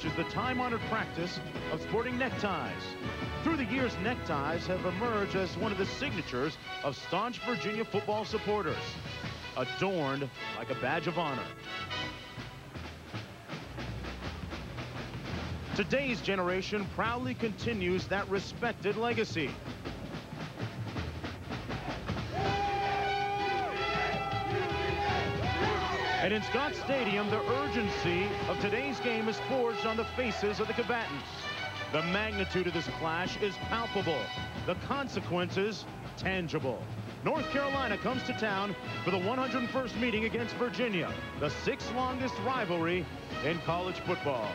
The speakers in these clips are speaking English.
which is the time-honored practice of sporting neckties. Through the years, neckties have emerged as one of the signatures of staunch Virginia football supporters, adorned like a badge of honor. Today's generation proudly continues that respected legacy. And in Scott Stadium, the urgency of today's game is forged on the faces of the combatants. The magnitude of this clash is palpable. The consequences, tangible. North Carolina comes to town for the 101st meeting against Virginia, the sixth longest rivalry in college football.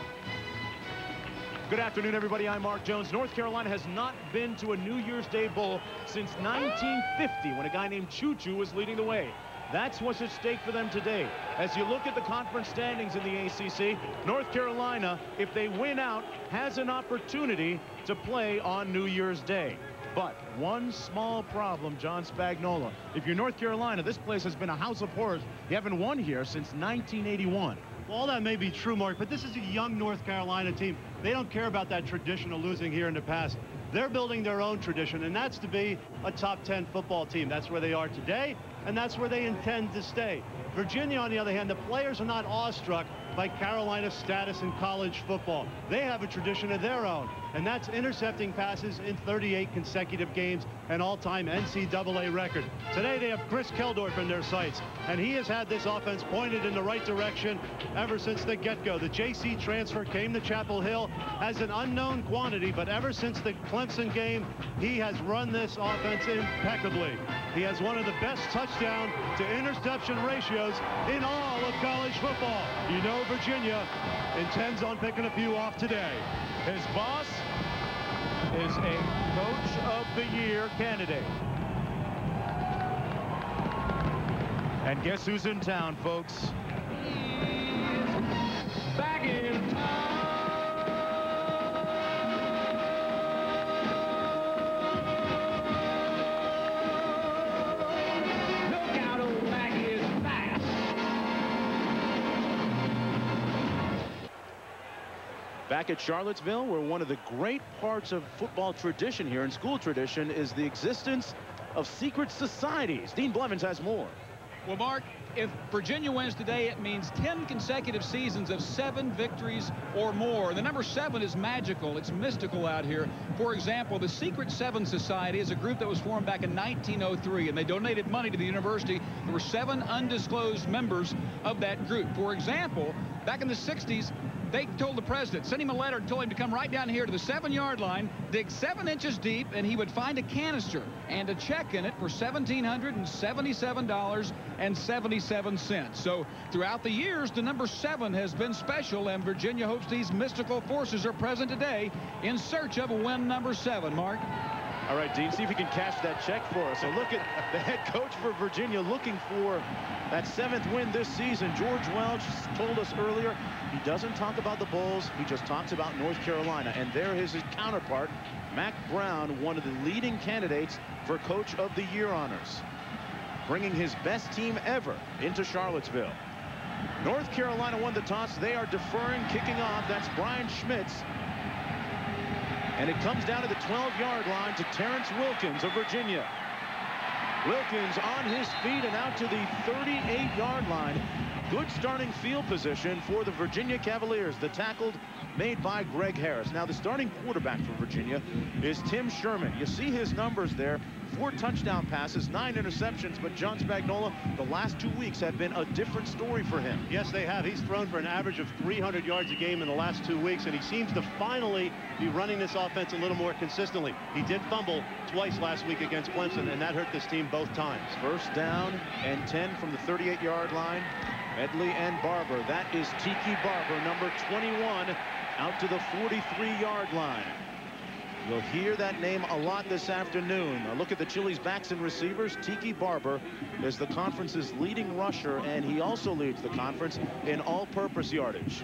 Good afternoon, everybody. I'm Mark Jones. North Carolina has not been to a New Year's Day Bowl since 1950 when a guy named Choo Choo was leading the way. That's what's at stake for them today. As you look at the conference standings in the ACC, North Carolina, if they win out, has an opportunity to play on New Year's Day. But one small problem, John Spagnola. If you're North Carolina, this place has been a house of horrors. You haven't won here since 1981. Well, all that may be true, Mark, but this is a young North Carolina team. They don't care about that tradition of losing here in the past. They're building their own tradition, and that's to be a top 10 football team. That's where they are today, and that's where they intend to stay. Virginia, on the other hand, the players are not awestruck by Carolina's status in college football. They have a tradition of their own, and that's intercepting passes in 38 consecutive games, an all-time NCAA record. Today they have Chris Keldorf in their sights, and he has had this offense pointed in the right direction ever since the get-go. The JC transfer came to Chapel Hill as an unknown quantity, but ever since the Clemson game, he has run this offense impeccably. He has one of the best touchdown to interception ratios in all of college football. You know Virginia intends on picking a few off today. His boss is a Coach of the Year candidate. And guess who's in town, folks? Back at Charlottesville, where one of the great parts of football tradition here and school tradition is the existence of secret societies. Dean Blevins has more. Well, Mark, if Virginia wins today, it means 10 consecutive seasons of seven victories or more. The number seven is magical. It's mystical out here. For example, the Secret Seven Society is a group that was formed back in 1903, and they donated money to the university. There were seven undisclosed members of that group. For example, back in the 60s, they told the president, sent him a letter and told him to come right down here to the seven-yard line, dig seven inches deep, and he would find a canister and a check in it for $1,777.77. So throughout the years, the number seven has been special, and Virginia hopes these mystical forces are present today in search of a win number seven. Mark? All right, Dean, see if you can cash that check for us. So look at the head coach for Virginia looking for that seventh win this season. George Welsh told us earlier he doesn't talk about the Bulls. He just talks about North Carolina. And there is his counterpart, Mack Brown, one of the leading candidates for Coach of the Year honors, bringing his best team ever into Charlottesville. North Carolina won the toss. They are deferring, kicking off. That's Brian Schmitz. And it comes down to the 12-yard line to Terrence Wilkins of Virginia. Wilkins on his feet and out to the 38-yard line. Good starting field position for the Virginia Cavaliers. The tackled made by Greg Harris. Now the starting quarterback for Virginia is Tim Sherman. You see his numbers there. Four touchdown passes, nine interceptions, but John Spagnola, the last two weeks have been a different story for him. Yes, they have. He's thrown for an average of 300 yards a game in the last two weeks, and he seems to finally be running this offense a little more consistently. He did fumble twice last week against Clemson, and that hurt this team both times. First down and 10 from the 38-yard line. Medley and Barber. That is Tiki Barber, number 21, out to the 43-yard line. You'll hear that name a lot this afternoon. A look at the Chili's backs and receivers. Tiki Barber is the conference's leading rusher, and he also leads the conference in all-purpose yardage.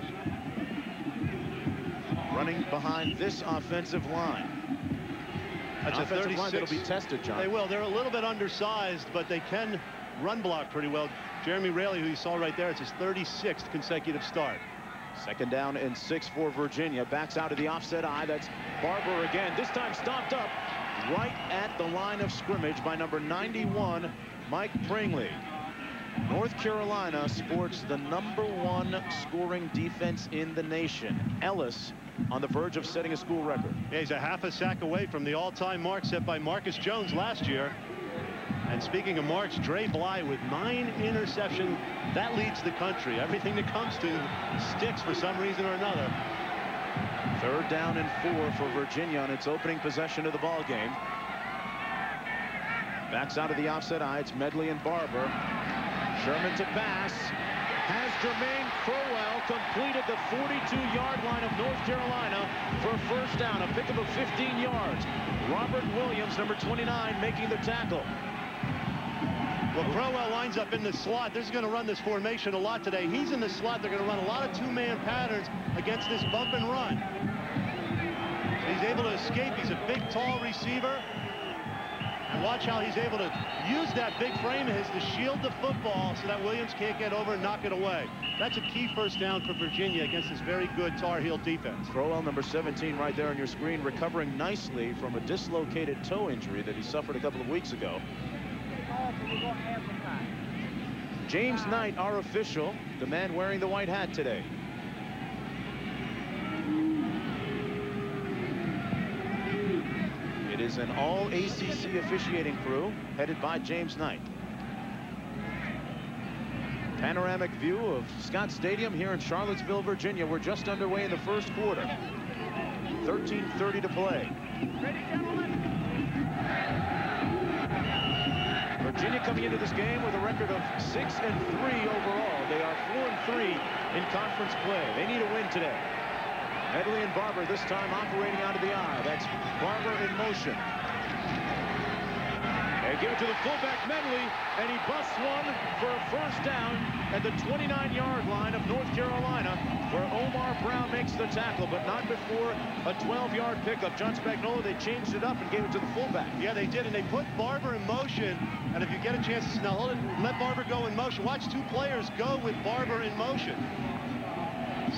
Running behind this offensive line. That's An a offensive line that'll be tested, John. They will. They're a little bit undersized, but they can run block pretty well. Jeremy Raley, who you saw right there, it's his 36th consecutive start. Second down and six for Virginia. Backs out of the offset eye. That's Barber again. This time stopped up right at the line of scrimmage by number 91, Mike Pringley. North Carolina sports the number one scoring defense in the nation. Ellis on the verge of setting a school record. Yeah, he's a half a sack away from the all-time mark set by Marcus Jones last year. And speaking of marks, Dre Bly with nine interceptions. That leads the country. Everything that comes to sticks for some reason or another. Third down and four for Virginia on its opening possession of the ball game. Backs out of the offset eye. It's Medley and Barber. Sherman to pass. Has Germane Crowell completed the 42-yard line of North Carolina for a first down, a pickup of 15 yards. Robert Williams, number 29, making the tackle. Well, Crowell lines up in the slot. This is going to run this formation a lot today. He's in the slot. They're going to run a lot of two-man patterns against this bump and run. He's able to escape. He's a big, tall receiver. And watch how he's able to use that big frame of his to shield the football so that Williams can't get over and knock it away. That's a key first down for Virginia against this very good Tar Heel defense. Crowell, number 17, right there on your screen, recovering nicely from a dislocated toe injury that he suffered a couple of weeks ago. James Knight, our official, the man wearing the white hat today. It is an all ACC officiating crew headed by James Knight. Panoramic view of Scott Stadium here in Charlottesville, Virginia. We're just underway in the first quarter. 13.30 to play. Ready, gentlemen? Virginia coming into this game with a record of 6 and 3 overall. They are 4 and 3 in conference play. They need a win today. Medley and Barber this time operating out of the eye. That's Barber in motion. They give it to the fullback Medley, and he busts one for a first down at the 29-yard line of North Carolina, where Omar Brown makes the tackle, but not before a 12-yard pickup. John Spagnola, they changed it up and gave it to the fullback. Yeah, they did, and they put Barber in motion. And if you get a chance to now hold it, let Barber go in motion. Watch two players go with Barber in motion.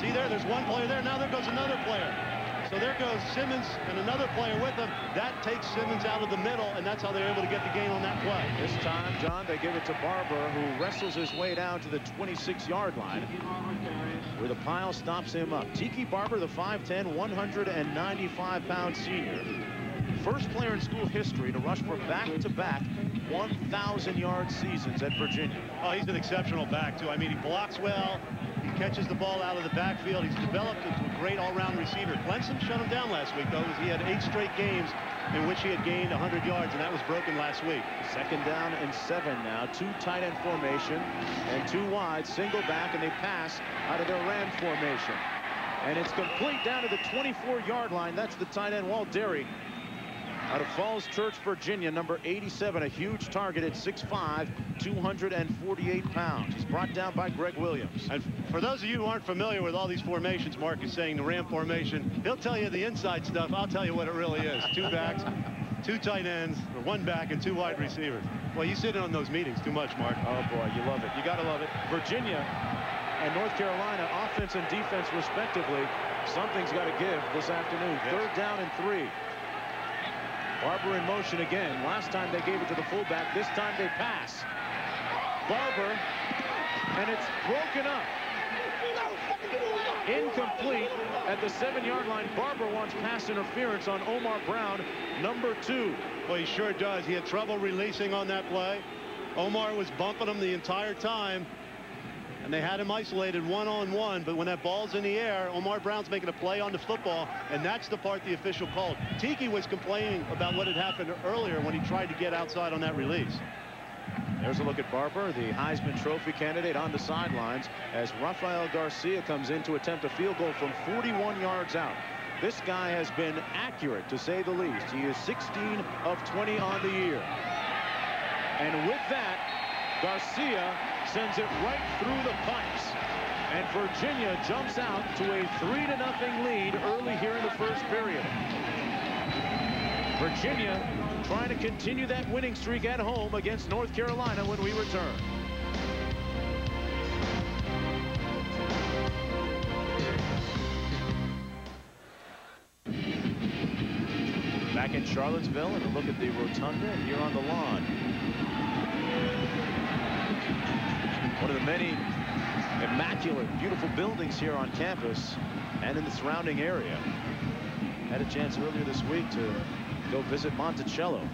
See there, there's one player there. Now there goes another player. So there goes Simmons and another player with him. That takes Simmons out of the middle, and that's how they're able to get the gain on that play. This time, John, they give it to Barber, who wrestles his way down to the 26-yard line, where the pile stops him up. Tiki Barber, the 5'10", 195-pound senior, first player in school history to rush for back-to-back 1,000-yard seasons at Virginia. Oh, he's an exceptional back, too. I mean, he blocks well. He catches the ball out of the backfield. He's developed into a great all-round receiver. Clemson shut him down last week, though, as he had eight straight games in which he had gained 100 yards, and that was broken last week. Second down and seven now. Two tight end formation and two wide, single back, and they pass out of their ram formation. And it's complete down to the 24-yard line. That's the tight end, Walt Derry, out of Falls Church, Virginia, number 87, a huge target at 6'5", 248 pounds. He's brought down by Greg Williams. And for those of you who aren't familiar with all these formations, Mark is saying the Ram formation, he'll tell you the inside stuff. I'll tell you what it really is. Two backs, two tight ends, one back, and two wide receivers. Well, you sit in on those meetings too much, Mark. Oh, boy, you love it. You got to love it. Virginia and North Carolina, offense and defense respectively, something's got to give this afternoon. Yes. Third down and three. Barber in motion again. Last time they gave it to the fullback. This time they pass. Barber, and it's broken up. Incomplete at the seven-yard line. Barber wants pass interference on Omar Brown, number two. Well, he sure does. He had trouble releasing on that play. Omar was bumping him the entire time. And they had him isolated one-on-one, -on -one, but when that ball's in the air, Omar Brown's making a play on the football, and that's the part the official called. Tiki was complaining about what had happened earlier when he tried to get outside on that release. There's a look at Barber, the Heisman Trophy candidate on the sidelines as Rafael Garcia comes in to attempt a field goal from 41 yards out. This guy has been accurate, to say the least. He is 16 of 20 on the year. And with that, Garcia sends it right through the pipes. And Virginia jumps out to a 3 to nothing lead early here in the first period. Virginia trying to continue that winning streak at home against North Carolina when we return. Back in Charlottesville and a look at the rotunda here on the lawn. One of the many immaculate, beautiful buildings here on campus and in the surrounding area. Had a chance earlier this week to go visit Monticello,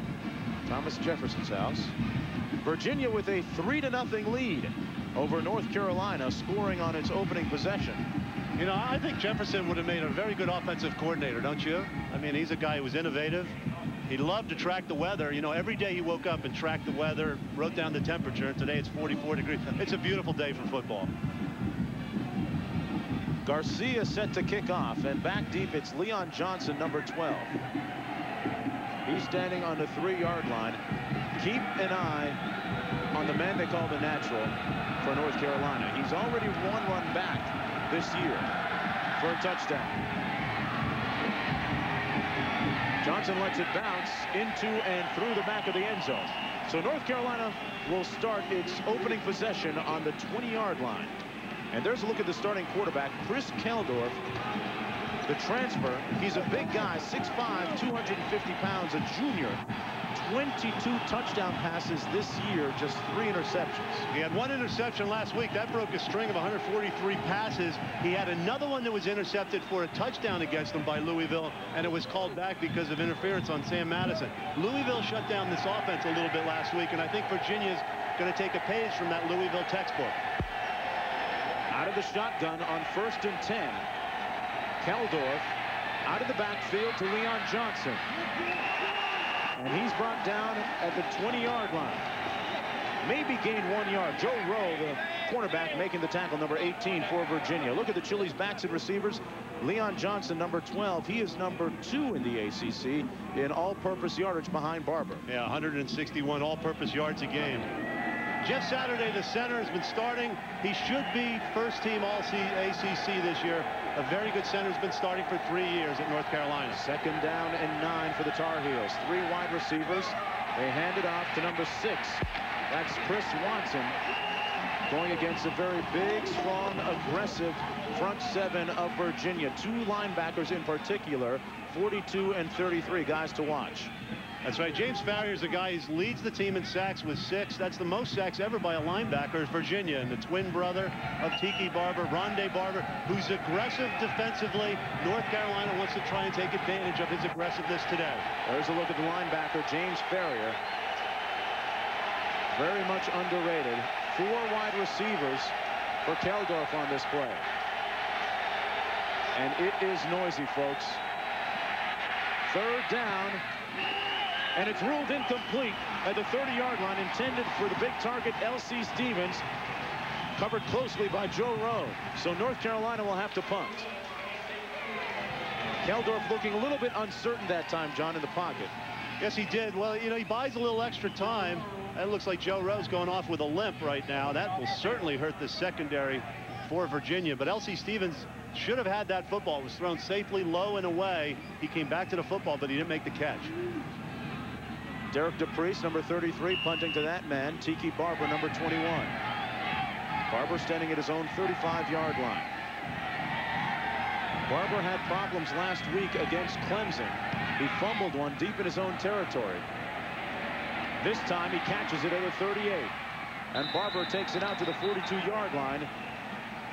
Thomas Jefferson's house. Virginia with a three to nothing lead over North Carolina scoring on its opening possession. You know, I think Jefferson would have made a very good offensive coordinator, don't you? I mean, he's a guy who was innovative. He loved to track the weather. You know, every day he woke up and tracked the weather, wrote down the temperature, and today it's 44 degrees. It's a beautiful day for football. Garcia set to kick off, and back deep, it's Leon Johnson, number 12. He's standing on the three-yard line. Keep an eye on the man they call the natural for North Carolina. He's already one run back this year for a touchdown. Johnson lets it bounce into and through the back of the end zone. So North Carolina will start its opening possession on the 20-yard line. And there's a look at the starting quarterback, Chris Keldorf, the transfer. He's a big guy, 6'5", 250 pounds, a junior. 22 touchdown passes this year, just three interceptions. He had one interception last week. That broke a string of 143 passes. He had another one that was intercepted for a touchdown against him by Louisville, and it was called back because of interference on Sam Madison. Louisville shut down this offense a little bit last week, and I think Virginia's going to take a page from that Louisville textbook. Out of the shotgun on first and 10. Keldorf out of the backfield to Leon Johnson. And he's brought down at the 20-yard line. Maybe gained one yard. Joe Rowe, the cornerback, making the tackle, number 18 for Virginia. Look at the Chili's backs and receivers. Leon Johnson, number 12. He is number two in the ACC in all-purpose yardage behind Barber. Yeah, 161 all-purpose yards a game. Jeff Saturday, the center, has been starting. He should be first team All-ACC this year. A very good center has been starting for three years at North Carolina. Second down and nine for the Tar Heels. Three wide receivers. They hand it off to number six. That's Chris Watson going against a very big, strong, aggressive front seven of Virginia. Two linebackers in particular, 42 and 33 guys to watch. That's right. James Farrior is a guy who leads the team in sacks with six. That's the most sacks ever by a linebacker is Virginia. And the twin brother of Tiki Barber, Rondé Barber, who's aggressive defensively. North Carolina wants to try and take advantage of his aggressiveness today. There's a look at the linebacker, James Farrior. Very much underrated. Four wide receivers for Keldorf on this play. And it is noisy, folks. Third down, and it's ruled incomplete at the 30-yard line, intended for the big target, L.C. Stevens, covered closely by Joe Rowe. So North Carolina will have to punt. Keldorf looking a little bit uncertain that time, John, in the pocket. Yes, he did. Well, you know, he buys a little extra time. It looks like Joe Rowe's going off with a limp right now. That will certainly hurt the secondary for Virginia. But L.C. Stevens should have had that football. It was thrown safely low and away. He came back to the football, but he didn't make the catch. Derek DePriest, number 33, punting to that man, Tiki Barber, number 21. Barber standing at his own 35-yard line. Barber had problems last week against Clemson. He fumbled one deep in his own territory. This time he catches it at the 38. And Barber takes it out to the 42-yard line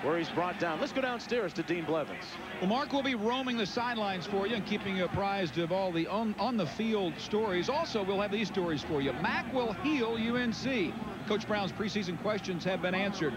where he's brought down. Let's go downstairs to Dean Blevins. Well, Mark will be roaming the sidelines for you and keeping you apprised of all the on, on the field stories. Also, we'll have these stories for you. Mack will heal UNC. Coach Brown's preseason questions have been answered.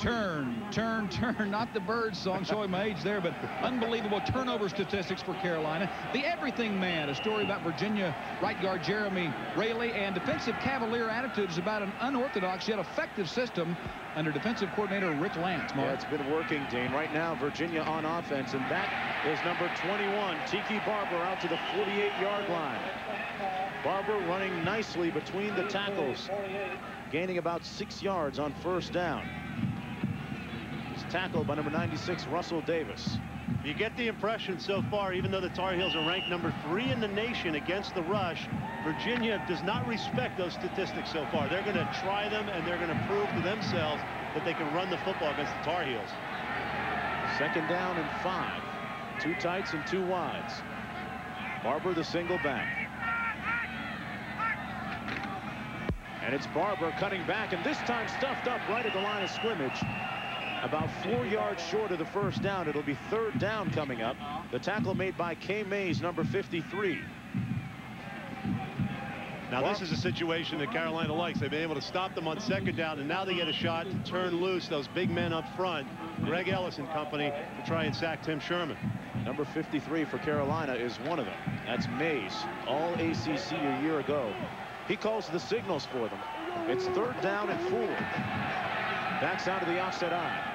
Turn, turn, turn. Not the bird song, showing my age there, but unbelievable turnover statistics for Carolina. The everything man, a story about Virginia right guard Jeremy Raley and defensive cavalier attitudes about an unorthodox yet effective system under defensive coordinator Rick Lantz. Mark. Yeah, it's been working, Dean. Right now, Virginia on offense, and that is number 21, Tiki Barber, out to the 48-yard line. Barber running nicely between the tackles, gaining about six yards on first down. He's tackled by number 96, Russell Davis. You get the impression so far, even though the Tar Heels are ranked number three in the nation against the rush, Virginia does not respect those statistics so far. They're going to try them, and they're going to prove to themselves that they can run the football against the Tar Heels. Second down and five. Two tights and two wides. Barber the single back. And it's Barber cutting back, and this time stuffed up right at the line of scrimmage. About four yards short of the first down. It'll be third down coming up. The tackle made by K. Mays, number 53. Now, this is a situation that Carolina likes. They've been able to stop them on second down, and now they get a shot to turn loose those big men up front, Greg Ellis and company, to try and sack Tim Sherman. Number 53 for Carolina is one of them. That's Mays, all ACC a year ago. He calls the signals for them. It's third down and four. Backs out of the offset eye.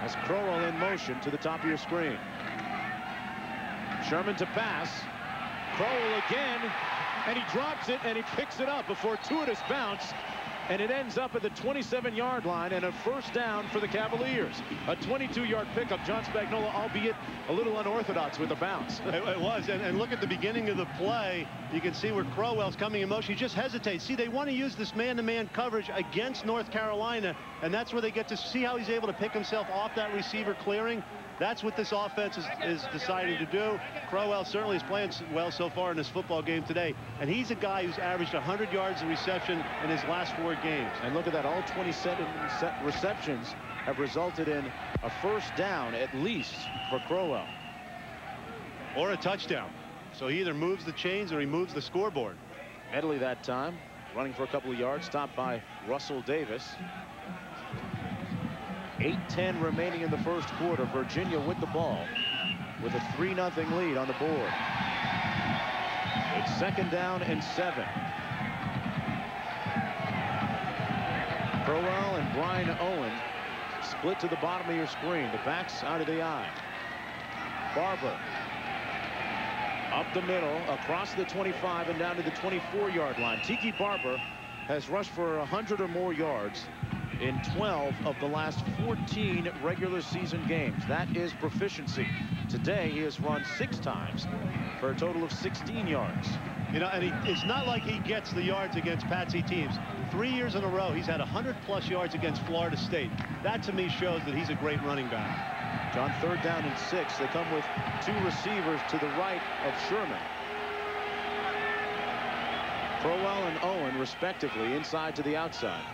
As Crowell in motion to the top of your screen. Sherman to pass. Crowell again. And he drops it and he picks it up. A fortuitous bounce and it ends up at the 27-yard line and a first down for the Cavaliers. A 22-yard pickup. John Spagnola, albeit a little unorthodox with the bounce. it, it, was, and, and, look at the beginning of the play. You can see where Crowell's coming in motion. He just hesitates. See, they want to use this man-to-man -man coverage against North Carolina, and that's where they get to see how he's able to pick himself off that receiver clearing. That's what this offense is, is deciding to do. Crowell certainly is playing well so far in this football game today. And he's a guy who's averaged 100 yards of reception in his last four games. And look at that. All 27 receptions have resulted in a first down at least for Crowell. Or a touchdown. So he either moves the chains or he moves the scoreboard. Medley that time running for a couple of yards stopped by Russell Davis 8-10 remaining in the first quarter. Virginia with the ball with a 3-0 lead on the board. It's second down and seven. Crowell and Brian Owen split to the bottom of your screen. The backs out of the eye. Barber up the middle, across the 25 and down to the 24-yard line. Tiki Barber has rushed for 100 or more yards in 12 of the last 14 regular season games. That is proficiency. Today, he has run six times for a total of 16 yards. You know, and he, it's not like he gets the yards against Patsy teams. Three years in a row, he's had 100-plus yards against Florida State. That, to me, shows that he's a great running back. John, third down and six. They come with two receivers to the right of Sherman. Crowell and Owen, respectively, inside to the outside.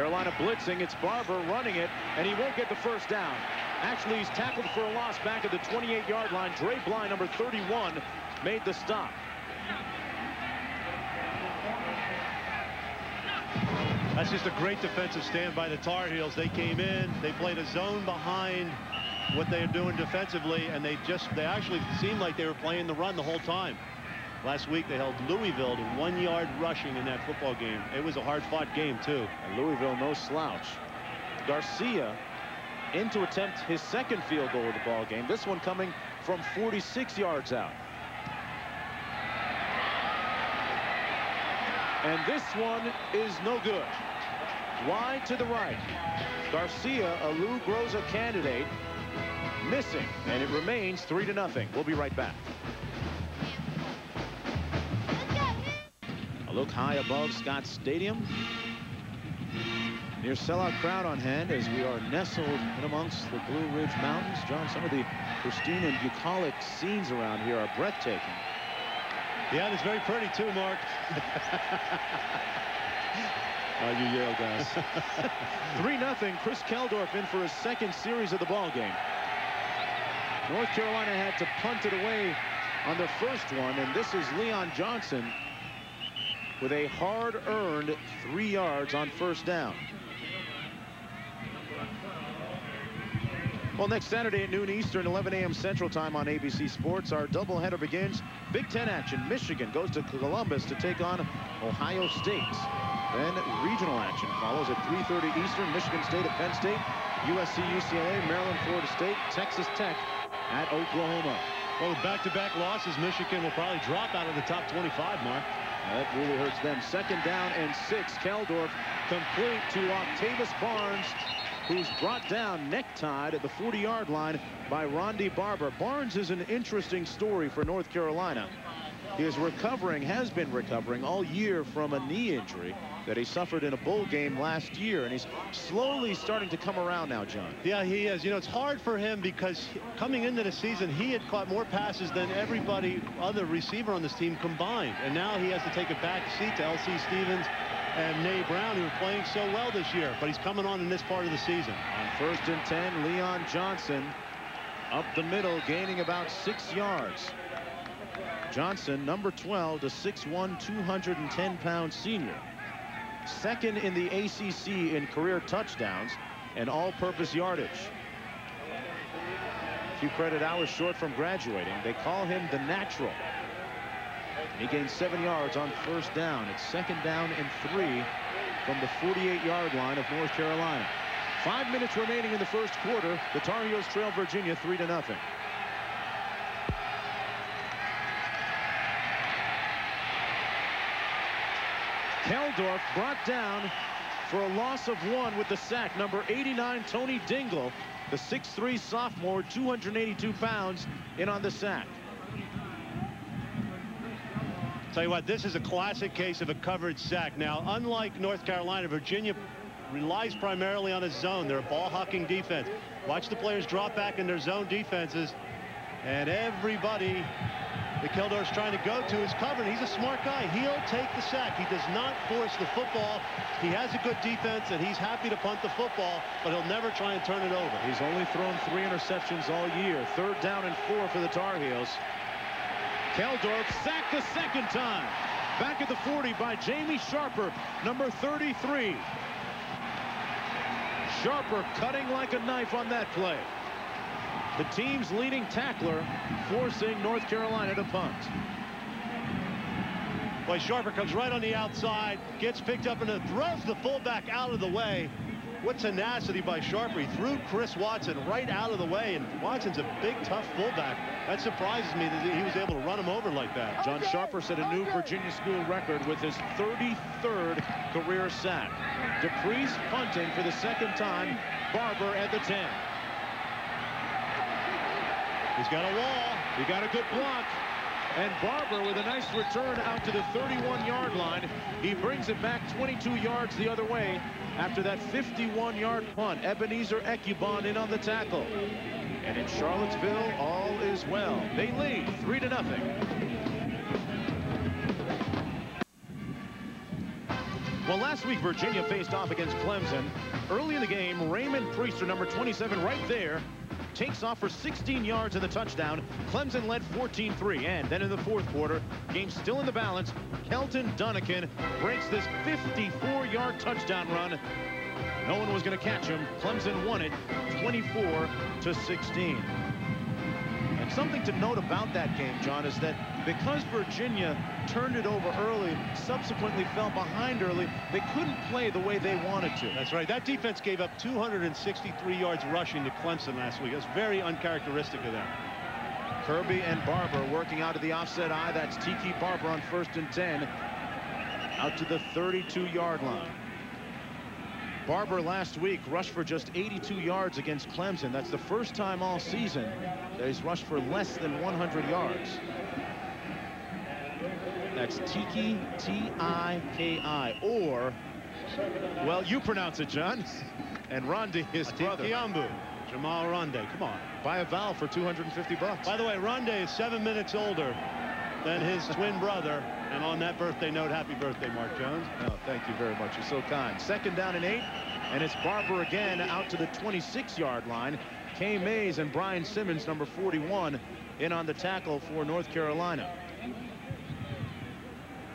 Carolina blitzing. It's Barber running it, and he won't get the first down. Actually, he's tackled for a loss back at the 28-yard line. Dre Bly, number 31, made the stop. That's just a great defensive stand by the Tar Heels. They came in, they played a zone behind what they are doing defensively, and they just, they actually seemed like they were playing the run the whole time. Last week they held Louisville to one yard rushing in that football game. It was a hard-fought game, too. And Louisville, no slouch. Garcia in to attempt his second field goal of the ball game. This one coming from 46 yards out. And this one is no good. Wide to the right. Garcia, a Lou Groza candidate, missing, and it remains three to nothing. We'll be right back. A look high above Scott Stadium. Near sellout crowd on hand as we are nestled in amongst the Blue Ridge Mountains. John, some of the pristine and bucolic scenes around here are breathtaking. Yeah, it's very pretty too, Mark. oh, you Yale guys. 3-0. Chris Keldorf in for his second series of the ball game. North Carolina had to punt it away on the first one, and this is Leon Johnson with a hard-earned three yards on first down. Well, next Saturday at noon Eastern, 11 a.m. Central Time on ABC Sports, our doubleheader begins. Big Ten action. Michigan goes to Columbus to take on Ohio State. Then regional action follows at 3.30 Eastern. Michigan State at Penn State. USC, UCLA, Maryland, Florida State, Texas Tech at Oklahoma. Well, back-to-back -back losses, Michigan will probably drop out of the top 25 mark. That really hurts them. Second down and six. Keldorf complete to Octavius Barnes, who's brought down necktied at the 40-yard line by Ronde Barber. Barnes is an interesting story for North Carolina. He is recovering, has been recovering all year from a knee injury that he suffered in a bowl game last year, and he's slowly starting to come around now, John. Yeah, he is. You know, it's hard for him because coming into the season, he had caught more passes than everybody other receiver on this team combined. And now he has to take a back seat to L.C. Stevens and Na Brown, who are playing so well this year. But he's coming on in this part of the season. On first and 10, Leon Johnson up the middle, gaining about six yards. Johnson, number 12, the 6'1", 210-pound senior. Second in the ACC in career touchdowns and all-purpose yardage. A few credit hours short from graduating. They call him the natural. He gained seven yards on first down. It's second down and three from the 48-yard line of North Carolina. Five minutes remaining in the first quarter. The Tar Heels trail Virginia three to nothing. Keldorf brought down for a loss of one with the sack. Number 89, Tony Dingle, the 6'3 sophomore, 282 pounds, in on the sack. Tell you what, this is a classic case of a covered sack. Now, unlike North Carolina, Virginia relies primarily on a zone. They're a ball-hawking defense. Watch the players drop back in their zone defenses, and everybody that Keldorf's trying to go to is covered. He's a smart guy. He'll take the sack. He does not force the football. He has a good defense, and he's happy to punt the football, but he'll never try and turn it over. He's only thrown three interceptions all year. Third down and four for the Tar Heels. Keldorf sacked the second time. Back at the 40 by Jamie Sharper, number 33. Sharper cutting like a knife on that play. The team's leading tackler forcing North Carolina to punt. Boy, Sharper comes right on the outside, gets picked up and throws the fullback out of the way. What tenacity by Sharper. He threw Chris Watson right out of the way, and Watson's a big, tough fullback. That surprises me that he was able to run him over like that. Oh, John Sharper set a oh, new Virginia school record with his 33rd career sack. DePriest punting for the second time. Barber at the 10. He's got a wall. He got a good block. And Barber with a nice return out to the 31-yard line. He brings it back 22 yards the other way after that 51-yard punt. Ebenezer Ekuban in on the tackle. And in Charlottesville, all is well. They lead 3 to nothing. Well, last week, Virginia faced off against Clemson. Early in the game, Raymond Priester, number 27, right there, takes off for 16 yards in the touchdown. Clemson led 14-3. And then in the fourth quarter, game still in the balance, Kelton Dunnican breaks this 54-yard touchdown run. No one was going to catch him. Clemson won it 24 to 16. And something to note about that game, John, is that because Virginia turned it over early, subsequently fell behind early, they couldn't play the way they wanted to. That's right. That defense gave up 263 yards rushing to Clemson last week. That's very uncharacteristic of them. Kirby and Barber working out of the offset eye. That's Tiki Barber on first and 10. Out to the 32-yard line. Barber last week rushed for just 82 yards against Clemson. That's the first time all season that he's rushed for less than 100 yards. That's Tiki, T-I-K-I, or, well, you pronounce it, John. And Ronde, his brother. Kiambu, Jamal Ronde. Come on. Buy a vowel for 250 bucks. By the way, Ronde is seven minutes older than his twin brother. And on that birthday note, happy birthday, Mark Jones. Oh, thank you very much. You're so kind. Second down and eight. And it's Barber again out to the 26-yard line. Kay Mays and Brian Simmons, number 41, in on the tackle for North Carolina.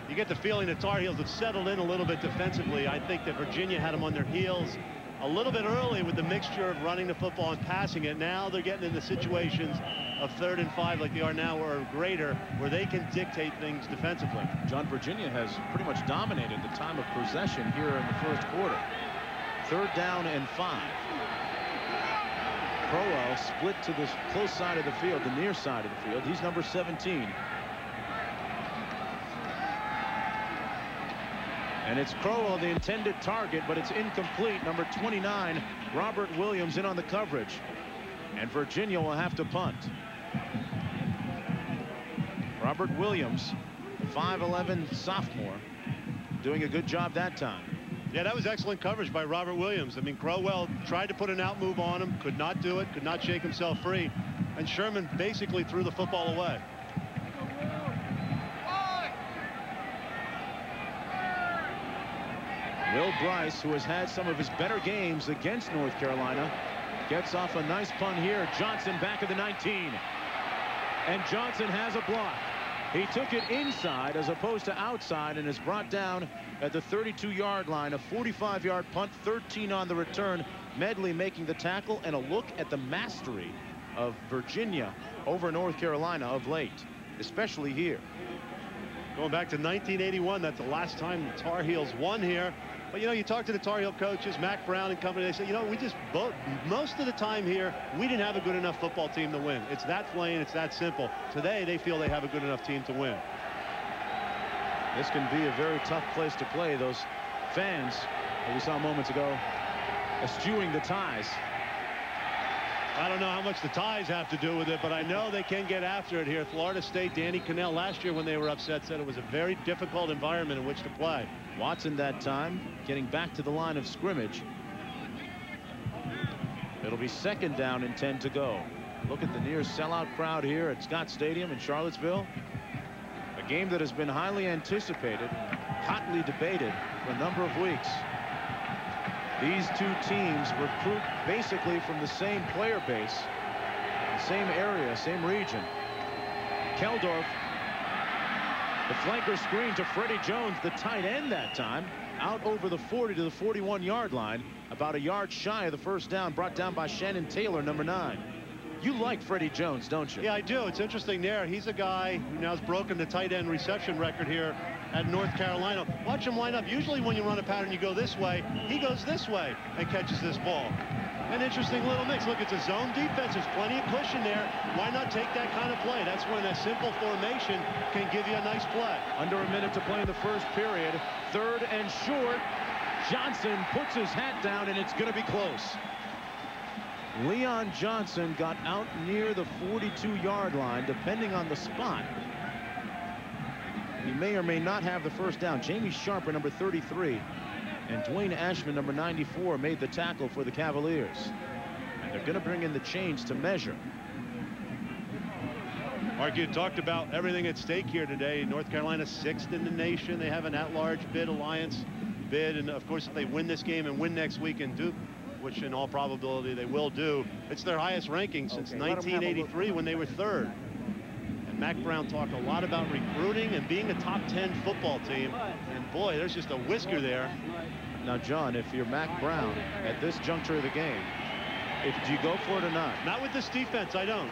You get the feeling the Tar Heels have settled in a little bit defensively. I think that Virginia had them on their heels a little bit early with the mixture of running the football and passing it. Now they're getting into situations of third and five like they are now or greater where they can dictate things defensively. John Virginia has pretty much dominated the time of possession here in the first quarter. Third down and five. Crowell split to the close side of the field, the near side of the field. He's number 17. And it's Crowell, the intended target, but it's incomplete. Number 29, Robert Williams in on the coverage. And Virginia will have to punt. Robert Williams, 5'11 sophomore, doing a good job that time. Yeah, that was excellent coverage by Robert Williams. I mean, Crowell tried to put an out move on him, could not do it, could not shake himself free, and Sherman basically threw the football away. Will Brice, who has had some of his better games against North Carolina, gets off a nice punt here. Johnson back at the 19. And Johnson has a block. He took it inside as opposed to outside and is brought down at the 32-yard line. A 45-yard punt, 13 on the return. Medley making the tackle and a look at the mastery of Virginia over North Carolina of late, especially here. Going back to 1981, that's the last time the Tar Heels won here. But, you know, you talk to the Tar Heel coaches, Mack Brown and company, they say, you know, we just, both, most of the time here, we didn't have a good enough football team to win. It's that plain, it's that simple. Today, they feel they have a good enough team to win. This can be a very tough place to play. Those fans that we saw moments ago eschewing the ties. I don't know how much the ties have to do with it, but I know they can get after it here. Florida State, Danny Kanell last year when they were upset said it was a very difficult environment in which to play. Watson that time getting back to the line of scrimmage. It'll be second down and 10 to go. Look at the near sellout crowd here at Scott Stadium in Charlottesville. A game that has been highly anticipated, hotly debated for a number of weeks. These two teams recruit basically from the same player base, same area, same region. Keldorf, the flanker screen to Freddie Jones, the tight end that time, out over the 40 to the 41 yard line, about a yard shy of the first down, brought down by Shannon Taylor, number nine. You like Freddie Jones, don't you? Yeah, I do. It's interesting there. He's a guy who now has broken the tight end reception record here at North Carolina. Watch him line up. Usually when you run a pattern, you go this way. He goes this way and catches this ball. An interesting little mix. Look, it's a zone defense. There's plenty of cushion there. Why not take that kind of play? That's when a simple formation can give you a nice play. Under a minute to play in the first period. Third and short. Johnson puts his hat down, and it's going to be close. Leon Johnson got out near the 42-yard line, depending on the spot. He may or may not have the first down. Jamie Sharper, number 33, and Dwayne Ashman, number 94, made the tackle for the Cavaliers. And they're going to bring in the chains to measure. Mark, you talked about everything at stake here today. North Carolina sixth in the nation. They have an at-large bid alliance bid. And, of course, if they win this game and win next week in Duke which in all probability they will do. It's their highest ranking since Okay, 1983 when they were third. And Mack Brown talked a lot about recruiting and being a top 10 football team. And boy, there's just a whisker there. Now, John, if you're Mack Brown at this juncture of the game, if do you go for it or not? Not with this defense, I don't.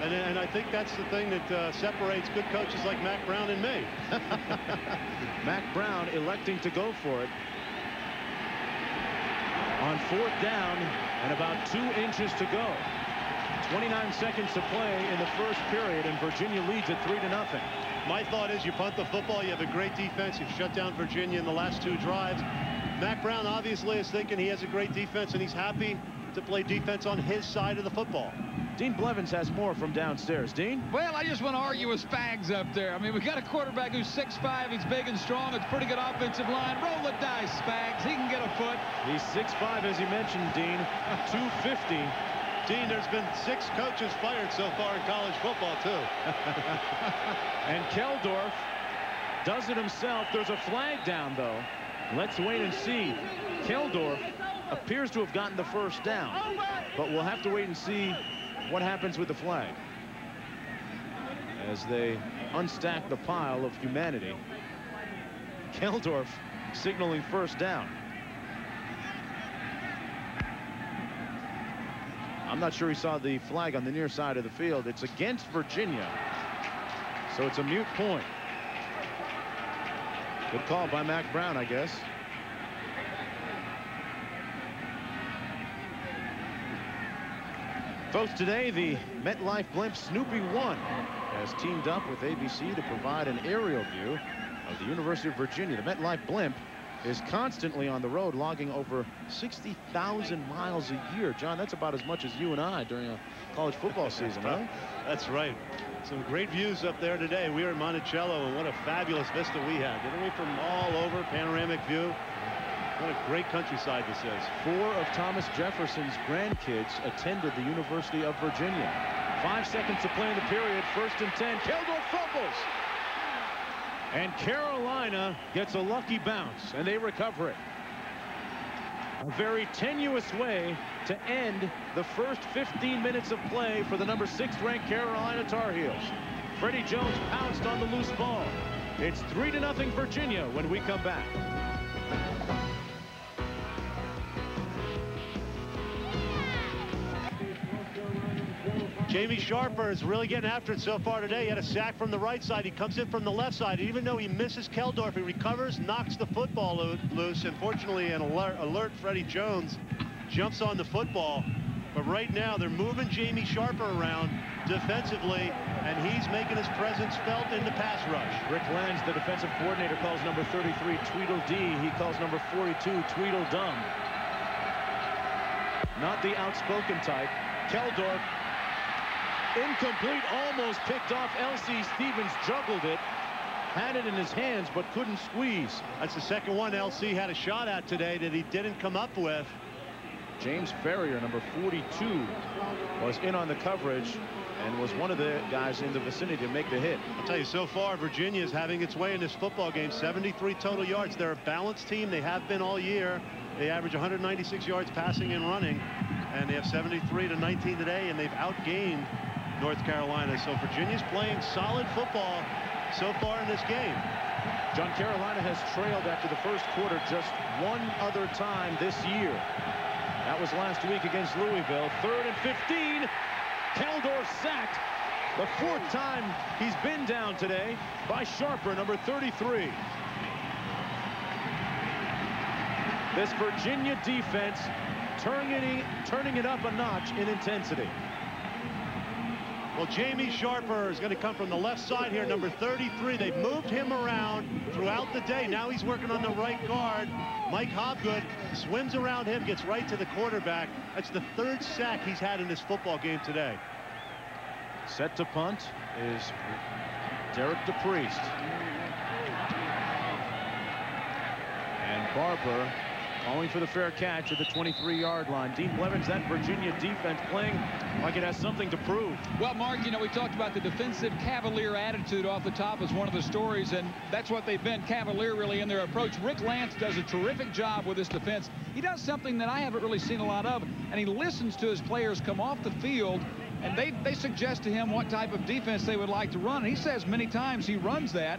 And, and I think that's the thing that uh, separates good coaches like Mack Brown and me. Mack Brown electing to go for it on fourth down and about two inches to go. 29 seconds to play in the first period, and Virginia leads it three to nothing. My thought is you punt the football, you have a great defense, you've shut down Virginia in the last two drives. Mack Brown obviously is thinking he has a great defense, and he's happy to play defense on his side of the football. Dean Blevins has more from downstairs. Dean? Well, I just want to argue with Spags up there. I mean, we got a quarterback who's 6'5", he's big and strong, it's pretty good offensive line. Roll the dice, Spags. He can get a foot. He's 6'5", as you mentioned, Dean. 250. Dean, there's been six coaches fired so far in college football, too. and Keldorf does it himself. There's a flag down, though. Let's wait and see. Keldorf appears to have gotten the first down, but we'll have to wait and see what happens with the flag as they unstack the pile of humanity. Keldorf signaling first down. I'm not sure he saw the flag on the near side of the field. It's against Virginia. So it's a mute point. Good call by Mack Brown, I guess. Folks, today the MetLife Blimp Snoopy 1 has teamed up with ABC to provide an aerial view of the University of Virginia. The MetLife Blimp is constantly on the road, logging over 60,000 miles a year. John, that's about as much as you and I during a college football season, huh? That's right. Some great views up there today. We are in Monticello, and what a fabulous vista we have. Didn't we from all over, panoramic view? What a great countryside this is. Four of Thomas Jefferson's grandkids attended the University of Virginia. Five seconds to play in the period. First and 10. Keldorf fumbles. And Carolina gets a lucky bounce, and they recover it. A very tenuous way to end the first 15 minutes of play for the number six ranked Carolina Tar Heels. Freddie Jones pounced on the loose ball. It's three to nothing Virginia when we come back. Jamie Sharper is really getting after it so far today. He had a sack from the right side. He comes in from the left side. Even though he misses Keldorf, he recovers, knocks the football lo loose. Unfortunately, an alert, alert Freddie Jones jumps on the football. But right now, they're moving Jamie Sharper around defensively, and he's making his presence felt in the pass rush. Rick Lantz, the defensive coordinator, calls number 33 Tweedledee. He calls number 42 Tweedledum. Not the outspoken type. Keldorf incomplete, almost picked off LC Stevens, juggled it, had it in his hands, but couldn't squeeze. That's the second one LC had a shot at today that he didn't come up with. James Farrior, number 42, was in on the coverage and was one of the guys in the vicinity to make the hit. I'll tell you, so far, Virginia is having its way in this football game. 73 total yards. They're a balanced team. They have been all year. They average 196 yards passing and running, and they have 73 to 19 today, and they've outgained North Carolina. So Virginia's playing solid football so far in this game. John Carolina has trailed after the first quarter just one other time this year. That was last week against Louisville. Third and 15. Keldorf sacked. The fourth time he's been down today by Sharper, number 33. This Virginia defense turning it, turning it up a notch in intensity. Well, Jamie Sharper is going to come from the left side here, number 33. They've moved him around throughout the day. Now he's working on the right guard. Mike Hobgood swims around him, gets right to the quarterback. That's the third sack he's had in this football game today. Set to punt is Derek DePriest. And Barber calling for the fair catch at the 23-yard line. Dean Blevins, that Virginia defense playing like it has something to prove. Well, Mark, you know, we talked about the defensive cavalier attitude off the top as one of the stories, and that's what they've been, cavalier really in their approach. Rick Lantz does a terrific job with this defense. He does something that I haven't really seen a lot of, and he listens to his players come off the field and they, they suggest to him what type of defense they would like to run. And he says many times he runs that.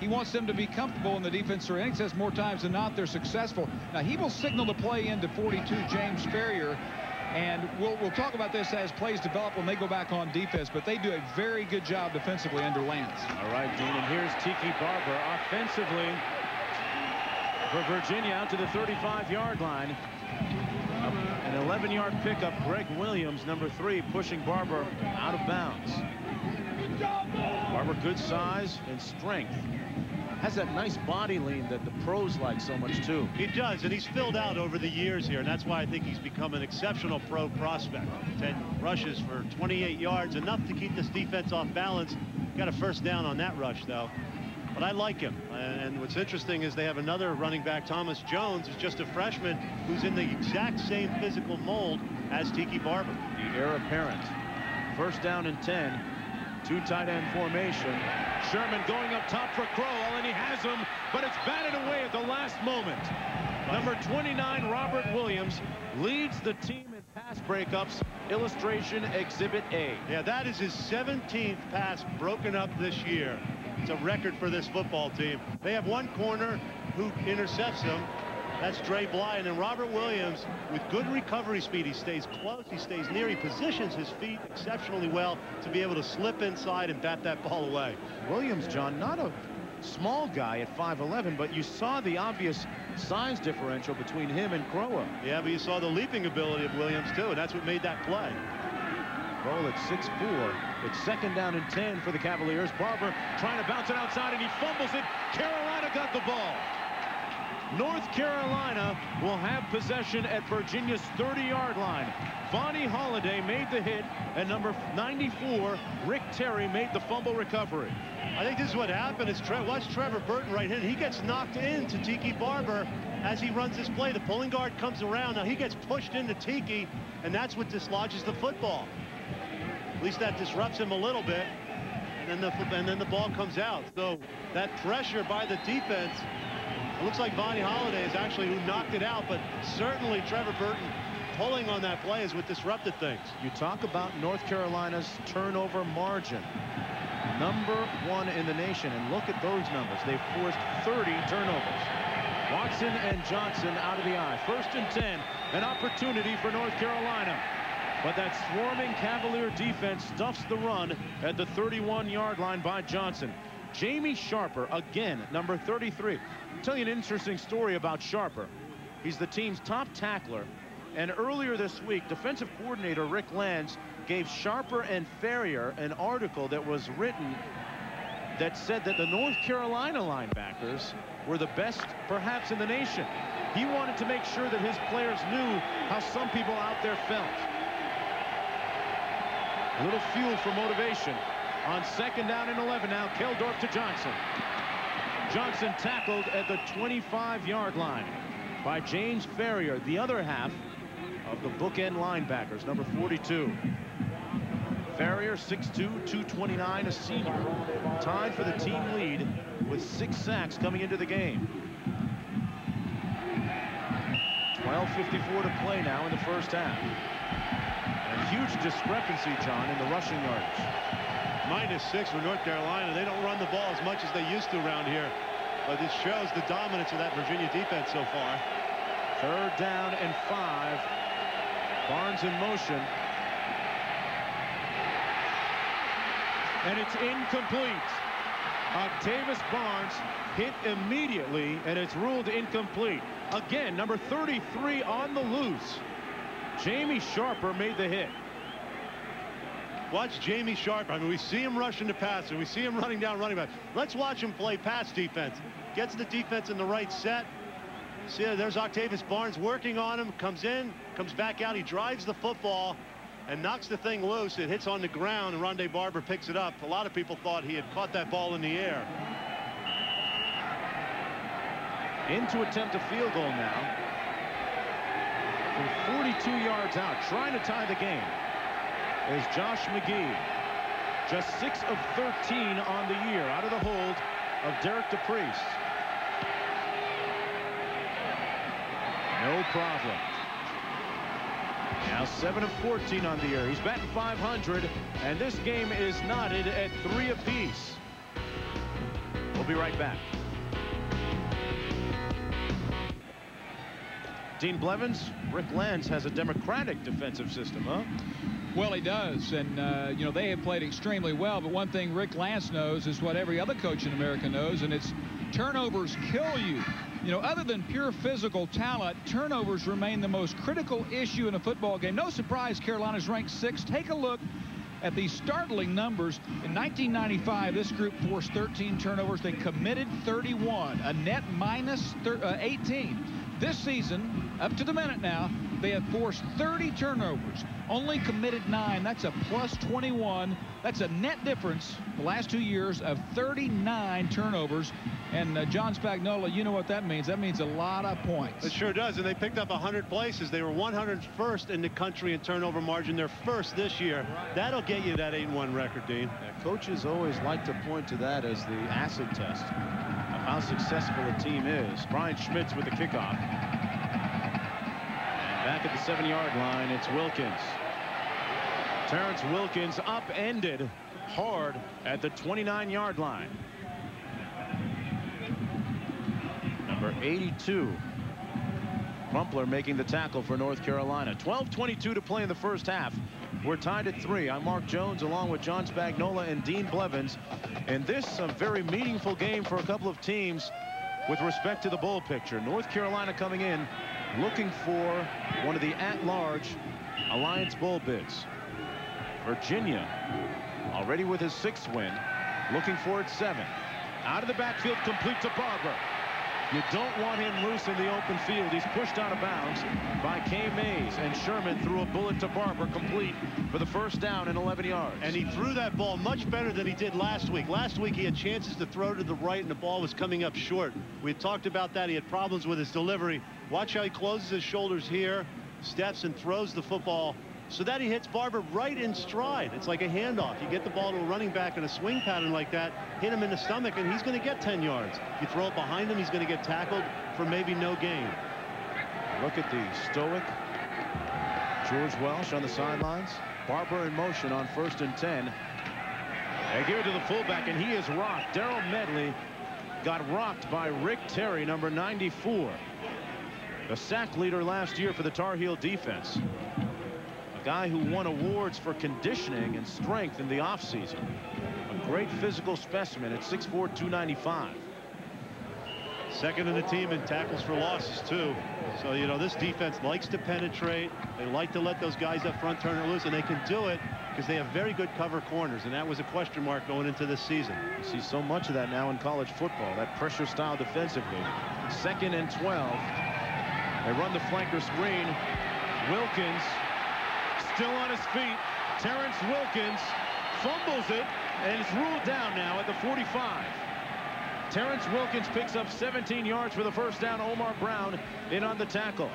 He wants them to be comfortable in the defense or he says more times than not they're successful. Now he will signal the play into 42 James Farrior and we'll, we'll talk about this as plays develop when they go back on defense, but they do a very good job defensively under Lantz. All right, Dean, and here's Tiki Barber offensively for Virginia out to the 35-yard line. An 11-yard pickup, Greg Williams, number three, pushing Barber out of bounds. Barber, good size and strength. Has that nice body lean that the pros like so much, too. He does, and he's filled out over the years here, and that's why I think he's become an exceptional pro prospect. 10 rushes for 28 yards, enough to keep this defense off balance. Got a first down on that rush, though. But I like him. And what's interesting is they have another running back, Thomas Jones, who's just a freshman, who's in the exact same physical mold as Tiki Barber. The heir apparent. First down and 10. Two tight end formation. Sherman going up top for Crowell, and he has him, but it's batted away at the last moment. Number 29, Robert Williams, leads the team in pass breakups. Illustration Exhibit A. Yeah, that is his 17th pass broken up this year. It's a record for this football team. They have one corner who intercepts him. That's Dre Bly. And then Robert Williams, with good recovery speed, he stays close, he stays near, he positions his feet exceptionally well to be able to slip inside and bat that ball away. Williams, John, not a small guy at 5'11", but you saw the obvious size differential between him and Crowell. Yeah, but you saw the leaping ability of Williams, too, and that's what made that play. Roll at 6'4". It's second down and 10 for the Cavaliers. Barber trying to bounce it outside, and he fumbles it. Carolina got the ball. North Carolina will have possession at Virginia's 30-yard line. Vonnie Holliday made the hit, and number 94, Rick Terry, made the fumble recovery. I think this is what happened is Tre watch Trevor Burton right here. He gets knocked into Tiki Barber as he runs this play. The pulling guard comes around. Now he gets pushed into Tiki, and that's what dislodges the football. At least that disrupts him a little bit. And then the, and then the ball comes out. So that pressure by the defense, it looks like Vonnie Holliday is actually who knocked it out, but certainly Trevor Burton pulling on that play is what disrupted things. You talk about North Carolina's turnover margin. Number one in the nation, and look at those numbers. They've forced 30 turnovers. Watson and Johnson out of the I. First and 10, an opportunity for North Carolina. But that swarming Cavalier defense stuffs the run at the 31-yard line by Johnson. Jamie Sharper, again, number 33. I'll tell you an interesting story about Sharper. He's the team's top tackler and earlier this week, defensive coordinator Rick Lantz gave Sharper and Farrior an article that was written that said that the North Carolina linebackers were the best perhaps in the nation. He wanted to make sure that his players knew how some people out there felt. A little fuel for motivation. On second down and 11 now, Keldorf to Johnson. Johnson tackled at the 25-yard line by James Farrior. The other half of the bookend linebackers, number 42. Farrior, 6'2", 229, a senior, tied for the team lead with six sacks coming into the game. 12.54 to play now in the first half. A huge discrepancy, John, in the rushing yards. Minus six for North Carolina. They don't run the ball as much as they used to around here. But this shows the dominance of that Virginia defense so far. Third down and five Barnes in motion. And it's incomplete. Octavius Barnes hit immediately, and it's ruled incomplete. Again, number 33 on the loose. Jamie Sharper made the hit. Watch Jamie Sharper. I mean, we see him rushing the passer. We see him running down running back. Let's watch him play pass defense. Gets the defense in the right set. See, there's Octavius Barnes working on him, comes in, comes back out. He drives the football and knocks the thing loose. It hits on the ground, and Rondé Barber picks it up. A lot of people thought he had caught that ball in the air. In to attempt a field goal now. From 42 yards out, trying to tie the game, is Josh McGee. Just 6 of 13 on the year out of the hold of Derek DePriest. No problem. Now 7 of 14 on the year. He's batting 500, and this game is knotted at three apiece. We'll be right back. Dean Blevins, Rick Lantz has a democratic defensive system, huh? Well, he does, and uh, you know they have played extremely well. But one thing Rick Lantz knows is what every other coach in America knows, and it's turnovers kill you. You know, other than pure physical talent, turnovers remain the most critical issue in a football game. No surprise Carolina's ranked sixth. Take a look at these startling numbers. In 1995, this group forced 13 turnovers. They committed 31, a net minus uh, 18. This season, up to the minute now, they have forced 30 turnovers, only committed nine. That's a plus 21. That's a net difference the last two years of 39 turnovers. And uh, John Spagnola, you know what that means. That means a lot of points. It sure does. And they picked up 100 places. They were 101st in the country in turnover margin. They're first this year. That'll get you that 8-1 record, Dean. Yeah, coaches always like to point to that as the acid test of how successful a team is. Brian Schmitz with the kickoff. Back at the seven-yard line, it's Wilkins. Terrence Wilkins upended hard at the 29-yard line. Number 82. Crumpler making the tackle for North Carolina. 12-22 to play in the first half. We're tied at three. I'm Mark Jones along with John Spagnola and Dean Blevins. And this is a very meaningful game for a couple of teams with respect to the bowl picture. North Carolina coming in looking for one of the at-large Alliance Bowl bids. Virginia already with his sixth win looking for its seventh. Out of the backfield complete to Barber. You don't want him loose in the open field. He's pushed out of bounds by Kay Mays, and Sherman threw a bullet to Barber, complete for the first down and 11 yards. And he threw that ball much better than he did last week. Last week he had chances to throw to the right, and the ball was coming up short. We had talked about that. He had problems with his delivery. Watch how he closes his shoulders here, steps and throws the football so that he hits Barber right in stride. It's like a handoff. You get the ball to a running back in a swing pattern like that, hit him in the stomach, and he's going to get 10 yards. You throw it behind him, he's going to get tackled for maybe no gain. Look at the stoic George Welsh on the sidelines. Barber in motion on first and 10. They give it to the fullback, and he is rocked. Daryl Medley got rocked by Rick Terry, number 94. The sack leader last year for the Tar Heel defense A guy who won awards for conditioning and strength in the offseason. A great physical specimen at 6'4", 295. Second in the team in tackles for losses, too. So, you know, this defense likes to penetrate. They like to let those guys up front turn it loose, and they can do it because they have very good cover corners, and that was a question mark going into this season. You see so much of that now in college football, that pressure style defensively. Second and 12. They run the flanker screen. Wilkins still on his feet. Terrence Wilkins fumbles it, and it's ruled down now at the 45. Terrence Wilkins picks up 17 yards for the first down. Omar Brown in on the tackle.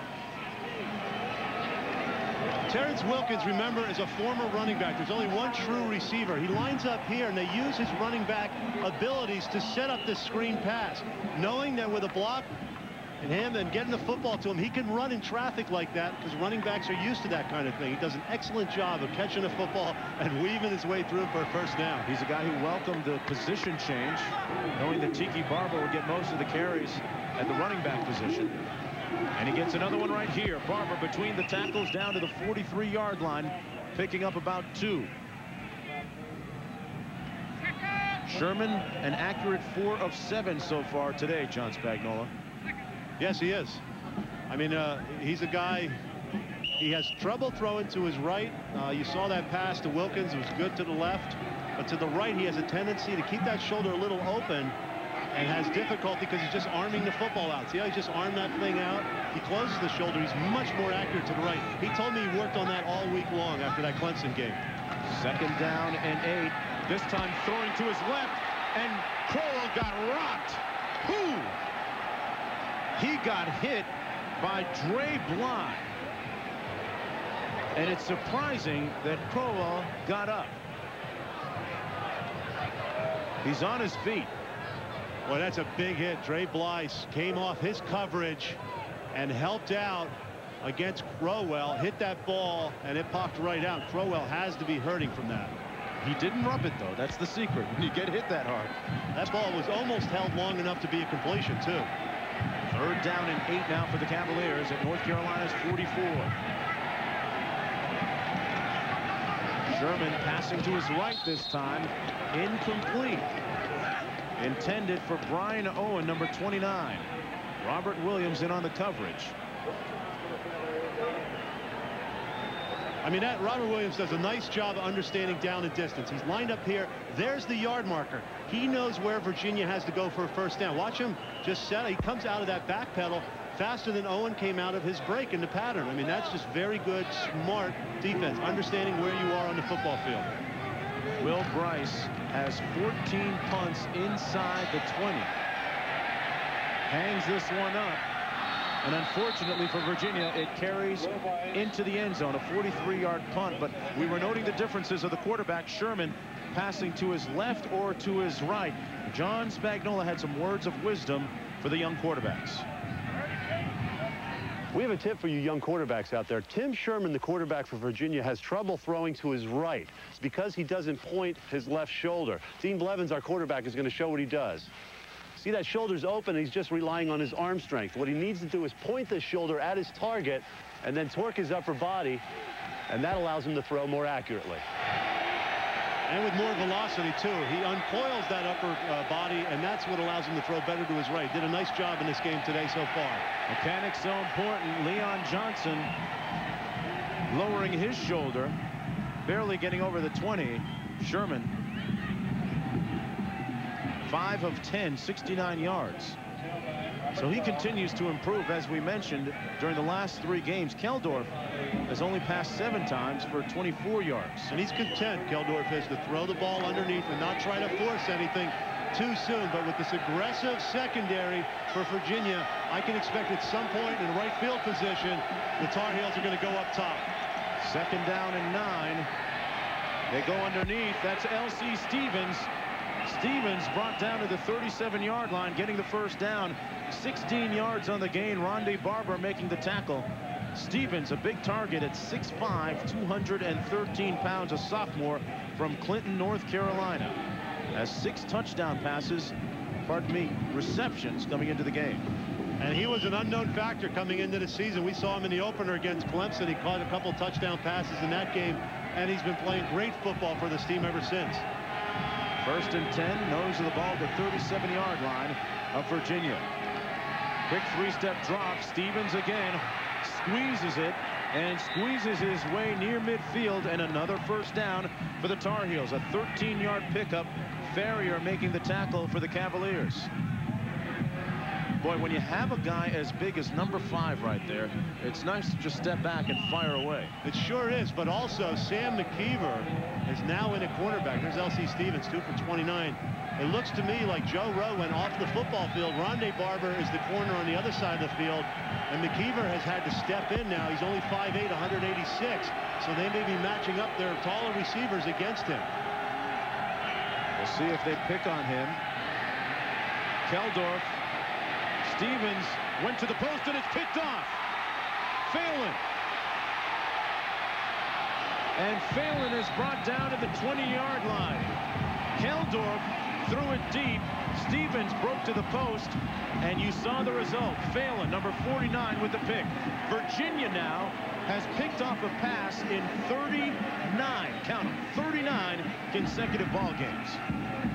Terrence Wilkins, remember, is a former running back. There's only one true receiver. He lines up here, and they use his running back abilities to set up this screen pass, knowing that with a block, and him and getting the football to him. He can run in traffic like that because running backs are used to that kind of thing. He does an excellent job of catching the football and weaving his way through for a first down. He's a guy who welcomed the position change, knowing that Tiki Barber would get most of the carries at the running back position. And he gets another one right here. Barber between the tackles down to the 43-yard line, picking up about two. Sherman, an accurate four of seven so far today, John Spagnola. Yes, he is. I mean, uh, he's a guy, he has trouble throwing to his right. Uh, you saw that pass to Wilkins. It was good to the left. But to the right, he has a tendency to keep that shoulder a little open and has difficulty because he's just arming the football out. See how he just armed that thing out? He closes the shoulder. He's much more accurate to the right. He told me he worked on that all week long after that Clemson game. Second down and eight. This time throwing to his left, and Crowell got rocked. Who? He got hit by Dre Bly. And it's surprising that Crowell got up. He's on his feet. Well, that's a big hit. Dre Bly came off his coverage and helped out against Crowell, hit that ball, and it popped right out. Crowell has to be hurting from that. He didn't rub it, though. That's the secret. When you get hit that hard. That ball was almost held long enough to be a completion, too. Third down and eight now for the Cavaliers at North Carolina's 44. Sherman passing to his right this time. Incomplete. Intended for Brian Owen, number 29. Robert Williams in on the coverage. I mean, that Robert Williams does a nice job of understanding down and distance. He's lined up here. There's the yard marker. He knows where Virginia has to go for a first down. Watch him just set. He comes out of that back pedal faster than Owen came out of his break in the pattern. I mean, that's just very good, smart defense, understanding where you are on the football field. Will Brice has 14 punts inside the 20. Hangs this one up. And unfortunately for Virginia, it carries into the end zone, a 43-yard punt. But we were noting the differences of the quarterback, Sherman, passing to his left or to his right. John Spagnola had some words of wisdom for the young quarterbacks. We have a tip for you young quarterbacks out there. Tim Sherman, the quarterback for Virginia, has trouble throwing to his right. It's because he doesn't point his left shoulder. Dean Blevins, our quarterback, is going to show what he does. See that shoulder's open. He's just relying on his arm strength. What he needs to do is point the shoulder at his target and then torque his upper body, and that allows him to throw more accurately. And with more velocity, too. He uncoils that upper uh, body, and that's what allows him to throw better to his right. Did a nice job in this game today so far. Mechanics so important. Leon Johnson lowering his shoulder, barely getting over the 20. Sherman 5 of 10, 69 yards. So he continues to improve, as we mentioned, during the last three games. Keldorf has only passed seven times for 24 yards. And he's content, Keldorf is, to throw the ball underneath and not try to force anything too soon. But with this aggressive secondary for Virginia, I can expect at some point in the right field position, the Tar Heels are going to go up top. Second down and nine. They go underneath. That's L.C. Stevens. Stevens brought down to the 37-yard line, getting the first down. 16 yards on the gain. Rondé Barber making the tackle. Stevens, a big target at 6'5", 213 pounds, a sophomore from Clinton, North Carolina. Has six touchdown passes, pardon me, receptions coming into the game. And he was an unknown factor coming into the season. We saw him in the opener against Clemson. He caught a couple touchdown passes in that game, and he's been playing great football for this team ever since. First and 10, nose of the ball to 37-yard line of Virginia. Quick three-step drop. Stevens again squeezes it and squeezes his way near midfield and another first down for the Tar Heels. A 13-yard pickup. Farrior making the tackle for the Cavaliers. Boy, when you have a guy as big as number five right there, it's nice to just step back and fire away. It sure is, but also Sam McKeever is now in a cornerback. There's L.C. Stevens, two for 29. It looks to me like Joe Rowe went off the football field. Rondé Barber is the corner on the other side of the field, and McKeever has had to step in now. He's only 5'8", 186, so they may be matching up their taller receivers against him. We'll see if they pick on him. Keldorf Stevens went to the post and it's picked off. Phelan. And Phelan is brought down to the 20-yard line. Keldorf threw it deep. Stevens broke to the post, and you saw the result. Phelan, number 49, with the pick. Virginia now has picked off a pass in 39, count 39 consecutive ball games.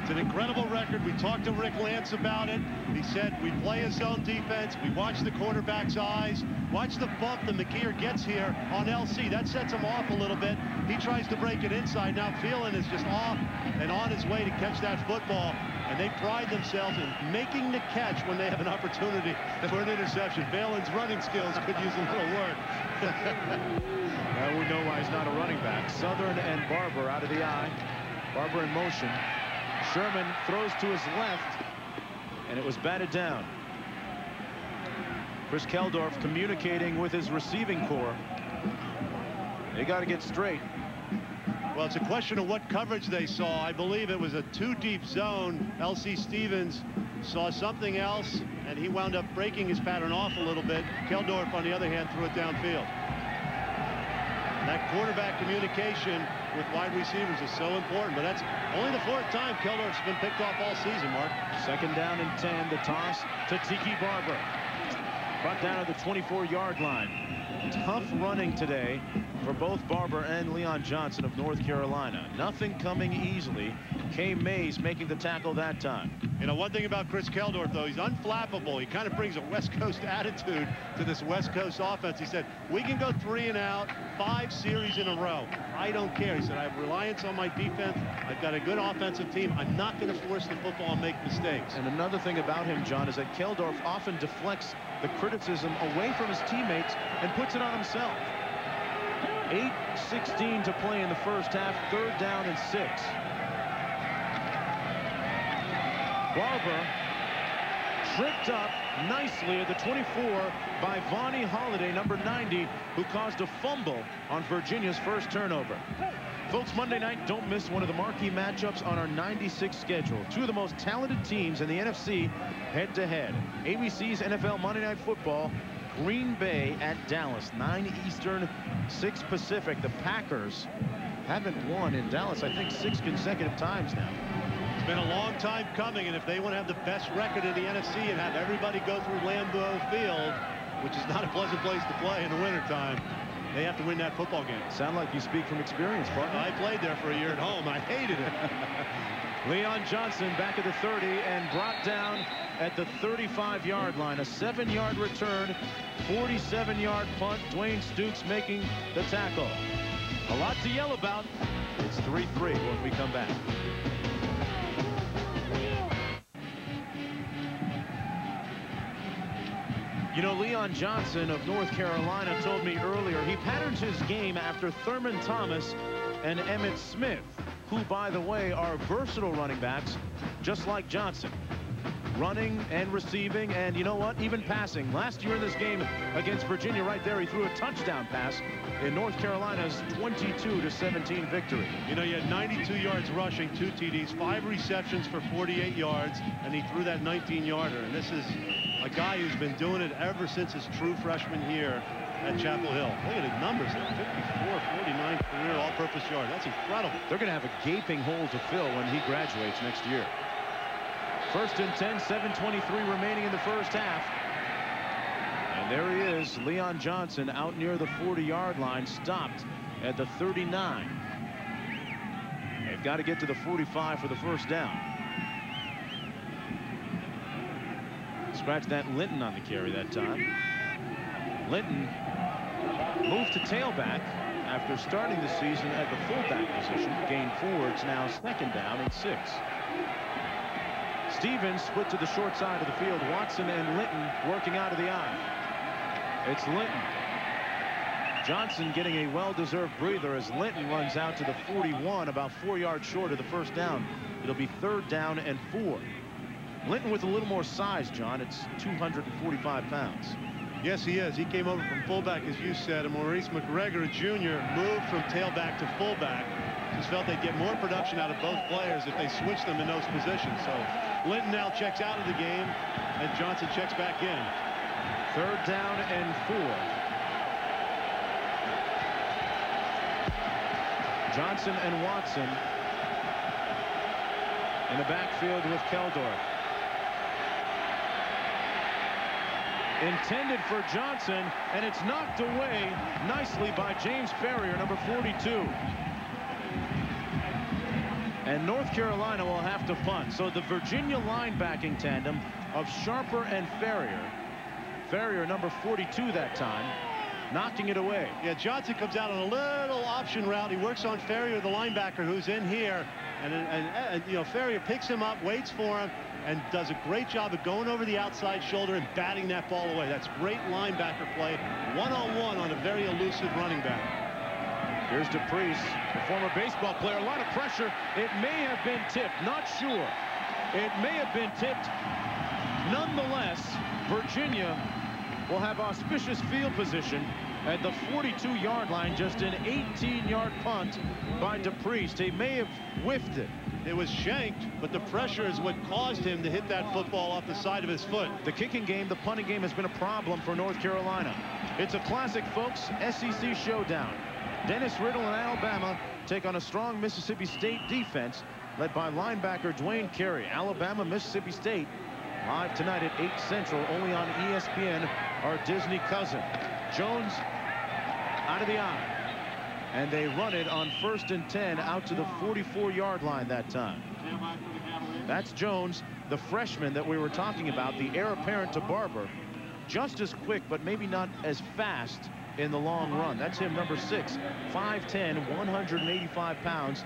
It's an incredible record. We talked to Rick Lantz about it. He said we play a zone defense. We watch the quarterback's eyes. Watch the bump that McKeever gets here on LC. That sets him off a little bit. He tries to break it inside. Now Phelan is just off and on his way to catch that football. And they pride themselves in making the catch when they have an opportunity for an interception. Phelan's running skills could use a little work. now we know why he's not a running back. Southern and Barber out of the I. Barber in motion. Sherman throws to his left, and it was batted down. Chris Keldorf communicating with his receiving corps. They got to get straight. Well, it's a question of what coverage they saw. I believe it was a two deep zone. L.C. Stevens saw something else, and he wound up breaking his pattern off a little bit. Keldorf, on the other hand, threw it downfield. That quarterback communication with wide receivers is so important, but that's only the fourth time Keldorf's been picked off all season, Mark. Second down and 10, the toss to Tiki Barber. Brought down at the 24-yard line. Tough running today for both Barber and Leon Johnson of North Carolina. Nothing coming easily. Kay Mays making the tackle that time. You know, one thing about Chris Keldorf, though, he's unflappable. He kind of brings a West Coast attitude to this West Coast offense. He said, we can go three and out, five series in a row. I don't care. He said, I have reliance on my defense. I've got a good offensive team. I'm not going to force the football and make mistakes. And another thing about him, John, is that Keldorf often deflects the criticism away from his teammates and puts it on himself. 8-16 to play in the first half, third down and six. Barber tripped up nicely at the 24 by Vonnie Holliday, number 90, who caused a fumble on Virginia's first turnover. Folks, Monday night, don't miss one of the marquee matchups on our 96 schedule. Two of the most talented teams in the NFC head-to-head. -head. ABC's NFL Monday Night Football, Green Bay at Dallas, 9 Eastern, 6 Pacific. The Packers haven't won in Dallas, I think, six consecutive times now. It's been a long time coming, and if they want to have the best record in the NFC and have everybody go through Lambeau Field, which is not a pleasant place to play in the wintertime, they have to win that football game. Sound like you speak from experience, partner. I played there for a year at home. I hated it. Leon Johnson back at the 30 and brought down at the 35-yard line. A seven-yard return, 47-yard punt. Dwayne Stukes making the tackle. A lot to yell about. It's 3-3 when we come back. You know, Leon Johnson of North Carolina told me earlier he patterns his game after Thurman Thomas and Emmitt Smith, who, by the way, are versatile running backs, just like Johnson. Running and receiving, and you know what? Even passing. Last year in this game against Virginia, right there, he threw a touchdown pass in North Carolina's 22 to 17 victory. You know, he had 92 yards rushing, two TDs, five receptions for 48 yards, and he threw that 19-yarder. And this is a guy who's been doing it ever since his true freshman year at Chapel Hill. Look at his numbers there, 54, 49 career all-purpose yard. That's incredible. They're going to have a gaping hole to fill when he graduates next year. First and 10, 7.23 remaining in the first half. And there he is, Leon Johnson out near the 40-yard line, stopped at the 39. They've got to get to the 45 for the first down. Scratch that Linton on the carry that time. Linton moved to tailback after starting the season at the fullback position. Gained forwards now second down and six. Stevens split to the short side of the field. Watson and Linton working out of the I. It's Linton. Johnson getting a well-deserved breather as Linton runs out to the 41, about four yards short of the first down. It'll be third down and four. Linton with a little more size, John. It's 245 pounds. Yes, he is. He came over from fullback, as you said, and Maurice McGregor Jr. moved from tailback to fullback. Just felt they'd get more production out of both players if they switched them in those positions. So Linton now checks out of the game, and Johnson checks back in. Third down and four. Johnson and Watson in the backfield with Keldorf. Intended for Johnson, and it's knocked away nicely by James Farrior, number 42. And North Carolina will have to punt. So the Virginia linebacking tandem of Sharper and Farrior. Farrior, number 42 that time, knocking it away. Yeah, Johnson comes out on a little option route. He works on Farrior, the linebacker, who's in here. And, and, and you know, Farrior picks him up, waits for him, and does a great job of going over the outside shoulder and batting that ball away. That's great linebacker play, one-on-one -on, -one on a very elusive running back. Here's DePriest, the former baseball player. A lot of pressure. It may have been tipped. Not sure. It may have been tipped. Nonetheless, Virginia will have auspicious field position at the 42-yard line. Just an 18-yard punt by DePriest. He may have whiffed it. It was shanked, but the pressure is what caused him to hit that football off the side of his foot. The kicking game, the punting game has been a problem for North Carolina. It's a classic, folks. SEC showdown. Dennis Riddle and Alabama take on a strong Mississippi State defense led by linebacker Dwayne Carey. Alabama, Mississippi State live tonight at 8 Central only on ESPN our Disney cousin. Jones out of the I. And they run it on first and 10 out to the 44-yard line that time. That's Jones, the freshman that we were talking about, the heir apparent to Barber. Just as quick, but maybe not as fast in the long run. That's him, number six, 5'10", 185 pounds.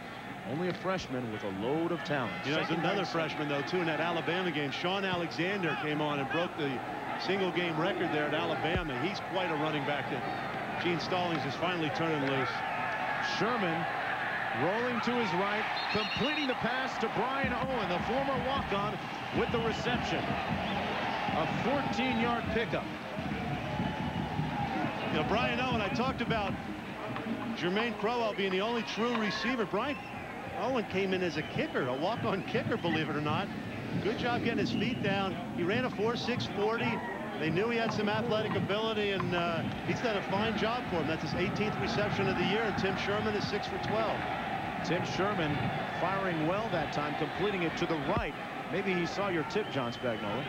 Only a freshman with a load of talent. You know, there's another freshman, though, too, in that Alabama game. Shaun Alexander came on and broke the single game record there at Alabama. He's quite a running back that Gene Stallings is finally turning loose. Sherman rolling to his right, completing the pass to Brian Owen, the former walk-on, with the reception. A 14-yard pickup. You know, Brian Owen, I talked about Germane Crowell being the only true receiver. Brian Owen came in as a kicker, a walk-on kicker, believe it or not. Good job getting his feet down. He ran a 4.640. They knew he had some athletic ability, and uh, he's done a fine job for him. That's his 18th reception of the year, and Tim Sherman is 6 for 12. Tim Sherman firing well that time, completing it to the right. Maybe he saw your tip, John Spagnola.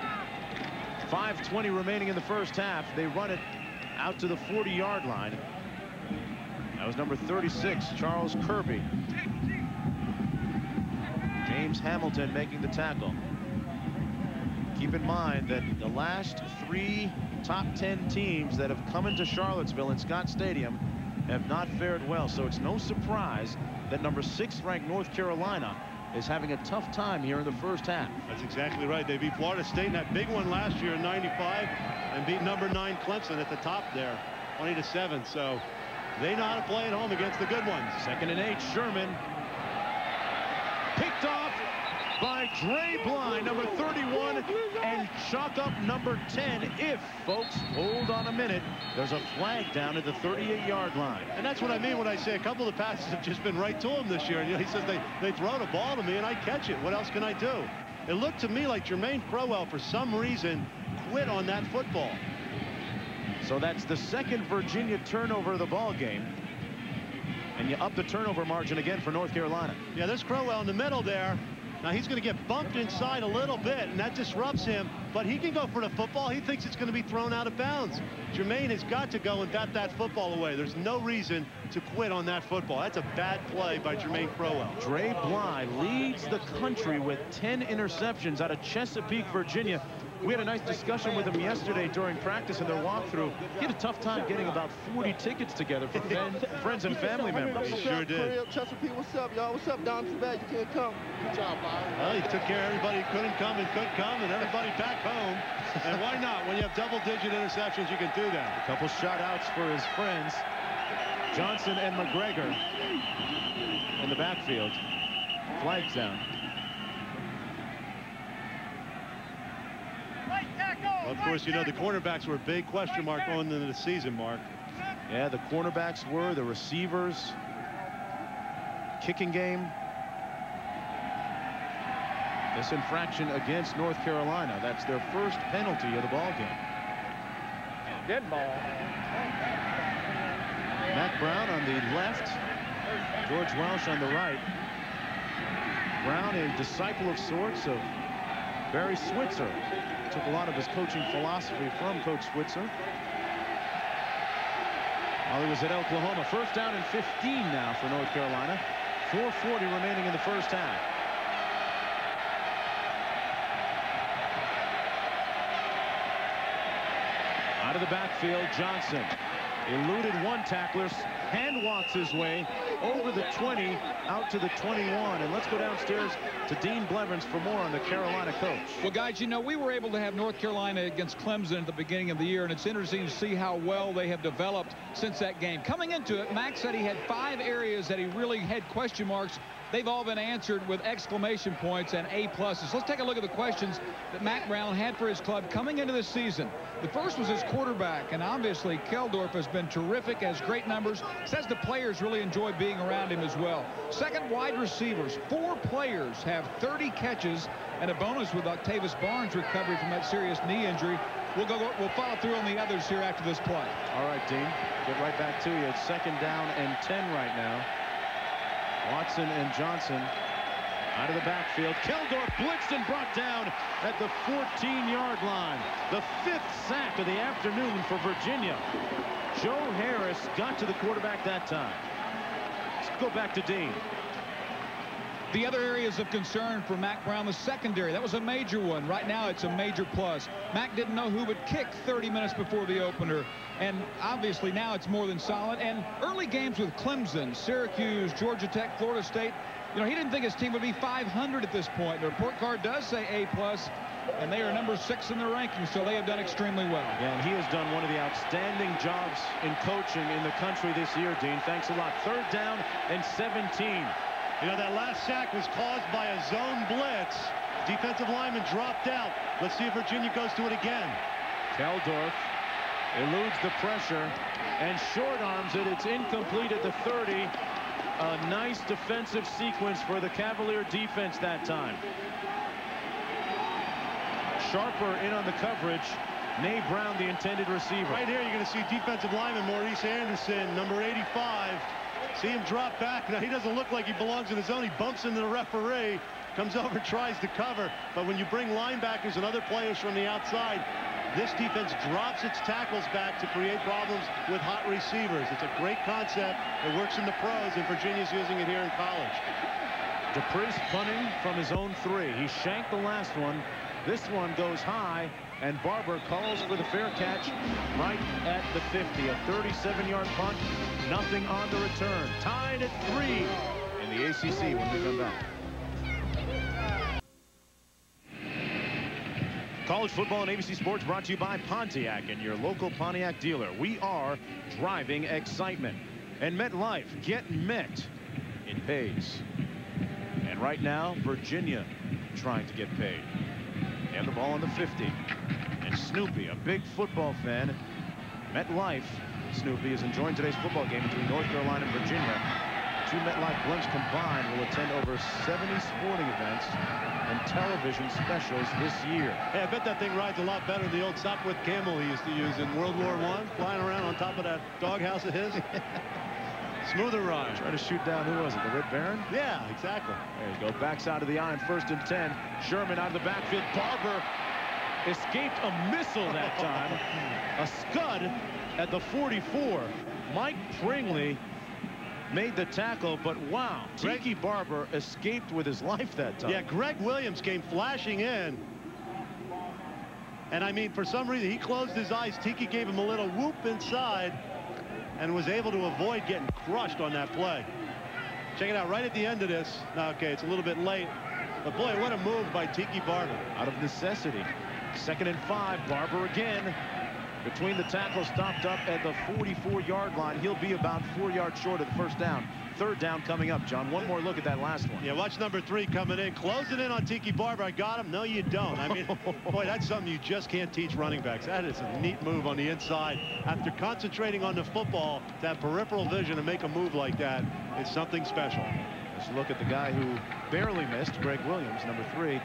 5.20 remaining in the first half. They run it out to the 40-yard line. That was number 36, Charles Kirby. James Hamilton making the tackle. Keep in mind that the last three top 10 teams that have come into Charlottesville and Scott Stadium have not fared well. So it's no surprise that number six ranked North Carolina is having a tough time here in the first half. That's exactly right. They beat Florida State in that big one last year in 95 and beat number nine Clemson at the top there 20 to 7. So they know how to play at home against the good ones. Second and eight, Sherman. Picked off by Dre Bly, number 31, and chalk up number 10 if, folks, hold on a minute. There's a flag down at the 38-yard line. And that's what I mean when I say a couple of the passes have just been right to him this year. And you know, he says they, they throw the ball to me and I catch it. What else can I do? It looked to me like Germane Crowell, for some reason, quit on that football. So that's the second Virginia turnover of the ball game. And you up the turnover margin again for North Carolina. Yeah, there's Crowell in the middle there. Now he's going to get bumped inside a little bit, and that disrupts him. But he can go for the football. He thinks it's going to be thrown out of bounds. Germane has got to go and bat that football away. There's no reason to quit on that football. That's a bad play by Germane Crowell. Dre Bly leads the country with 10 interceptions out of Chesapeake, Virginia. We had a nice discussion with him yesterday during practice in their walkthrough. He had a tough time getting about 40 tickets together for friends and family members. He sure did. Chesapeake, what's up, y'all? What's up, Don? Too bad you can't come. Good job, Bob. Well, he took care of everybody who couldn't come and could come, and everybody back home. And why not? When you have double-digit interceptions, you can do that. A couple shout-outs for his friends, Johnson and McGregor in the backfield. Flags down. Well, of course, you know, the cornerbacks were a big question mark going into the season, Mark. Yeah, the cornerbacks were, the receivers, kicking game. This infraction against North Carolina. That's their first penalty of the ball game. Dead ball. Mack Brown on the left. George Welsh on the right. Brown, a disciple of sorts of Barry Switzer. Took a lot of his coaching philosophy from Coach Switzer. While he was at Oklahoma. First down and 15 now for North Carolina. 440 remaining in the first half. Out of the backfield, Johnson eluded one tackler, hand walks his way over the 20 out to the 21 and let's go downstairs to Dean Blevins for more on the Carolina coach. Well guys you know we were able to have North Carolina against Clemson at the beginning of the year and it's interesting to see how well they have developed since that game coming into it Mack said he had five areas that he really had question marks They've all been answered with exclamation points and A pluses. Let's take a look at the questions that Mack Brown had for his club coming into this season. The first was his quarterback, and obviously Keldorf has been terrific, has great numbers, says the players really enjoy being around him as well. Second, wide receivers. Four players have 30 catches and a bonus with Octavius Barnes' recovery from that serious knee injury. We'll go. We'll follow through on the others here after this play. All right, Dean. Get right back to you. It's second down and 10 right now. Watson and Johnson out of the backfield. Keldorf blitzed and brought down at the 14-yard line. The fifth sack of the afternoon for Virginia. Joe Harris got to the quarterback that time. Let's go back to Dean. The other areas of concern for Mack Brown, the secondary, that was a major one. Right now, it's a major plus. Mack didn't know who would kick 30 minutes before the opener. And obviously now it's more than solid. And early games with Clemson, Syracuse, Georgia Tech, Florida State, you know, he didn't think his team would be 500 at this point. The report card does say A+, plus, and they are number six in the rankings, so they have done extremely well. Yeah, and he has done one of the outstanding jobs in coaching in the country this year, Dean. Thanks a lot. Third down and 17. You know, that last sack was caused by a zone blitz. Defensive lineman dropped out. Let's see if Virginia goes to it again. Keldorf eludes the pressure and short arms it. It's incomplete at the 30. A nice defensive sequence for the Cavalier defense that time. Sharper in on the coverage. Na Brown, the intended receiver. Right here, you're going to see defensive lineman Maurice Anderson, number 85. See him drop back. Now, he doesn't look like he belongs in the zone. He bumps into the referee, comes over, tries to cover. But when you bring linebackers and other players from the outside, this defense drops its tackles back to create problems with hot receivers. It's a great concept. It works in the pros, and Virginia's using it here in college. DePriest punting from his own three. He shanked the last one. This one goes high, and Barber calls for the fair catch right at the 50. A 37-yard punt, nothing on the return. Tied at three in the ACC when we come back. College football and ABC Sports brought to you by Pontiac and your local Pontiac dealer. We are driving excitement. And MetLife, get met. It pays. And right now, Virginia trying to get paid. They have the ball on the 50. And Snoopy, a big football fan. MetLife, Snoopy is enjoying today's football game between North Carolina and Virginia. Two MetLife blimps combined will attend over 70 sporting events and television specials this year. Hey, I bet that thing rides a lot better than the old Sopwith camel he used to use in World War One, flying around on top of that doghouse of his. Smoother ride. Trying to shoot down, who was it, the Red Baron? Yeah, exactly. There you go, backside of the iron, first and 10. Sherman out of the backfield. Barber escaped a missile that time. a scud at the 44. Mike Pringley made the tackle, but wow, Tiki Barber escaped with his life that time. Yeah, Greg Williams came flashing in. And I mean, for some reason, he closed his eyes. Tiki gave him a little whoop inside and was able to avoid getting crushed on that play. Check it out right at the end of this. Now, Okay, it's a little bit late. But boy, what a move by Tiki Barber. Out of necessity. Second and five, Barber again. Between the tackles stopped up at the 44-yard line. He'll be about four yards short of the first down. Third down coming up, John. One more look at that last one. Yeah, watch number three coming in. Closing in on Tiki Barber. I got him. No, you don't. I mean, boy, that's something you just can't teach running backs. That is a neat move on the inside. After concentrating on the football, that peripheral vision to make a move like that is something special. Let's look at the guy who barely missed, Greg Williams, number three.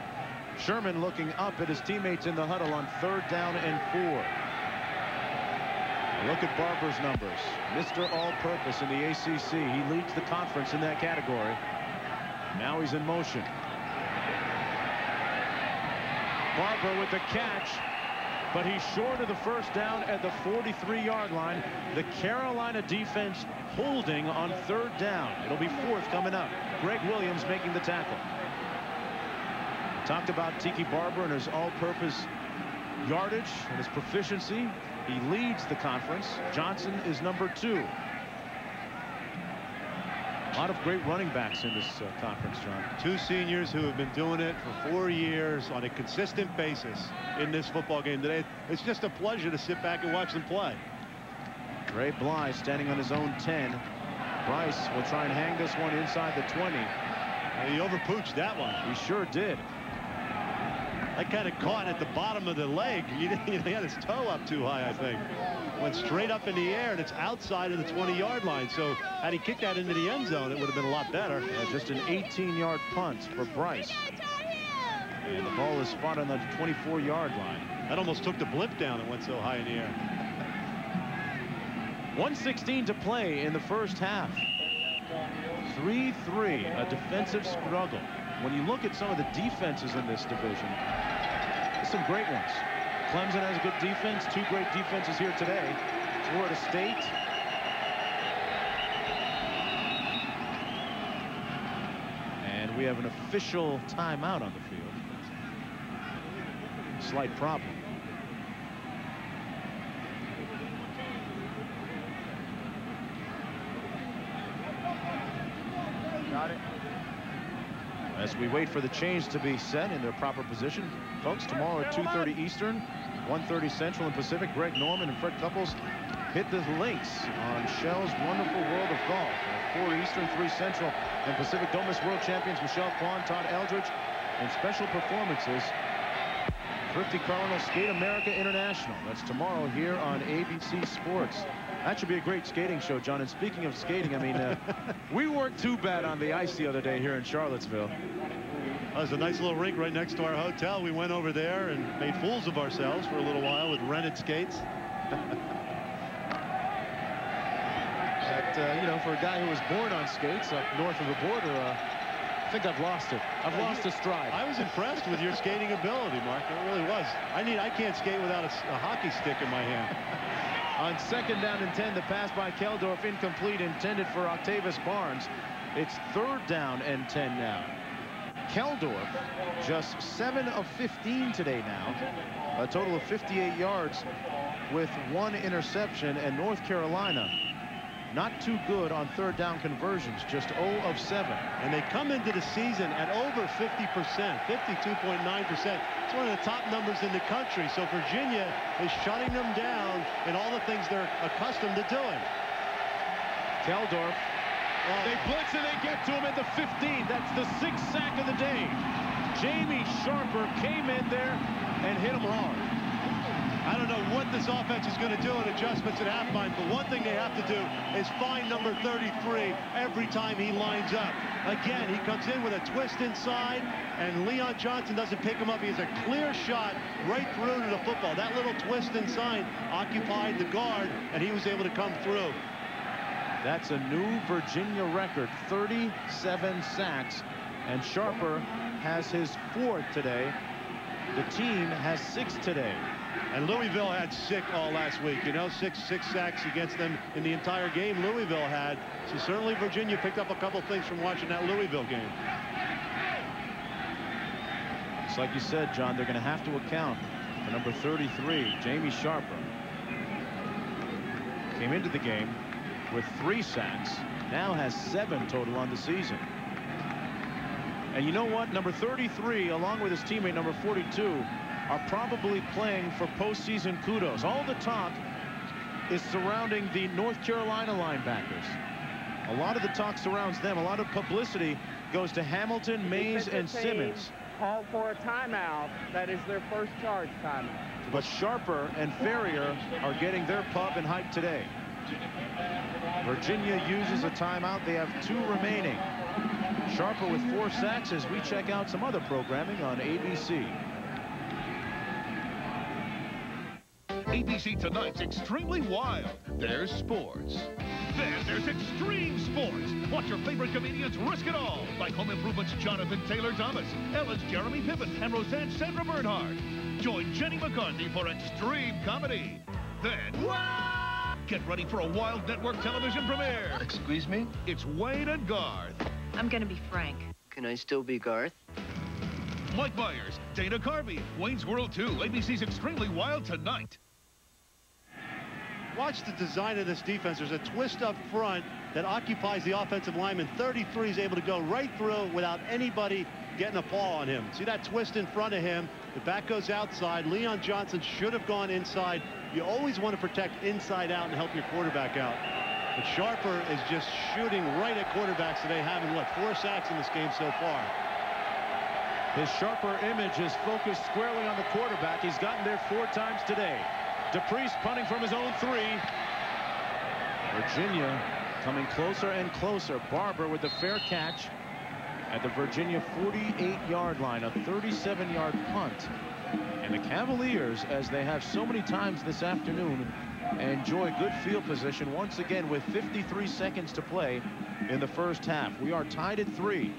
Sherman looking up at his teammates in the huddle on third down and four. Look at Barber's numbers. Mr. All-Purpose in the ACC. He leads the conference in that category. Now he's in motion. Barber with the catch, but he's short of the first down at the 43-yard line. The Carolina defense holding on third down. It'll be fourth coming up. Greg Williams making the tackle. Talked about Tiki Barber and his all-purpose yardage and his proficiency. He leads the conference. Johnson is number two. A lot of great running backs in this uh, conference, John. Two seniors who have been doing it for four years on a consistent basis in this football game today. It's just a pleasure to sit back and watch them play. Dre Bly standing on his own 10. Brice will try and hang this one inside the 20. He overpooched that one. He sure did. That kind of caught at the bottom of the leg. He, he had his toe up too high, I think. Went straight up in the air, and it's outside of the 20-yard line. So had he kicked that into the end zone, it would have been a lot better. Yeah, just an 18-yard punt for Brice. And the ball is spot on the 24-yard line. That almost took the blip down. It went so high in the air. 116 to play in the first half. 3-3, a defensive struggle. When you look at some of the defenses in this division, some great ones. Clemson has a good defense. Two great defenses here today. Florida State. And we have an official timeout on the field. Slight problem. Got it. As we wait for the chains to be set in their proper position, folks, tomorrow at 2.30 Eastern, 1.30 Central and Pacific, Greg Norman and Fred Couples hit the links on Shell's Wonderful World of Golf. At 4 Eastern, 3 Central and Pacific. Don't miss World Champions Michelle Kwan, Todd Eldredge, and special performances. Thrifty Car Rental Skate America International. That's tomorrow here on ABC Sports. That should be a great skating show, John. And speaking of skating, I mean, uh, we weren't too bad on the ice the other day here in Charlottesville. There's a nice little rink right next to our hotel. We went over there and made fools of ourselves for a little while with rented skates. But, uh, you know, for a guy who was born on skates up north of the border, uh, I think I've lost it. I've lost a stride. I was impressed with your skating ability, Mark. It really was. I need. I can't skate without a, a hockey stick in my hand. On second down and 10, the pass by Keldorf incomplete, intended for Octavius Barnes. It's third down and 10 now. Keldorf just 7 of 15 today now. A total of 58 yards with one interception. And North Carolina not too good on third down conversions, just 0 of 7. And they come into the season at over 50%, 52.9%. It's one of the top numbers in the country. So Virginia is shutting them down in all the things they're accustomed to doing. Keldorf. Oh. They blitz and they get to him at the 15. That's the sixth sack of the day. Jamie Sharper came in there and hit him hard. I don't know what this offense is going to do in adjustments at halftime, but one thing they have to do is find number 33 every time he lines up. Again, he comes in with a twist inside, and Leon Johnson doesn't pick him up. He has a clear shot right through to the football. That little twist inside occupied the guard, and he was able to come through. That's a new Virginia record, 37 sacks, and Sharper has his fourth today. The team has six today. And Louisville had sick all last week. You know, six six sacks against them in the entire game Louisville had. So certainly Virginia picked up a couple things from watching that Louisville game. It's like you said, John, they're going to have to account for number 33, Jamie Sharper. Came into the game with three sacks. Now has seven total on the season. And you know what? Number 33, along with his teammate number 42, are probably playing for postseason kudos. All the talk is surrounding the North Carolina linebackers. A lot of the talk surrounds them. A lot of publicity goes to Hamilton, Mays, and Simmons. Call for a timeout. That is their first charge timeout. But Sharper and Farrior are getting their pub and hype today. Virginia uses a timeout. They have two remaining. Sharper with four sacks as we check out some other programming on ABC. ABC Tonight's Extremely Wild. There's sports. Then there's extreme sports. Watch your favorite comedians risk it all, like Home Improvement's Jonathan Taylor Thomas, Ellen's Jeremy Piven, and Roseanne's Sandra Bernhard. Join Jenny McCarthy for extreme comedy. Then, get ready for a wild network television premiere. Excuse me? It's Wayne and Garth. I'm gonna be Frank. Can I still be Garth? Mike Myers, Dana Carvey, Wayne's World 2, ABC's Extremely Wild tonight. Watch the design of this defense. There's a twist up front that occupies the offensive lineman. 33 is able to go right through without anybody getting a paw on him. See that twist in front of him? The back goes outside. Leon Johnson should have gone inside. You always want to protect inside out and help your quarterback out. But Sharper is just shooting right at quarterbacks today, having, what, four sacks in this game so far. His Sharper image is focused squarely on the quarterback. He's gotten there four times today. DePriest punting from his own three. Virginia coming closer and closer. Barber with the fair catch at the Virginia 48-yard line, a 37-yard punt. And the Cavaliers, as they have so many times this afternoon, enjoy good field position once again with 53 seconds to play in the first half. We are tied at three.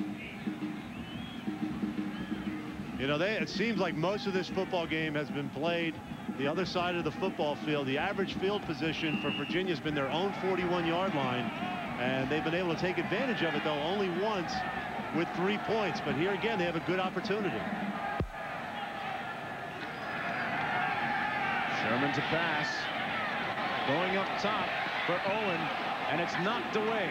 You know, they, it seems like most of this football game has been played the other side of the football field. The average field position for Virginia has been their own 41-yard line, and they've been able to take advantage of it, though, only once with three points. But here again, they have a good opportunity. Sherman to pass. Going up top for Owen, and it's knocked away.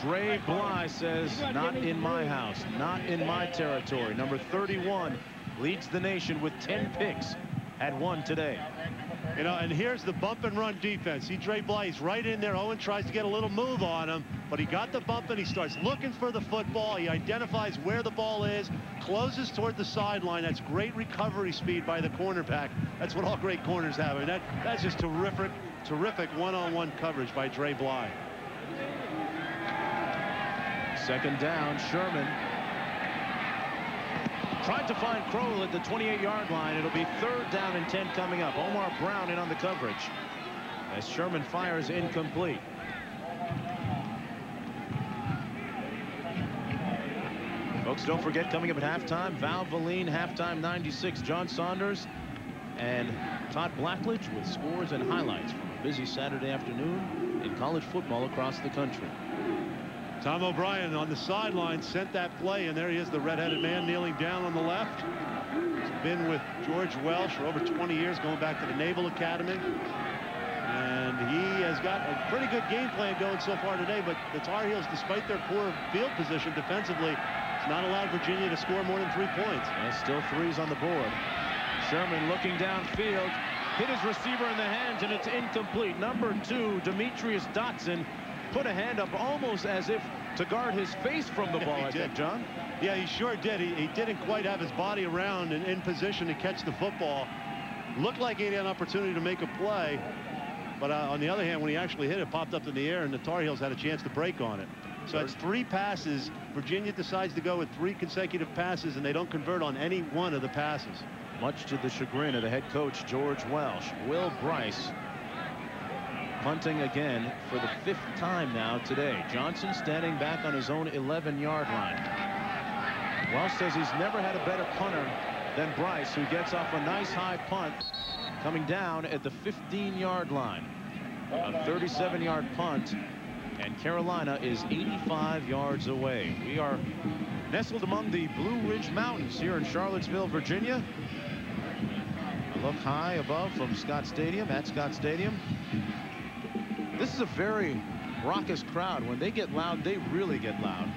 Dre Bly says, not in my house, not in my territory. Number 31 leads the nation with 10 picks had one today. You know, and here's the bump and run defense. See Dre Bly, he's right in there. Owen tries to get a little move on him, but he got the bump and he starts looking for the football. He identifies where the ball is, closes toward the sideline. That's great recovery speed by the cornerback. That's what all great corners have. I mean, that, that's just terrific, terrific one-on-one -on -one coverage by Dre Bly. Second down, Sherman Tried to find Crowell at the 28-yard line. It'll be third down and 10 coming up. Omar Brown in on the coverage as Sherman fires incomplete. Folks, don't forget, coming up at halftime, Valvoline, halftime 96, John Saunders and Todd Blackledge with scores and highlights from a busy Saturday afternoon in college football across the country. Tom O'Brien on the sideline sent that play, and there he is, the red-headed man kneeling down on the left. He's been with George Welsh for over 20 years, going back to the Naval Academy. And he has got a pretty good game plan going so far today, but the Tar Heels, despite their poor field position defensively, has not allowed Virginia to score more than three points. And still threes on the board. Sherman looking downfield, hit his receiver in the hands, and it's incomplete. Number two, Demetrius Dotson, put a hand up almost as if to guard his face from the ball, he I did. think, John. Yeah, he sure did. He, he didn't quite have his body around and in position to catch the football. Looked like he had an opportunity to make a play. But uh, on the other hand, when he actually hit it, popped up in the air, and the Tar Heels had a chance to break on it. So it's three passes. Virginia decides to go with three consecutive passes, and they don't convert on any one of the passes. Much to the chagrin of the head coach, George Welsh. Will Brice punting again for the fifth time now today. Johnson standing back on his own 11-yard line. Welsh says he's never had a better punter than Brice, who gets off a nice high punt coming down at the 15-yard line. A 37-yard punt, and Carolina is 85 yards away. We are nestled among the Blue Ridge Mountains here in Charlottesville, Virginia. A look high above from Scott Stadium, at Scott Stadium. This is a very raucous crowd. When they get loud, they really get loud.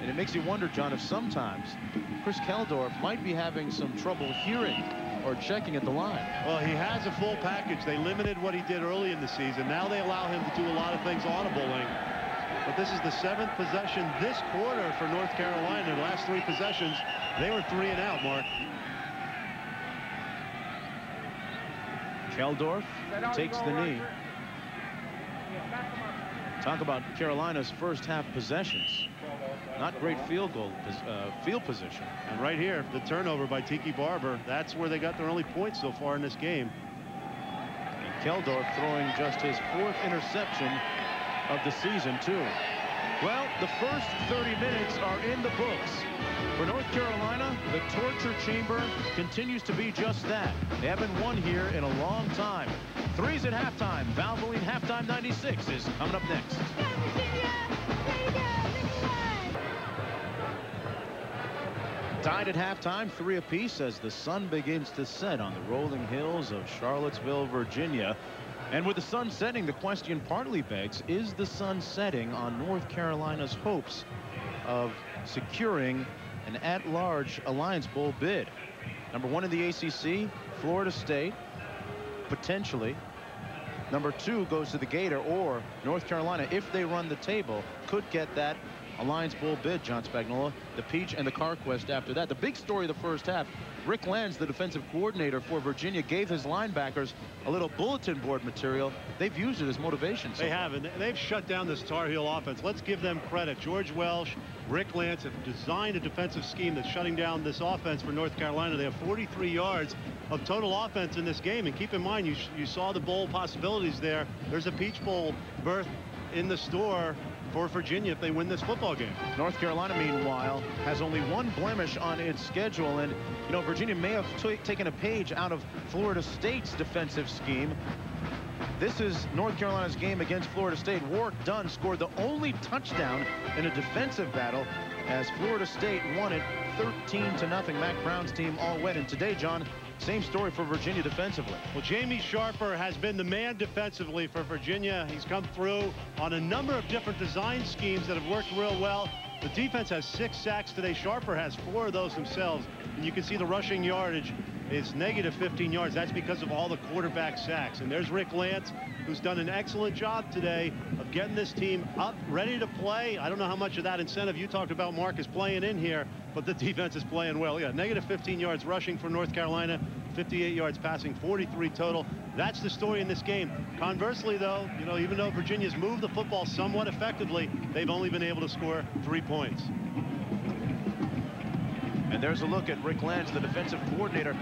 And it makes you wonder, John, if sometimes Chris Keldorf might be having some trouble hearing or checking at the line. Well, he has a full package. They limited what he did early in the season. Now they allow him to do a lot of things audibling. But this is the seventh possession this quarter for North Carolina. The last three possessions, they were three and out, Mark. Keldorf takes the knee. Talk about Carolina's first half possessions. Not great field goal uh, field position. And right here, the turnover by Tiki Barber. That's where they got their only points so far in this game. And Keldorf throwing just his fourth interception of the season, too. Well, the first 30 minutes are in the books. For North Carolina, the torture chamber continues to be just that. They haven't won here in a long time. Threes at halftime. Valvoline halftime 96 is coming up next. Tied at halftime, three apiece as the sun begins to set on the rolling hills of Charlottesville, Virginia. And with the sun setting, the question partly begs, is the sun setting on North Carolina's hopes of securing an at-large Alliance Bowl bid? Number one in the ACC, Florida State, potentially. Number two goes to the Gator or North Carolina, if they run the table, could get that Alliance Bowl bid, John Spagnola, the Peach and the CarQuest after that. The big story of the first half, Rick Lantz, the defensive coordinator for Virginia, gave his linebackers a little bulletin board material. They've used it as motivation. So they have, and they've shut down this Tar Heel offense. Let's give them credit. George Welsh, Rick Lantz have designed a defensive scheme that's shutting down this offense for North Carolina. They have 43 yards of total offense in this game. And keep in mind, you, you saw the bowl possibilities there. There's a Peach Bowl berth in the store for Virginia if they win this football game. North Carolina, meanwhile, has only one blemish on its schedule. And, you know, Virginia may have taken a page out of Florida State's defensive scheme. This is North Carolina's game against Florida State. Warrick Dunn scored the only touchdown in a defensive battle as Florida State won it 13 to nothing. Mack Brown's team all went. And today, John, same story for Virginia defensively. Well, Jamie Sharper has been the man defensively for Virginia. He's come through on a number of different design schemes that have worked real well. The defense has six sacks today. Sharper has four of those themselves. And you can see the rushing yardage is negative 15 yards. That's because of all the quarterback sacks. And there's Rick Lantz, who's done an excellent job today of getting this team up, ready to play. I don't know how much of that incentive you talked about, Mark, is playing in here, but the defense is playing well. Yeah, negative 15 yards rushing for North Carolina, 58 yards passing, 43 total. That's the story in this game. Conversely, though, you know, even though Virginia's moved the football somewhat effectively, they've only been able to score three points. And there's a look at Rick Lantz, the defensive coordinator.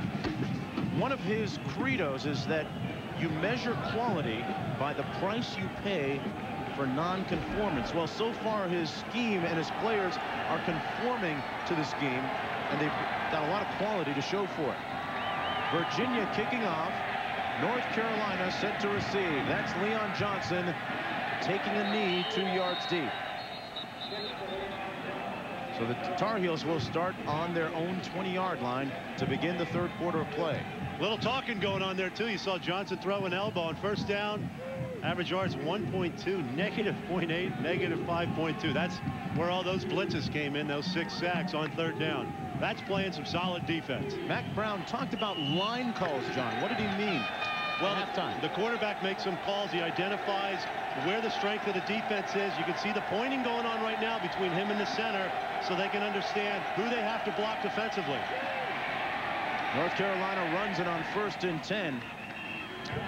One of his credos is that you measure quality by the price you pay for non-conformance. Well, so far his scheme and his players are conforming to the scheme, and they've got a lot of quality to show for it. Virginia kicking off. North Carolina set to receive. That's Leon Johnson taking a knee two yards deep. So the Tar Heels will start on their own 20-yard line to begin the third quarter of play. Little talking going on there, too. You saw Johnson throw an elbow on first down Average yards 1.2, negative 0.8, negative 5.2. That's where all those blitzes came in, those six sacks on third down. That's playing some solid defense. Mack Brown talked about line calls, John. What did he mean? Well, halftime. the quarterback makes some calls. He identifies where the strength of the defense is. You can see the pointing going on right now between him and the center so they can understand who they have to block defensively. North Carolina runs it on first and 10.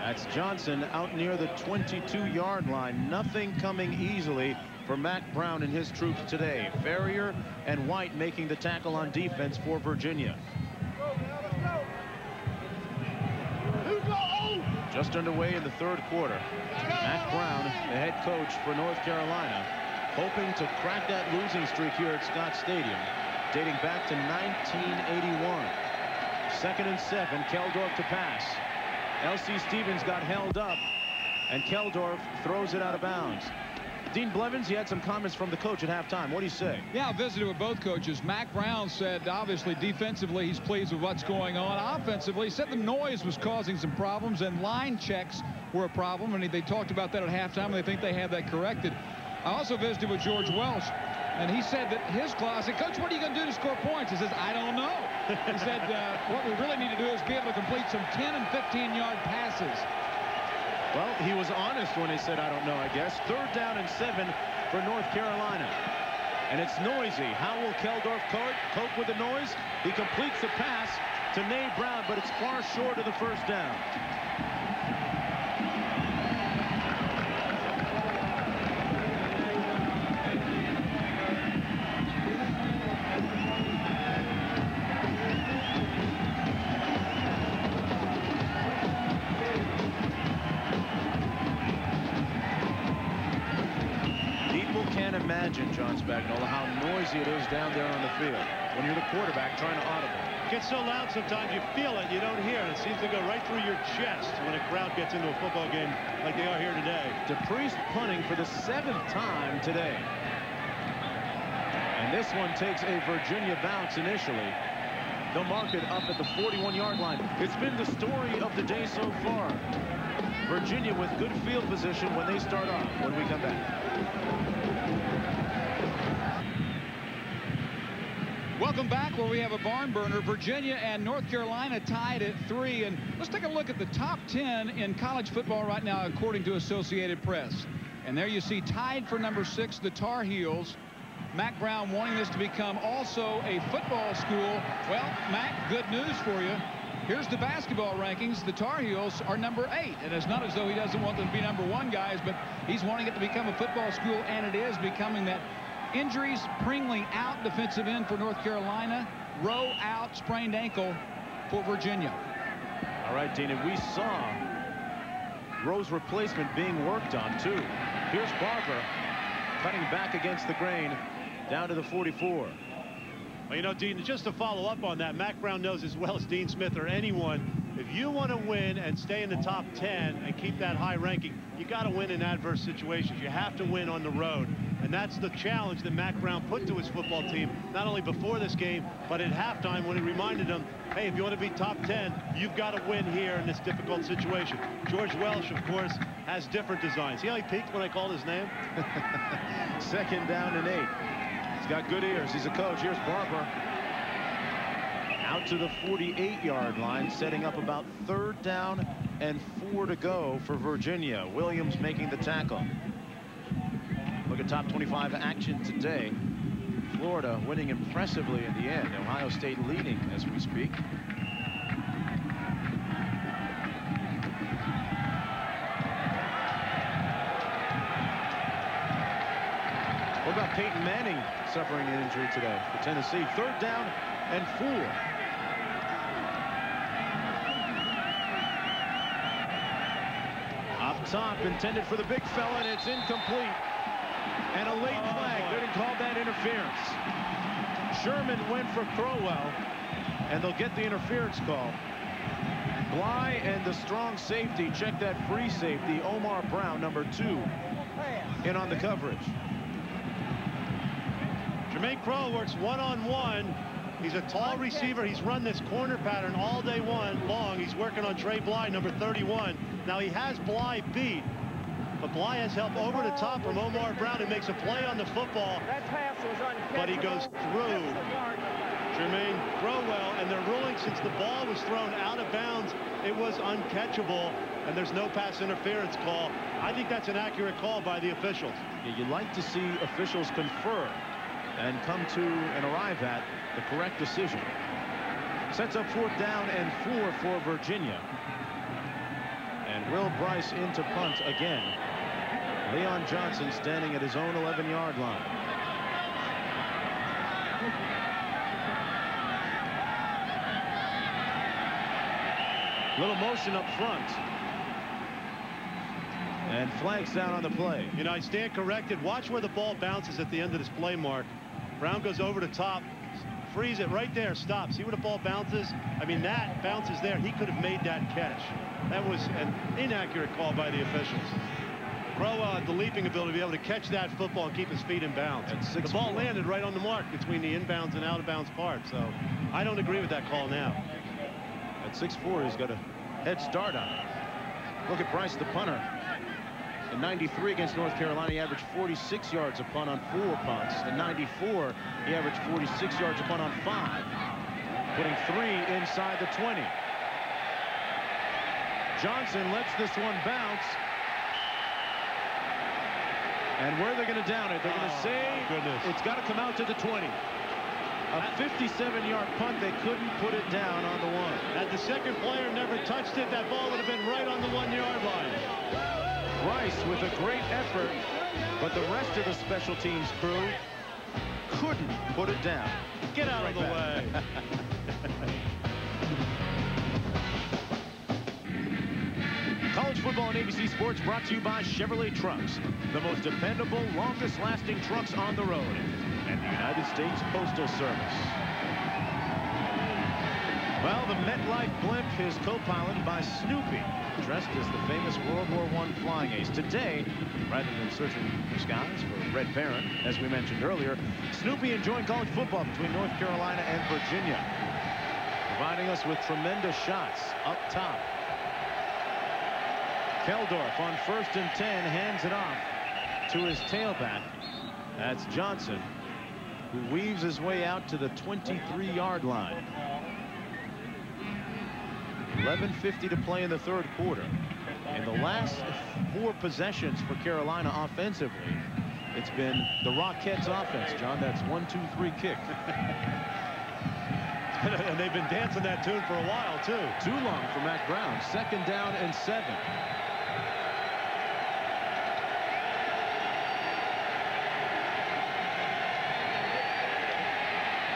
That's Johnson out near the 22-yard line. Nothing coming easily for Mack Brown and his troops today. Farrior and White making the tackle on defense for Virginia. Just underway in the third quarter. Mack Brown, the head coach for North Carolina, hoping to crack that losing streak here at Scott Stadium, dating back to 1981. Second and seven, Keldorf to pass. L.C. Stevens got held up, and Keldorf throws it out of bounds. Dean Blevins, he had some comments from the coach at halftime. What do you say? Yeah, I visited with both coaches. Mack Brown said, obviously, defensively, he's pleased with what's going on. Offensively, he said the noise was causing some problems, and line checks were a problem, and they talked about that at halftime, and they think they have that corrected. I also visited with George Welsh, and he said that his class, said, Coach, what are you going to do to score points? He says, I don't know. he said, uh, what we really need to do is be able to complete some 10 and 15-yard passes. Well, he was honest when he said, I don't know, I guess. Third down and seven for North Carolina. And it's noisy. How will Keldorf cope with the noise? He completes the pass to Na Brown, but it's far short of the first down. Down there on the field when you're the quarterback trying to audible. It gets so loud sometimes you feel it, you don't hear it. It seems to go right through your chest when a crowd gets into a football game like they are here today. DePriest punting for the seventh time today. And this one takes a Virginia bounce initially. They'll mark it up at the 41-yard line. It's been the story of the day so far. Virginia with good field position when they start off when we come back. Welcome back where we have a barn burner. Virginia and North Carolina tied at three. And let's take a look at the top 10 in college football right now, according to Associated Press. And there you see tied for number six, the Tar Heels. Mack Brown wanting this to become also a football school. Well, Mack, good news for you. Here's the basketball rankings. The Tar Heels are number eight. And it's not as though he doesn't want them to be number one guys, but he's wanting it to become a football school, and it is becoming that Injuries, Pringley out defensive end for North Carolina. Rowe out, sprained ankle for Virginia. All right, Dana, we saw Rowe's replacement being worked on, too. Here's Barber cutting back against the grain down to the 44. Well, you know, Dean, just to follow up on that, Mack Brown knows as well as Dean Smith or anyone, if you want to win and stay in the top 10 and keep that high ranking, you got to win in adverse situations. You have to win on the road. And that's the challenge that Mack Brown put to his football team, not only before this game, but at halftime when he reminded them, hey, if you want to be top 10, you've got to win here in this difficult situation. George Welsh, of course, has different designs. See how he peaked when I called his name? Second down and eight. He's got good ears. He's a coach. Here's Barber. Out to the 48-yard line, setting up about third down and four to go for Virginia. Williams making the tackle. Top 25 action today. Florida winning impressively in the end. Ohio State leading as we speak. What about Peyton Manning suffering an injury today for Tennessee? Third down and four. Top, intended for the big fella, and it's incomplete. And a late flag. They didn't call that interference. Sherman went for Crowell, and they'll get the interference call. Bly and the strong safety check that free safety, Omar Brown, number two, in on the coverage. Germane Crowell works one-on-one. -on -one. He's a tall receiver. He's run this corner pattern all day one long. He's working on Dre Bly, number 31. Now he has Bly beat, But Bly help over the top from Omar Brown, who makes a play on the football. That pass was uncatchable. But he goes through. Germane Crowell, and they're ruling since the ball was thrown out of bounds, it was uncatchable, and there's no pass interference call. I think that's an accurate call by the officials. Yeah, you like to see officials confer and come to and arrive at the correct decision. Sets up fourth down and four for Virginia. And Will Brice into punt again. Leon Johnson standing at his own 11-yard line. Little motion up front. And flags down on the play. You know, I stand corrected. Watch where the ball bounces at the end of this play mark. Brown goes over the top, frees it right there, stops. See where the ball bounces? I mean, that bounces there. He could have made that catch. That was an inaccurate call by the officials. Crowell had uh, the leaping ability to be able to catch that football and keep his feet in bounds. The ball landed right on the mark between the inbounds and out of bounds part. So I don't agree with that call now. At 6'4", he's got a head start on it. Look at Brice, the punter. In 93 against North Carolina, he averaged 46 yards a punt on four punts. In 94, he averaged 46 yards a punt on five, putting three inside the 20. Johnson lets this one bounce. And where they're going to down it? They're going to Oh, say it's got to come out to the 20. A 57-yard punt, they couldn't put it down on the one. Had the second player never touched it, that ball would have been right on the one-yard line. Rice with a great effort, but the rest of the special teams crew couldn't put it down. Get out of the Right way. College football on ABC Sports brought to you by Chevrolet Trucks, the most dependable, longest-lasting trucks on the road, and the United States Postal Service. Well, the MetLife blimp is co-piloted by Snoopy, dressed as the famous World War I flying ace. Today, rather than searching the skies for Red Baron, as we mentioned earlier, Snoopy enjoying college football between North Carolina and Virginia, providing us with tremendous shots up top. Keldorf on first and 10 hands it off to his tailback. That's Johnson, who weaves his way out to the 23-yard line. 11.50 to play in the third quarter. In the last four possessions for Carolina offensively, it's been the Rockettes offense, John. That's one, two, three kick. and they've been dancing that tune for a while, too. Too long for Mack Brown. Second down and seven.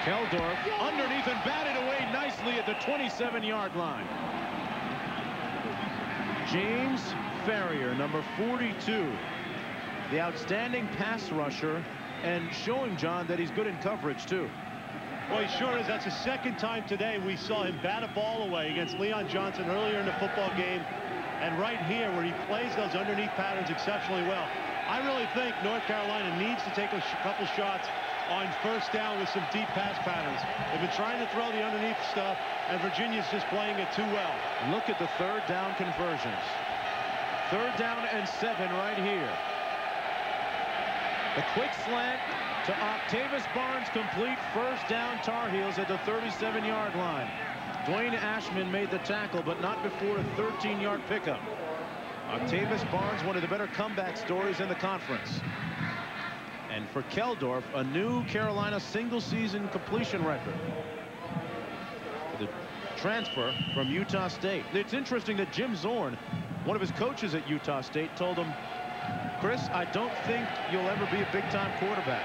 Keldorf underneath and batted away nicely at the 27-yard line. James Farrior, number 42. The outstanding pass rusher and showing John that he's good in coverage too. Well, he sure is. That's the second time today we saw him bat a ball away against Leon Johnson earlier in the football game. And right here where he plays those underneath patterns exceptionally well. I really think North Carolina needs to take a couple shots on first down with some deep pass patterns. They've been trying to throw the underneath stuff, and Virginia's just playing it too well. Look at the third down conversions. Third down and seven right here. The quick slant to Octavius Barnes complete first down Tar Heels at the 37-yard line. Dwayne Ashman made the tackle, but not before a 13-yard pickup. Octavius Barnes, one of the better comeback stories in the conference. And for Keldorf, a new Carolina single-season completion record. The transfer from Utah State. It's interesting that Jim Zorn, one of his coaches at Utah State, told him, Chris, I don't think you'll ever be a big-time quarterback.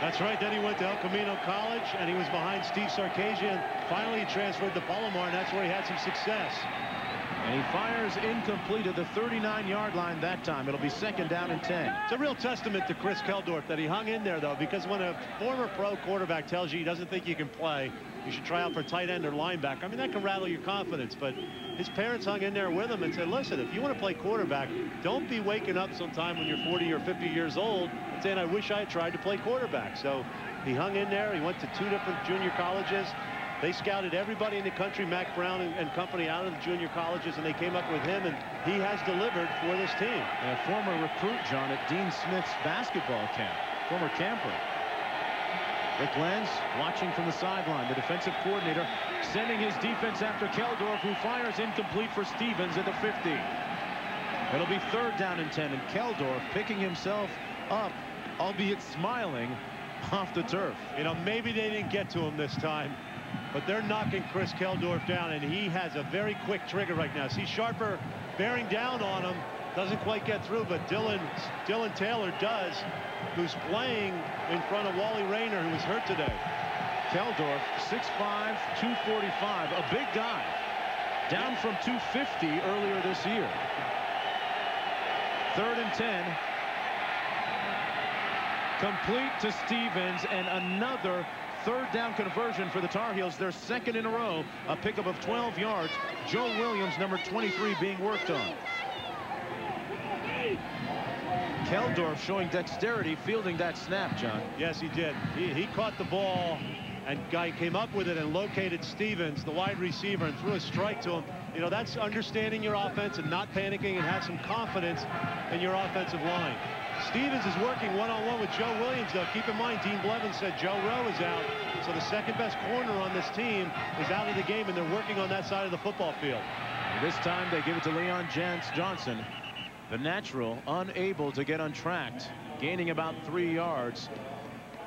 That's right. Then he went to El Camino College, and he was behind Steve Sarkisian. Finally, he transferred to Palomar, and that's where he had some success. And he fires incomplete at the 39-yard line that time. It'll be second down and 10. It's a real testament to Chris Keldorf that he hung in there, though, because when a former pro quarterback tells you he doesn't think you can play, you should try out for tight end or linebacker. I mean, that can rattle your confidence, but his parents hung in there with him and said, listen, if you want to play quarterback, don't be waking up sometime when you're 40 or 50 years old and saying, I wish I had tried to play quarterback. So he hung in there. He went to two different junior colleges. They scouted everybody in the country, Mack Brown and, and company, out of the junior colleges, and they came up with him, and he has delivered for this team. A former recruit, John, at Dean Smith's basketball camp, former camper. Rick Lantz watching from the sideline, the defensive coordinator sending his defense after Keldorf, who fires incomplete for Stevens at the 50. It'll be third down and 10, and Keldorf picking himself up, albeit smiling, off the turf. You know, maybe they didn't get to him this time, but they're knocking Chris Keldorf down, and he has a very quick trigger right now. See Sharper bearing down on him, doesn't quite get through, but Dylan, Dylan Taylor does, who's playing in front of Wally Rayner, who was hurt today. Keldorf, 6'5", 245, a big guy, down from 250 earlier this year. Third and 10. Complete to Stevens and another third down conversion for the Tar Heels. Their second in a row. A pickup of 12 yards. Joe Williams, number 23, being worked on. Keldorf showing dexterity fielding that snap, John. Yes, he did. He, he caught the ball and guy came up with it and located Stevens, the wide receiver, and threw a strike to him. You know, that's understanding your offense and not panicking and have some confidence in your offensive line. Stevens is working one-on-one -on -one with Joe Williams, though. Keep in mind, Dean Blevins said Joe Rowe is out. So the second best corner on this team is out of the game, and they're working on that side of the football field. This time they give it to Leon Jance Johnson. The natural unable to get untracked, gaining about three yards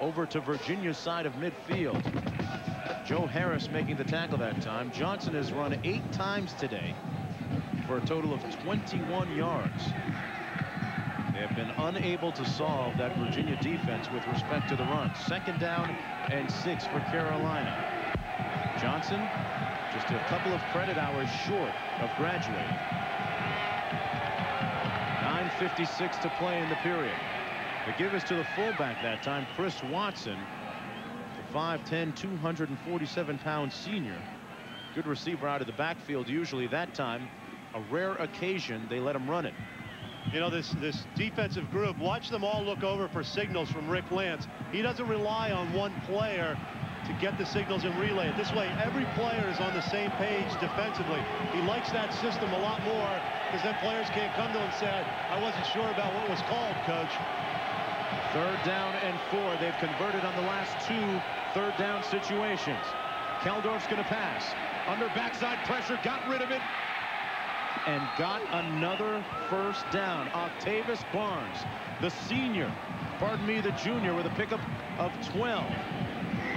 over to Virginia's side of midfield. Joe Harris making the tackle that time. Johnson has run eight times today for a total of 21 yards. They have been unable to solve that Virginia defense with respect to the run. Second down and six for Carolina. Johnson just a couple of credit hours short of graduating. 9.56 to play in the period. The give is to the fullback that time, Chris Watson, the 5'10", 247-pound senior. Good receiver out of the backfield usually that time. A rare occasion they let him run it. You know, this, this defensive group, watch them all look over for signals from Rick Lantz. He doesn't rely on one player to get the signals and relay it. This way, every player is on the same page defensively. He likes that system a lot more because then players can't come to him and say, I wasn't sure about what was called, coach. Third down and four. They've converted on the last two third down situations. Keldorf's going to pass. Under backside pressure, got rid of it, and got another first down. Octavius Barnes, the senior, pardon me, the junior, with a pickup of 12.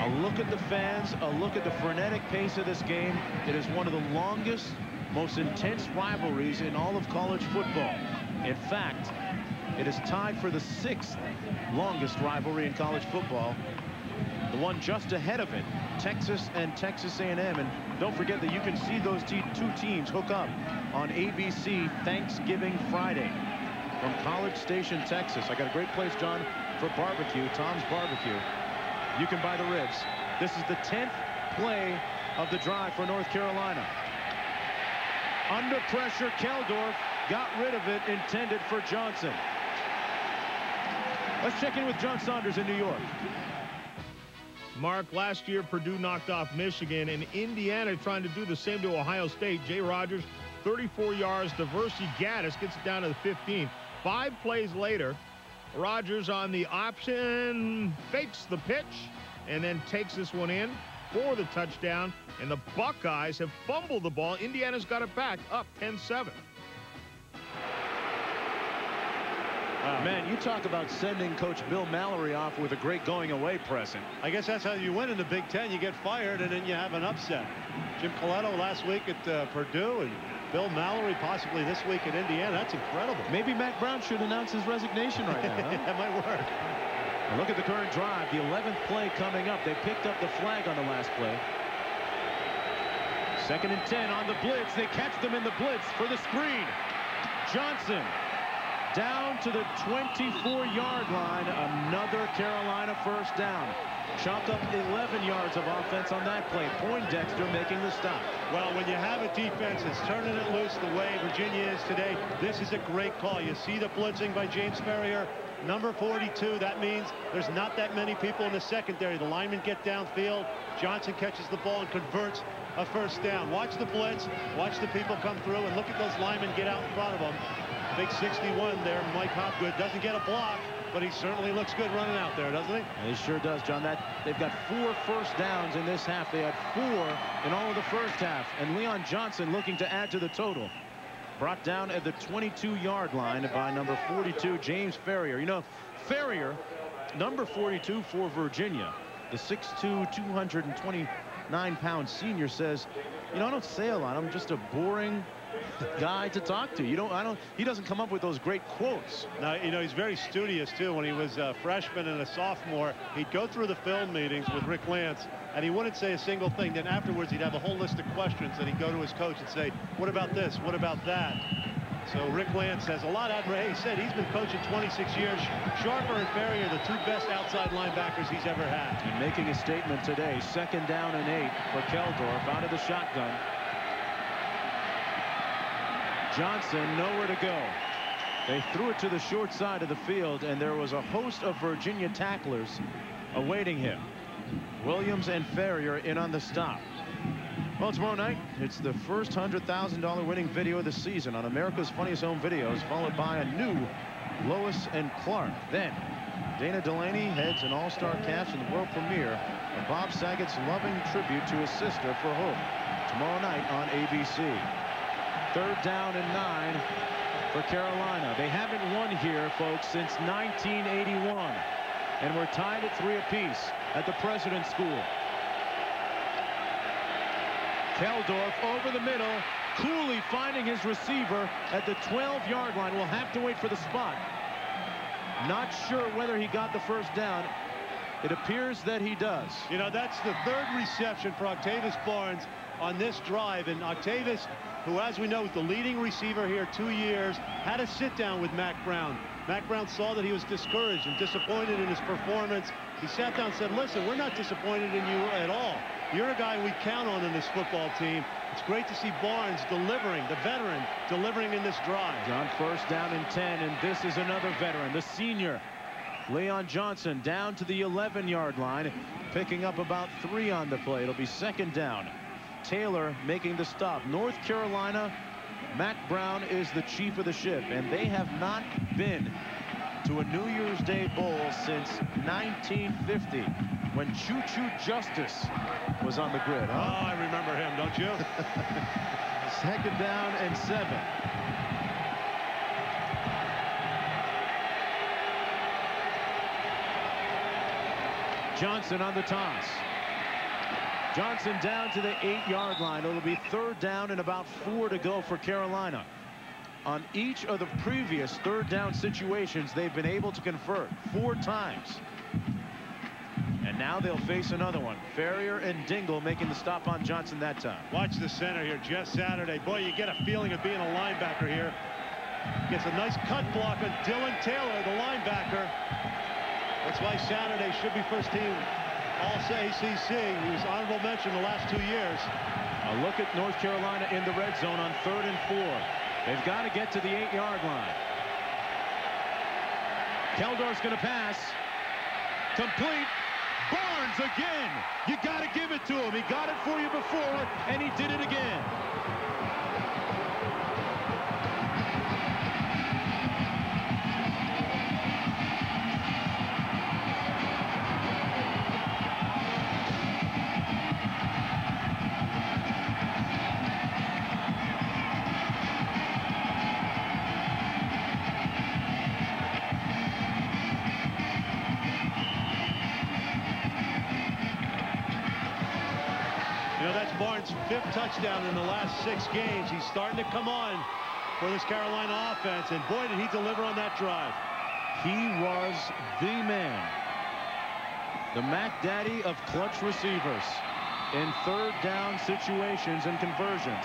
A look at the fans, a look at the frenetic pace of this game. It is one of the longest, most intense rivalries in all of college football. In fact, it is tied for the sixth longest rivalry in college football. The one just ahead of it, Texas and Texas A&M. And don't forget that you can see those two teams hook up on ABC Thanksgiving Friday from College Station, Texas. I got a great place, John, for barbecue, Tom's Barbecue. You can buy the ribs. This is the 10th play of the drive for North Carolina. Under pressure, Keldorf got rid of it, intended for Johnson. Let's check in with John Saunders in New York. Mark, last year Purdue knocked off Michigan, and Indiana trying to do the same to Ohio State. Jay Rogers, 34 yards. Diversity Gaddis gets it down to the 15. Five plays later, Rogers on the option, fakes the pitch, and then takes this one in for the touchdown. And the Buckeyes have fumbled the ball. Indiana's got it back, up 10-7. Wow. Man, you talk about sending Coach Bill Mallory off with a great going away present. I guess that's how you win in the Big Ten. You get fired, and then you have an upset. Jim Colletto last week at uh, Purdue, and Bill Mallory possibly this week at Indiana. That's incredible. Maybe Mack Brown should announce his resignation right now. Huh? that might work. Look at the current drive. The 11th play coming up. They picked up the flag on the last play. Second and 10 on the blitz. They catch them in the blitz for the screen. Johnson down to the 24-yard line. Another Carolina first down. Chopped up 11 yards of offense on that play. Poindexter making the stop. Well, when you have a defense that's turning it loose the way Virginia is today, this is a great call. You see the blitzing by James Farrior. number 42. That means there's not that many people in the secondary. The linemen get downfield. Johnson catches the ball and converts a first down. Watch the blitz. Watch the people come through and look at those linemen get out in front of them. Big 61 there, Mike Hopgood doesn't get a block, but he certainly looks good running out there, doesn't he? He sure does, John. That they've got four first downs in this half. They had four in all of the first half, and Leon Johnson looking to add to the total. Brought down at the 22-yard line by number 42, James Farrior. You know, Ferrier, number 42 for Virginia, the 6'2", 229-pound senior says, you know, I don't say a lot. I'm just a boring guy to talk to. You don't, I don't, he doesn't come up with those great quotes. Now, you know, he's very studious, too. When he was a freshman and a sophomore, he'd go through the film meetings with Rick Lantz, and he wouldn't say a single thing. Then afterwards, he'd have a whole list of questions, and he'd go to his coach and say, what about this? What about that? So Rick Lantz has a lot of admiration. He said he's been coaching 26 years. Sharper and Ferry are the two best outside linebackers he's ever had. And making a statement today, second down and eight for Keldorf out of the shotgun. Johnson nowhere to go. They threw it to the short side of the field, and there was a host of Virginia tacklers awaiting him. Williams and Farrior in on the stop. Well, tomorrow night, it's the first $100,000 winning video of the season on America's Funniest Home Videos, followed by a new Lois and Clark. Then, Dana Delany heads an all-star cast in the world premiere of Bob Saget's loving tribute to his sister for Hope. Tomorrow night on ABC. Third down and nine for Carolina. They haven't won here, folks, since 1981. And we're tied at three apiece at the President's School. Keldorf over the middle. Cooley finding his receiver at the 12-yard line. We'll have to wait for the spot. Not sure whether he got the first down. It appears that he does. You know, that's the third reception for Octavius Barnes on this drive. And Octavius who, as we know, is the leading receiver here two years, had a sit down with Mack Brown. Mack Brown saw that he was discouraged and disappointed in his performance. He sat down and said, listen, we're not disappointed in you at all. You're a guy we count on in this football team. It's great to see Barnes delivering, the veteran, delivering in this drive. John first down and 10, and this is another veteran, the senior. Leon Johnson down to the 11-yard line, picking up about three on the play. It'll be second down. Taylor making the stop. North Carolina, Mack Brown is the chief of the ship, and they have not been to a New Year's Day Bowl since 1950 when Choo Choo Justice was on the grid. Huh? Oh, I remember him, don't you? Second down and seven. Johnson on the toss. Johnson down to the eight-yard line. It'll be third down and about four to go for Carolina. On each of the previous third down situations, they've been able to convert four times. And now they'll face another one. Farrior and Dingle making the stop on Johnson that time. Watch the center here, Jeff Saturday. Boy, you get a feeling of being a linebacker here. Gets a nice cut block on Dylan Taylor, the linebacker. That's why Saturday should be first team all ACC. He was honorable mention the last two years. A look at North Carolina in the red zone on third and four. They've got to get to the eight-yard line. Keldorf's going to pass. Complete. Barnes again. You got to give it to him. He got it for you before, and he did it again. Starting to come on for this Carolina offense, and boy, did he deliver on that drive. He was the man. The Mac Daddy of clutch receivers in third down situations and conversions.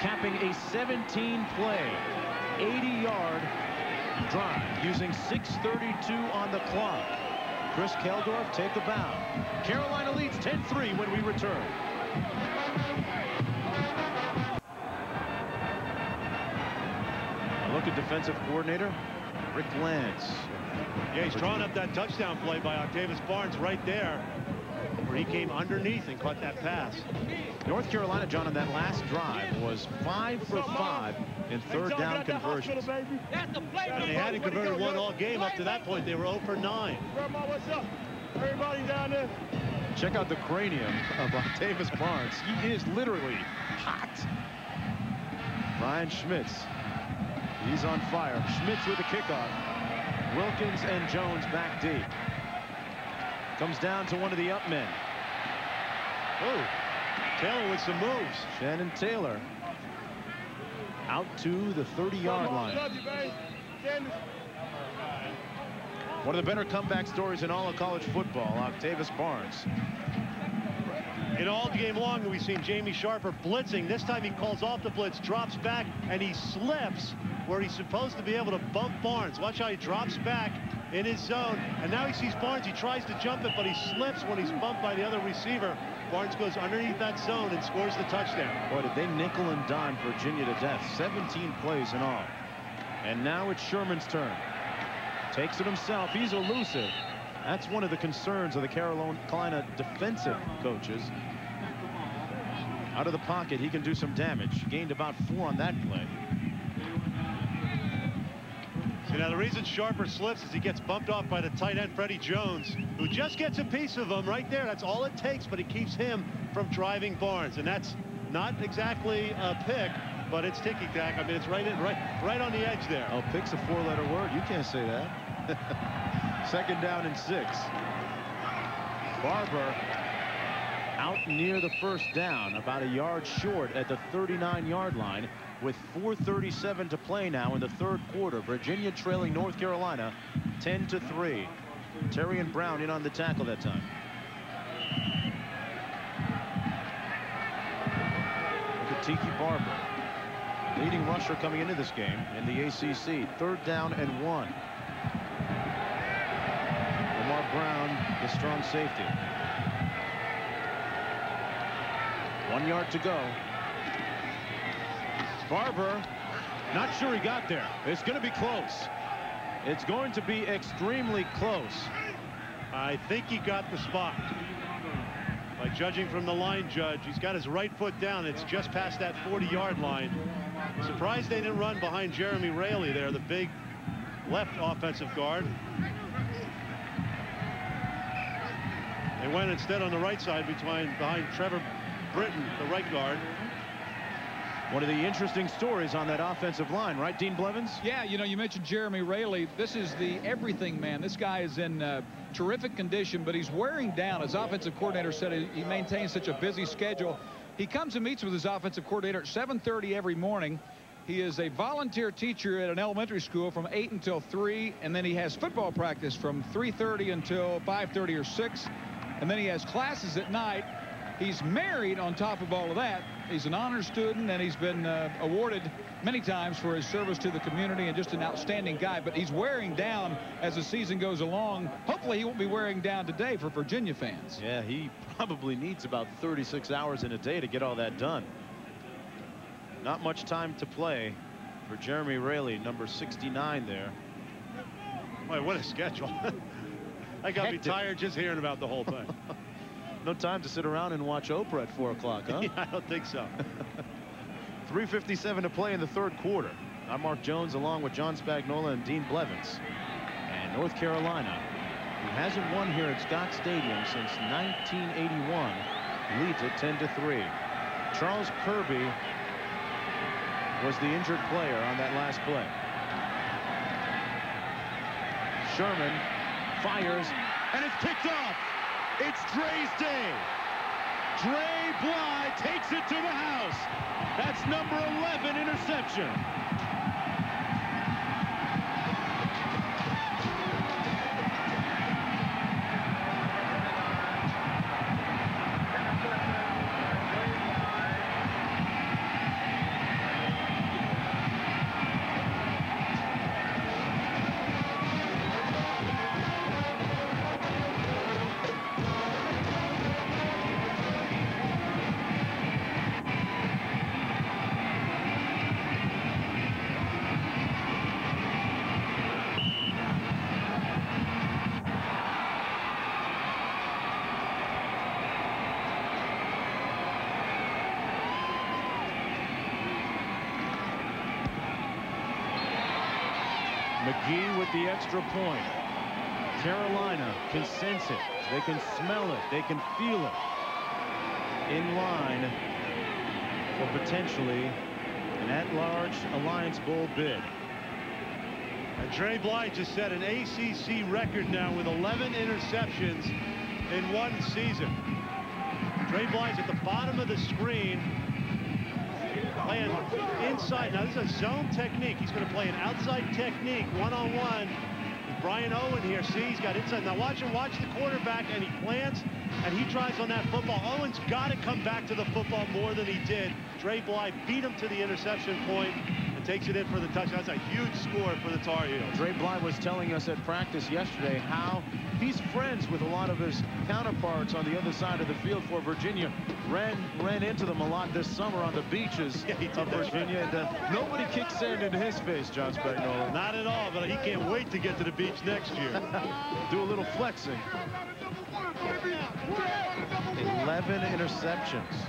Capping a 17-play, 80-yard drive using 6.32 on the clock. Chris Keldorf take the bow. Carolina leads 10-3 when we return. A look at defensive coordinator Rick Lantz. Yeah, he's drawing up that touchdown play by Octavius Barnes right there, where he came underneath and caught that pass. North Carolina, John, on that last drive was five for five in third down conversions. And they hadn't converted one all game up to that point. They were 0 for 9. Grandma, what's up? Everybody down there? Check out the cranium of Octavius Barnes. He is literally hot. Brian Schmitz. He's on fire. Schmitz with the kickoff. Wilkins and Jones back deep. Comes down to one of the up men. Oh, Taylor with some moves. Shannon Taylor out to the 30-yard line. Love you, babe. Candace. One of the better comeback stories in all of college football, Octavius Barnes. In all game long, we've seen Jamie Sharper blitzing. This time he calls off the blitz, drops back, and he slips where he's supposed to be able to bump Barnes. Watch how he drops back in his zone. And now he sees Barnes. He tries to jump it, but he slips when he's bumped by the other receiver. Barnes goes underneath that zone and scores the touchdown. Boy, did they nickel and dime Virginia to death. 17 plays in all. And now it's Sherman's turn. Takes it himself. He's elusive. That's one of the concerns of the Carolina defensive coaches. Out of the pocket, he can do some damage. Gained about four on that play. See, now the reason Sharper slips is he gets bumped off by the tight end Freddie Jones, who just gets a piece of him right there. That's all it takes, but it keeps him from driving Barnes, and that's not exactly a pick, but it's ticky tack. I mean, it's right in, right, right on the edge there. Oh, pick's a four-letter word. You can't say that. Second down and six. Barber out near the first down, about a yard short at the 39-yard line with 4.37 to play now in the third quarter. Virginia trailing North Carolina 10 to 3. Terry and Brown in on the tackle that time. Look at Tiki Barber. Leading rusher coming into this game in the ACC. Third down and one. Lamar Brown, the strong safety. One yard to go. Barber, not sure he got there. It's going to be close. It's going to be extremely close. I think he got the spot. By judging from the line judge, he's got his right foot down. It's just past that 40-yard line. Surprised they didn't run behind Jeremy Raley there, the big left offensive guard. They went instead on the right side between behind Trevor Britton, the right guard. One of the interesting stories on that offensive line, right, Dean Blevins? Yeah, you know, you mentioned Jeremy Raley. This is the everything man. This guy is in uh, terrific condition, but he's wearing down. His offensive coordinator said he, he maintains such a busy schedule. He comes and meets with his offensive coordinator at 7.30 every morning. He is a volunteer teacher at an elementary school from 8 until 3, and then he has football practice from 3.30 until 5.30 or 6, and then he has classes at night. He's married on top of all of that. He's an honor student, and he's been uh, awarded many times for his service to the community and just an outstanding guy. But he's wearing down as the season goes along. Hopefully he won't be wearing down today for Virginia fans. Yeah, he probably needs about 36 hours in a day to get all that done. Not much time to play for Jeremy Raley, number 69 there. Boy, what a schedule. I got to be tired just hearing about the whole thing. No time to sit around and watch Oprah at 4 o'clock, huh? yeah, I don't think so. 3.57 to play in the third quarter. I'm Mark Jones along with John Spagnola and Dean Blevins. And North Carolina, who hasn't won here at Scott Stadium since 1981, leads it 10 to 3. Charles Kirby was the injured player on that last play. Sherman fires, and it's kicked off. It's Dre's day. Dre Bly takes it to the house. That's number 11 interception. Point. Carolina can sense it. They can smell it. They can feel it. In line for potentially an at-large Alliance Bowl bid. And Dre Bly just set an ACC record now with 11 interceptions in one season. Dre Bly's at the bottom of the screen playing inside. Now, this is a zone technique. He's going to play an outside technique, one-on-one. with Brian Owen here. See, he's got inside. Now, watch him. Watch the quarterback, and he plants, and he tries on that football. Owen's got to come back to the football more than he did. Dre Bly beat him to the interception point and takes it in for the touchdown. That's a huge score for the Tar Heels. Dre Bly was telling us at practice yesterday how he's friends with a lot of his counterparts on the other side of the field for Virginia. Ran ran into them a lot this summer on the beaches Yeah, of Virginia. And, uh, nobody kicks sand into his face, John Spagnola. Not at all, but he can't wait to get to the beach next year. Do a little flexing. 11 interceptions.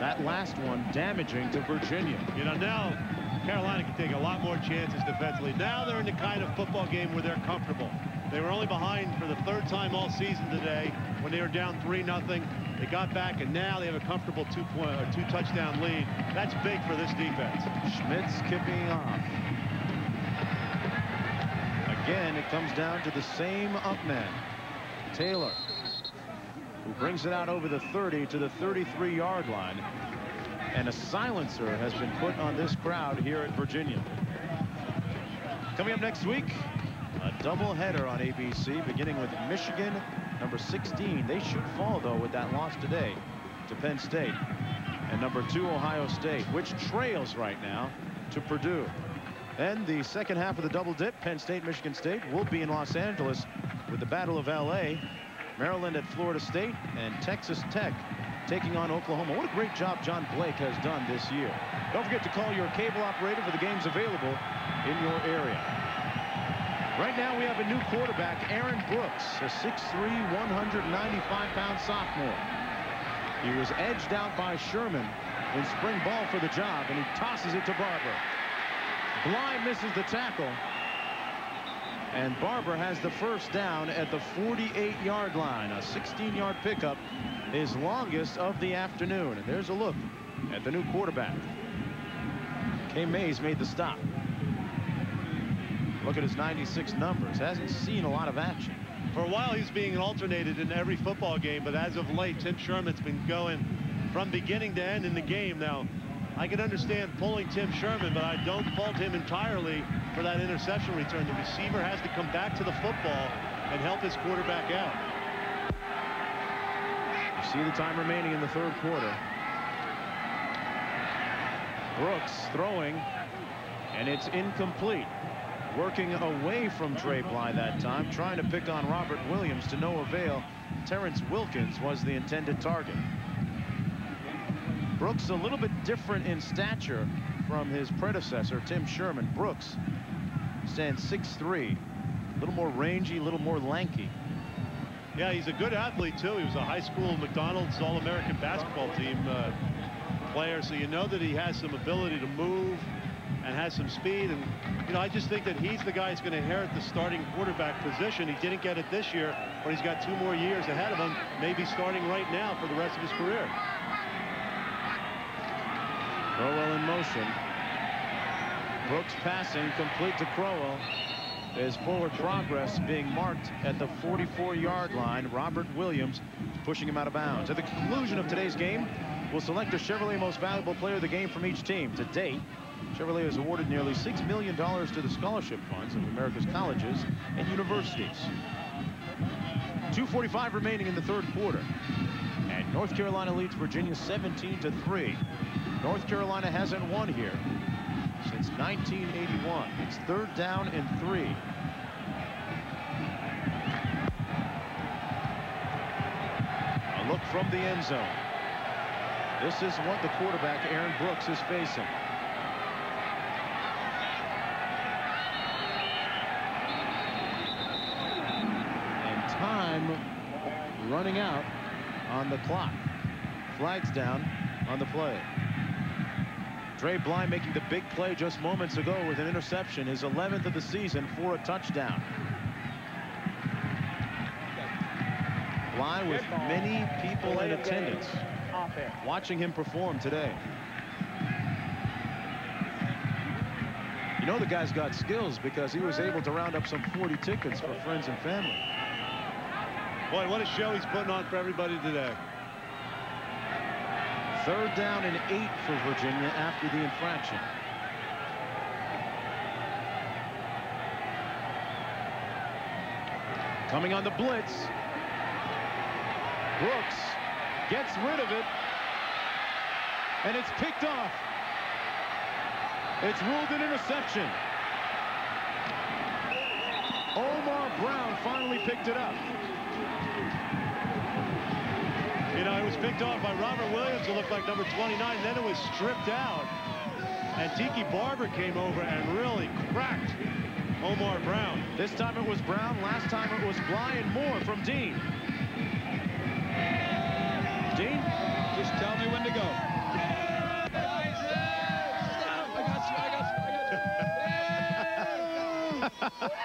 That last one damaging to Virginia. You know, now Carolina can take a lot more chances defensively. Now they're in the kind of football game where they're comfortable. They were only behind for the third time all season today when they were down 3 nothing. They got back, and now they have a comfortable two point or two touchdown lead. That's big for this defense. Schmitz kicking off. Again, it comes down to the same up man, Taylor, who brings it out over the 30 to the 33-yard line. And a silencer has been put on this crowd here at Virginia. Coming up next week, a doubleheader on ABC, beginning with Michigan, number 16. They should fall, though, with that loss today to Penn State. And number two, Ohio State, which trails right now to Purdue. And the second half of the double dip, Penn State, Michigan State, will be in Los Angeles with the Battle of L.A., Maryland at Florida State, and Texas Tech taking on Oklahoma. What a great job John Blake has done this year. Don't forget to call your cable operator for the games available in your area. Right now we have a new quarterback, Aaron Brooks, a 6'3", 195-pound sophomore. He was edged out by Sherman in spring ball for the job, and he tosses it to Barber. Bly misses the tackle. And Barber has the first down at the 48-yard line. A 16-yard pickup, his longest of the afternoon. And there's a look at the new quarterback. K. Mays made the stop. Look at his 96 numbers. Hasn't seen a lot of action. For a while, he's being alternated in every football game, but as of late, Tim Sherman's been going from beginning to end in the game. Now, I can understand pulling Tim Sherman, but I don't fault him entirely for that interception return. The receiver has to come back to the football and help his quarterback out. You see the time remaining in the third quarter. Brooks throwing, and it's incomplete. Working away from Dre Bly that time, trying to pick on Robert Williams to no avail. Terrence Wilkins was the intended target. Brooks a little bit different in stature from his predecessor, Tim Sherman. Brooks stands 6'3", a little more rangy, a little more lanky. Yeah, he's a good athlete, too. He was a high school McDonald's All-American basketball team uh, player, so you know that he has some ability to move and has some speed. And, you know, I just think that he's the guy who's going to inherit the starting quarterback position. He didn't get it this year, but he's got two more years ahead of him, maybe starting right now for the rest of his career. Crowell in motion. Brooks passing complete to Crowell. His forward progress being marked at the 44-yard line. Robert Williams pushing him out of bounds. At the conclusion of today's game, we'll select a Chevrolet Most Valuable Player of the Game from each team. To date, Chevrolet has awarded nearly $6 million to the scholarship funds of America's colleges and universities. 2.45 remaining in the third quarter. And North Carolina leads Virginia 17 to 3. North Carolina hasn't won here since 1981. It's third down and three. A look from the end zone. This is what the quarterback, Aaron Brooks, is facing. And time running out on the clock. Flags down on the play. Dre Bly making the big play just moments ago with an interception, his 11th of the season for a touchdown. Bly with many people in attendance watching him perform today. You know the guy's got skills because he was able to round up some 40 tickets for friends and family. Boy, what a show he's putting on for everybody today. Third down and eight for Virginia after the infraction. Coming on the blitz. Brooks gets rid of it. And it's picked off. It's ruled an interception. Omar Brown finally picked it up. You know, it was picked off by Robert Williams, who looked like number 29. Then it was stripped out. And Tiki Barber came over and really cracked Omar Brown. This time it was Brown. Last time it was Brian Moore from Dean. Dean? Just tell me when to go.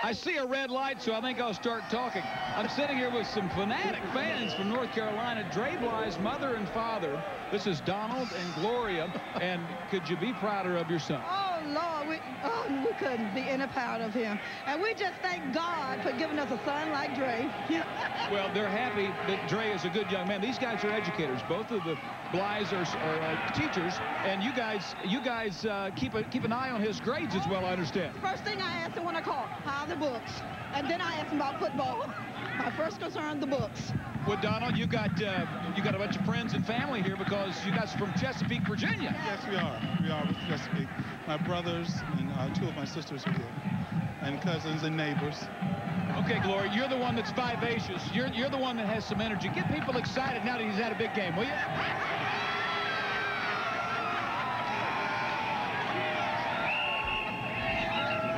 I see a red light, so I think I'll start talking. I'm sitting here with some fanatic fans from North Carolina. Dre Bly's mother and father. This is Donald and Gloria. And could you be prouder of your son? Oh, Lord, we, oh, we couldn't be any proud of him. And we just thank God for giving us a son like Dre. well, they're happy that Dre is a good young man. These guys are educators. Both of the Blys are, are uh, teachers, and you guys, you guys uh, keep a, keep an eye on his grades as well. I understand. First thing I asked him when I called, how are the books? And then I asked him about football. My first concern, the books. Well, Donald, you got uh, you got a bunch of friends and family here because you guys are from Chesapeake, Virginia. Yes, we are. We are from Chesapeake. My brothers and uh, two of my sisters are here, and cousins and neighbors. Okay, Gloria, you're the one that's vivacious. You're you're the one that has some energy. Get people excited now that he's had a big game, will you?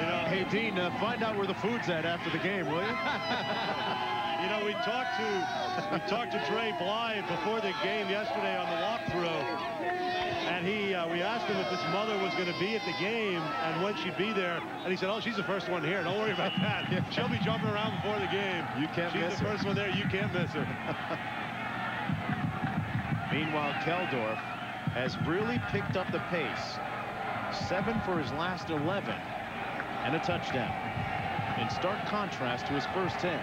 You know, hey Dean, uh, find out where the food's at after the game, will you? you know, we talked to we talked to Dre Bly before the game yesterday on the walkthrough, and he uh, we asked him if his mother was going to be at the game and when she'd be there, and he said, "Oh, she's the first one here. Don't worry about that. She'll be jumping around before the game. You can't she's miss the first one there. You can't miss her." Meanwhile, Keldorf has really picked up the pace. Seven for his last 11 and a touchdown. In stark contrast to his first 10.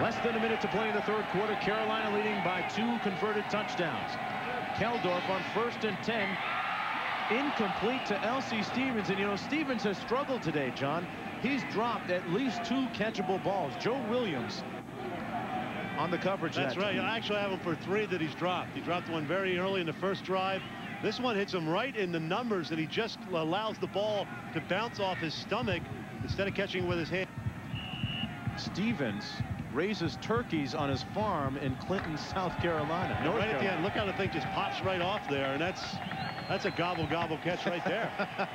Less than a minute to play in the third quarter. Carolina leading by two converted touchdowns. Keldorf on first and 10. Incomplete to L.C. Stevens. And, you know, Stevens has struggled today, John. He's dropped at least two catchable balls. Joe Williams on the coverage. That's that right. I actually have him for three that he's dropped. He dropped one very early in the first drive. This one hits him right in the numbers, and he just allows the ball to bounce off his stomach instead of catching with his hand. Stevens raises turkeys on his farm in Clinton, South Carolina. North right at the end, look how the thing just pops right off there, and that's that's a gobble gobble catch right there.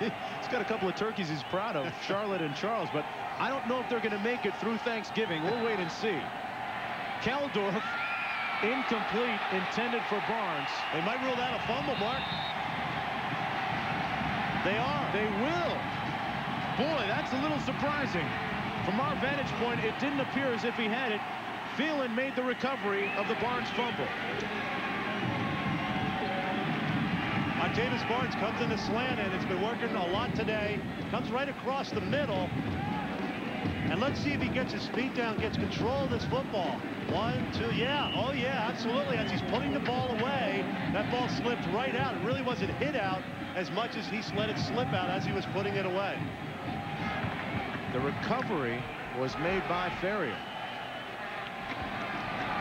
he's got a couple of turkeys he's proud of, Charlotte and Charles, but I don't know if they're going to make it through Thanksgiving. We'll wait and see. Keldorf, incomplete, intended for Barnes. They might rule that a fumble, Mark. They are. They will. Boy, that's a little surprising. From our vantage point, it didn't appear as if he had it. Phelan made the recovery of the Barnes fumble. Uh, Octavius Barnes comes in the slant, and it's been working a lot today. Comes right across the middle. And let's see if he gets his feet down, gets control of this football. One, two, yeah, oh yeah, absolutely. As he's putting the ball away, that ball slipped right out. It really wasn't hit out as much as he let it slip out as he was putting it away. The recovery was made by Farrior.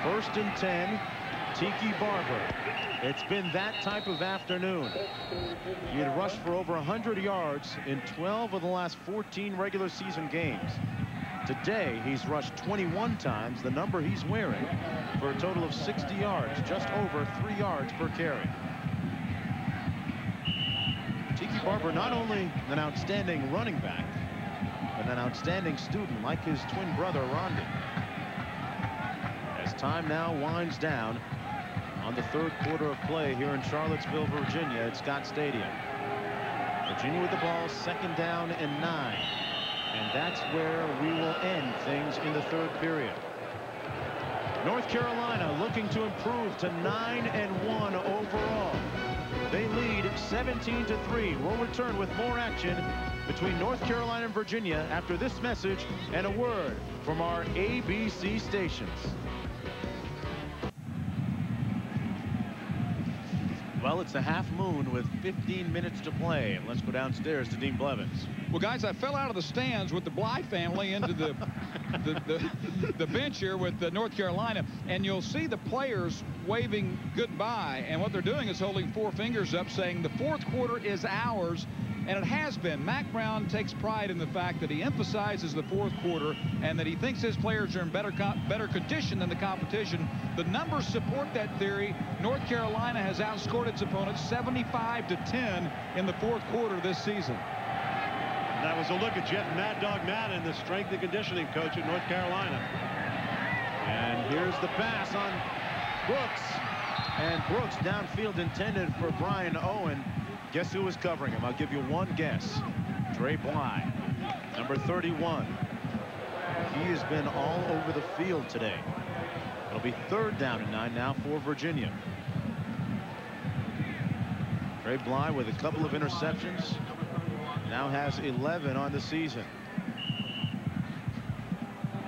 First and 10, Tiki Barber. It's been that type of afternoon. He had rushed for over 100 yards in 12 of the last 14 regular season games. Today, he's rushed 21 times, the number he's wearing, for a total of 60 yards, just over three yards per carry. Tiki Barber, not only an outstanding running back, an outstanding student like his twin brother, Ronde. As time now winds down on on the third quarter of play here in Charlottesville, Virginia at Scott Stadium. Virginia with the ball, second down and nine. And that's where we will end things in the third period. North Carolina looking to improve to 9 and 1 overall. They lead 17 to 3. We'll return with more action between North Carolina and Virginia after this message and a word from our ABC stations. Well, it's a half moon with 15 minutes to play. Let's go downstairs to Dean Blevins. Well, guys, I fell out of the stands with the Bly family into the the, the, the, bench here with the North Carolina, and you'll see the players waving goodbye. And what they're doing is holding four fingers up, saying the fourth quarter is ours. And it has been. Mack Brown takes pride in the fact that he emphasizes the fourth quarter and that he thinks his players are in better better condition than the competition. The numbers support that theory. North Carolina has outscored its opponents 75 to 10 in the fourth quarter this season. That was a look at Jeff Mad Dog Madden, the strength and conditioning coach at North Carolina. And here's the pass on Brooks. And Brooks downfield intended for Brian Owen. Guess who was covering him? I'll give you one guess. Dre Bly, number 31. He has been all over the field today. It'll be third down and nine now for Virginia. Dre Bly with a couple of interceptions. Now has 11 on the season.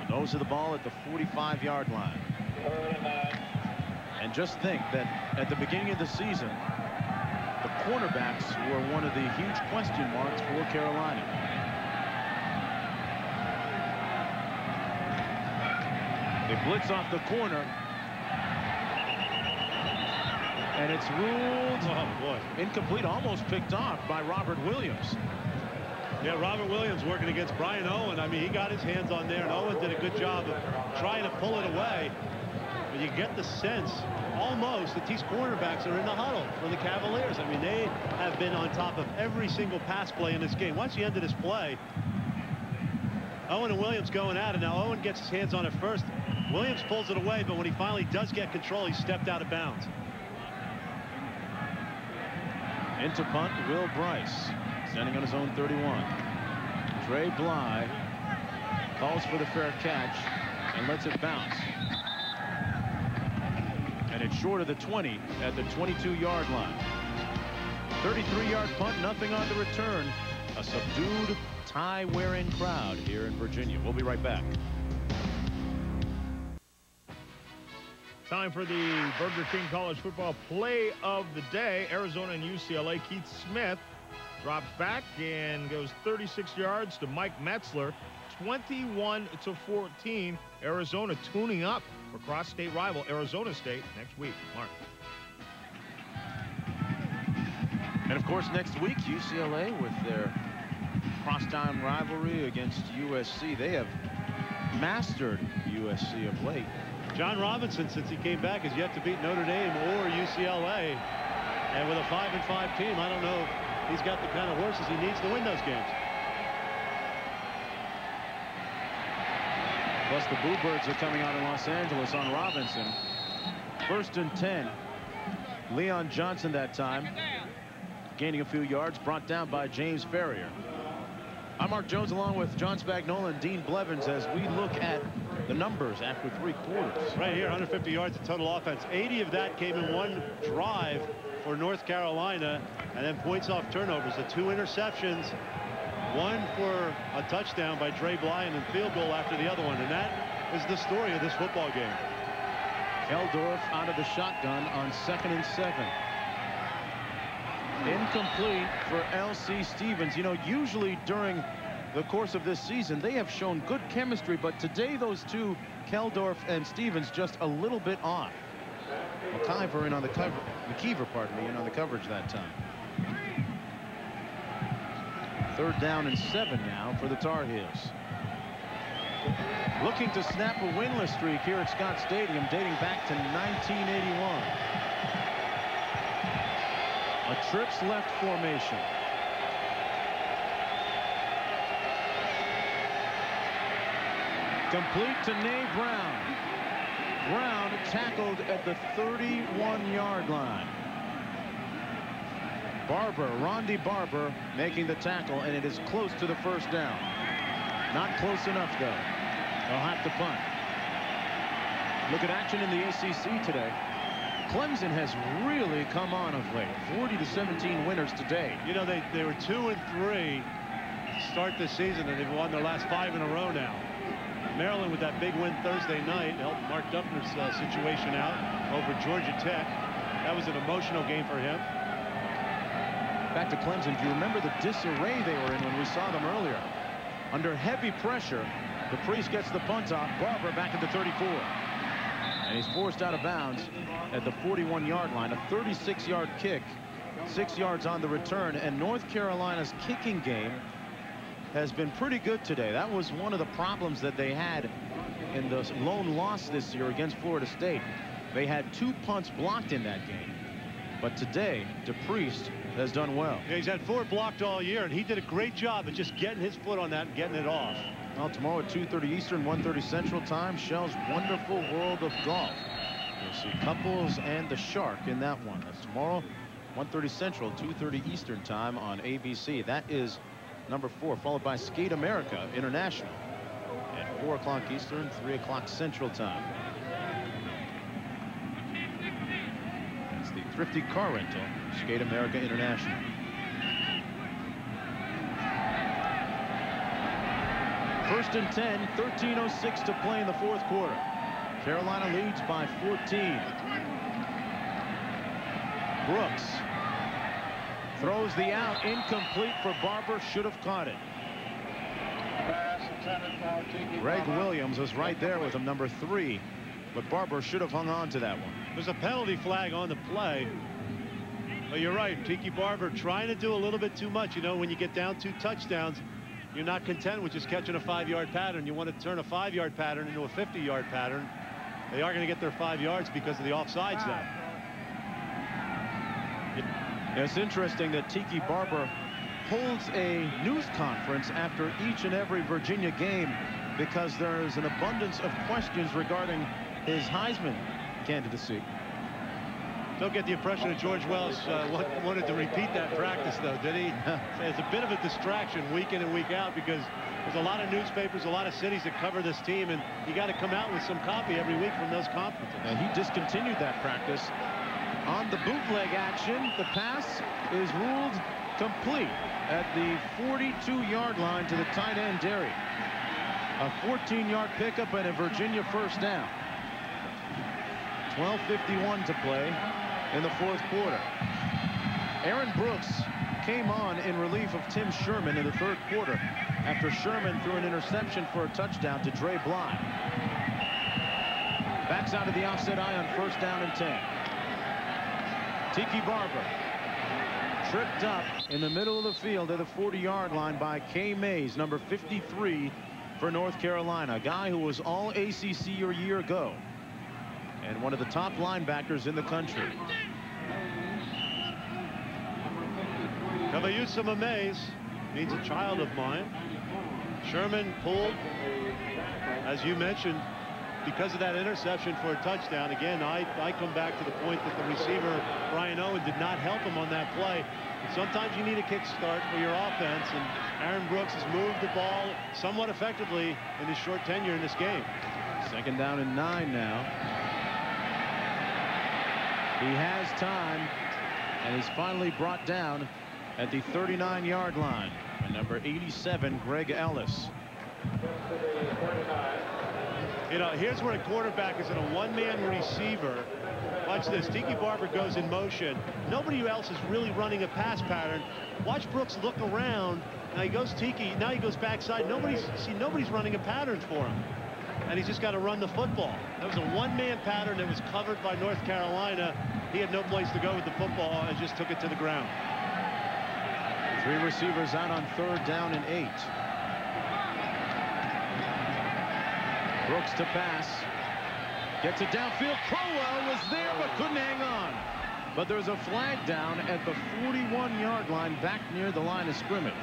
Nose of the ball at the 45-yard line. And just think that at the beginning of the season, the cornerbacks were one of the huge question marks for Carolina. They blitz off the corner. And it's ruled oh boy. incomplete, almost picked off by Robert Williams. Yeah, Robert Williams working against Brian Owen. I mean, he got his hands on there, and Owen did a good job of trying to pull it away. But you get the sense almost that these cornerbacks are in the huddle for the Cavaliers. I mean, they have been on top of every single pass play in this game. Once you end this play, Owen and Williams going at it. Now, Owen gets his hands on it first. Williams pulls it away, but when he finally does get control, he stepped out of bounds. Into punt, Will Brice, standing on his own 31. Dre Bly calls for the fair catch and lets it bounce. And it's short of the 20 at the 22-yard line. 33-yard punt, nothing on the return. A subdued, tie-wearing crowd here in Virginia. We'll be right back. Time for the Burger King College Football Play of the Day. Arizona and UCLA. Keith Smith drops back and goes 36 yards to Mike Metzler. 21 to 14. Arizona tuning up for cross-state rival Arizona State next week. Mark. And of course, next week, UCLA with their cross-town rivalry against USC. They have mastered USC of late. John Robinson, since he came back, has yet to beat Notre Dame or UCLA. And with a 5 and 5 team, I don't know if he's got the kind of horses he needs to win those games. Plus, the Bluebirds are coming out in Los Angeles on Robinson. First and 10. Leon Johnson that time. Gaining a few yards, brought down by James Farrior. I'm Mark Jones along with John Spagnola and Dean Blevins as we look at the numbers after three quarters. Right here, 150 yards of total offense. 80 of that came in one drive for North Carolina, and then points off turnovers. The two interceptions, one for a touchdown by Dre Bly and field goal after the other one. And that is the story of this football game. Keldorf out of the shotgun on second and seven. Incomplete for L.C. Stevens. You know, usually during the course of this season, they have shown good chemistry, but today those two, Keldorf and Stevens, just a little bit off. McIver in on the cover, McKeever, pardon me, in on the coverage that time. Third down and seven now for the Tar Heels. Looking to snap a winless streak here at Scott Stadium dating back to 1981. A trips left formation. Complete to Na Brown. Brown tackled at the 31-yard line. Barber, Ronde Barber making the tackle, and it is close to the first down. Not close enough, though. They'll have to punt. Look at action in the ACC today. Clemson has really come on of late. 40 to 17 winners today. You know, they, they were two and three to start the season, and they've won their last five in a row now. Maryland with that big win Thursday night helped Mark Duffner's uh, situation out over Georgia Tech. That was an emotional game for him. Back to Clemson. Do you remember the disarray they were in when we saw them earlier? Under heavy pressure, DePriest gets the punt off. Barber back at the 34. And he's forced out of bounds at the 41-yard line. A 36-yard kick, six yards on the return. And North Carolina's kicking game has been pretty good today. That was one of the problems that they had in the lone loss this year against Florida State. They had two punts blocked in that game. But today, DePriest has done well. Yeah, he's had four blocked all year, and he did a great job of just getting his foot on that and getting it off. Well, tomorrow at 2.30 Eastern, 1.30 Central Time, Shell's Wonderful World of Golf. You'll see Couples and the Shark in that one. That's tomorrow, 1.30 Central, 2.30 Eastern Time on ABC. That is number four, followed by Skate America International at 4 o'clock Eastern, 3 o'clock Central Time. That's the Thrifty Car Rental, Skate America International. First and 10, 13.06 to play in the fourth quarter. Carolina leads by 14. Brooks throws the out incomplete for Barber should have caught it. Greg Williams was right there with him number three but Barber should have hung on to that one. There's a penalty flag on the play. But you're right Tiki Barber trying to do a little bit too much you know when you get down two touchdowns you're not content with just catching a five-yard pattern you want to turn a five-yard pattern into a 50-yard pattern they are going to get their five yards because of the offsides now. It's interesting that Tiki Barber holds a news conference after each and every Virginia game because there's an abundance of questions regarding his Heisman candidacy. Don't get the impression that George Welsh uh, wanted to repeat that practice, though, did he? it's a bit of a distraction week in and week out because there's a lot of newspapers, a lot of cities that cover this team, and you got to come out with some copy every week from those conferences. And he discontinued that practice on the bootleg action. The pass is ruled complete at the 42-yard line to the tight end, Derry. A 14-yard pickup and a Virginia first down. 12.51 to play in the fourth quarter. Aaron Brooks came on in relief of Tim Sherman in the third quarter after Sherman threw an interception for a touchdown to Dre Bly. Backs out of the offset I on first down and 10. Tiki Barber tripped up in the middle of the field at the 40-yard line by K. Mays, number 53 for North Carolina, a guy who was all ACC a year ago and one of the top linebackers in the country. Kivuusama Mays needs a child of mine. Sherman pulled, as you mentioned, because of that interception for a touchdown. Again, I, I come back to the point that the receiver, Brian Owen, did not help him on that play. And sometimes you need a kick start for your offense, and Aaron Brooks has moved the ball somewhat effectively in his short tenure in this game. Second down and nine now. He has time, and he's finally brought down at the 39-yard line by number 87, Greg Ellis. You know, here's where a quarterback is in a one-man receiver. Watch this. Tiki Barber goes in motion. Nobody else is really running a pass pattern. Watch Brooks look around. Now he goes Tiki. Now he goes backside. Nobody's see. Nobody's running a pattern for him, and he's just got to run the football. That was a one-man pattern that was covered by North Carolina. He had no place to go with the football and just took it to the ground. Three receivers out on third down and eight. Brooks to pass. Gets it downfield. Crowell was there but couldn't hang on. But there's a flag down at the 41-yard line back near the line of scrimmage.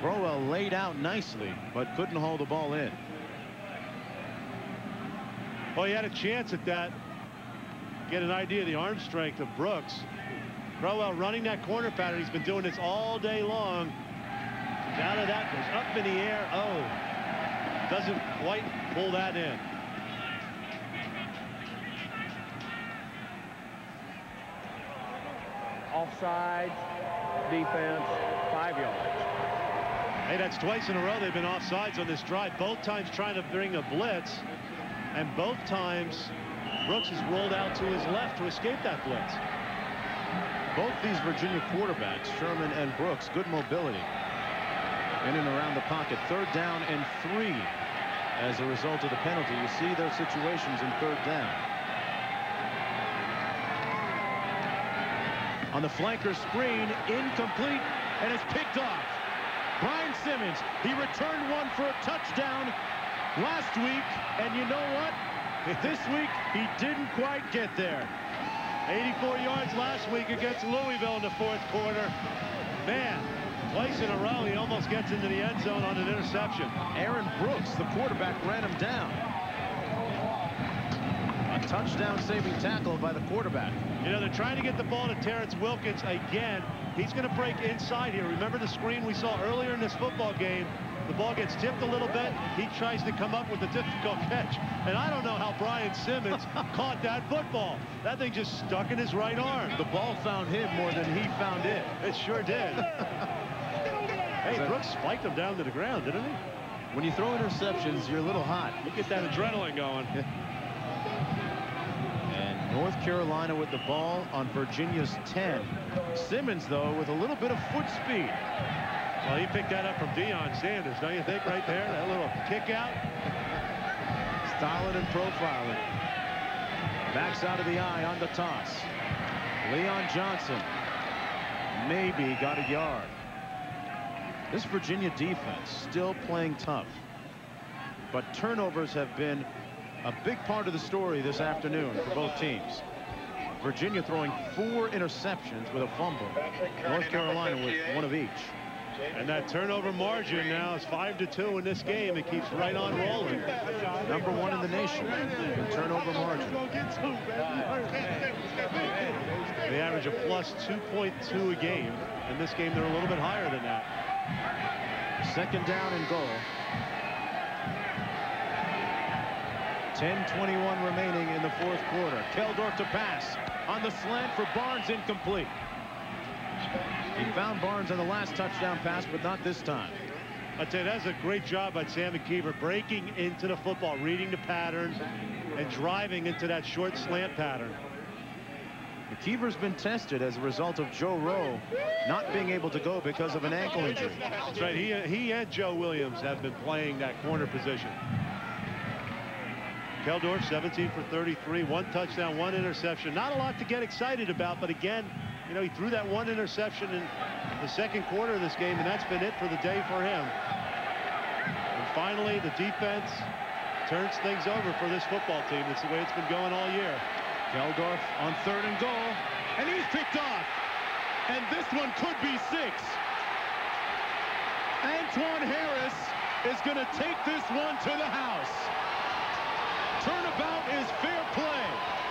Crowell laid out nicely but couldn't hold the ball in. Well, he had a chance at that. Get an idea of the arm strength of Brooks. Crowell running that corner pattern. He's been doing this all day long. Down to that goes up in the air. Oh, doesn't quite pull that in. Offside, defense, five yards. Hey, that's twice in a row they've been offsides on this drive. Both times trying to bring a blitz. And both times Brooks has rolled out to his left to escape that blitz. Both these Virginia quarterbacks, Sherman and Brooks, good mobility. In and around the pocket. Third down and three as a result of the penalty. You see their situations in third down. On the flanker screen, incomplete, and it's picked off. Brian Simmons, he returned one for a touchdown last week, and you know what? This week, he didn't quite get there. 84 yards last week against Louisville in the fourth quarter. Man, twice in a row, he almost gets into the end zone on an interception. Aaron Brooks, the quarterback, ran him down. A touchdown saving tackle by the quarterback. You know, they're trying to get the ball to Terrence Wilkins again. He's going to break inside here. Remember the screen we saw earlier in this football game? The ball gets tipped a little bit. He tries to come up with a difficult catch. And I don't know how Brian Simmons caught that football. That thing just stuck in his right arm. The ball found him more than he found it. It sure did. hey, Brooks spiked him down to the ground, didn't he? When you throw interceptions, you're a little hot. You get that adrenaline going. and North Carolina with the ball on Virginia's 10. Simmons, though, with a little bit of foot speed. Well, he picked that up from Deion Sanders, don't you think, right there? That little kick out. Styling and profiling. Backs out of the I on the toss. Leon Johnson maybe got a yard. This Virginia defense still playing tough. But turnovers have been a big part of the story this afternoon for both teams. Virginia throwing four interceptions with a fumble. North Carolina with one of each. And that turnover margin now is 5 to 2 in this game. It keeps right on rolling. Number one in the nation in turnover margin. They average a plus 2.2 a game. In this game, they're a little bit higher than that. Second down and goal. 10-21 remaining in the fourth quarter. Keldorf to pass on the slant for Barnes incomplete. He found Barnes on the last touchdown pass, but not this time. I'd say that's a great job by Sam McKeever breaking into the football, reading the pattern, and driving into that short slant pattern. McKeever's been tested as a result of Joe Rowe not being able to go because of an ankle injury. That's right. He, he and Joe Williams have been playing that corner position. Keldorf 17 for 33, one touchdown, one interception. Not a lot to get excited about, but again, you know, he threw that one interception in the second quarter of this game, and that's been it for the day for him. And finally, the defense turns things over for this football team. That's the way it's been going all year. Keldorf on third and goal, and he's picked off. And this one could be six. Antwan Harris is going to take this one to the house. Turnabout is fair play.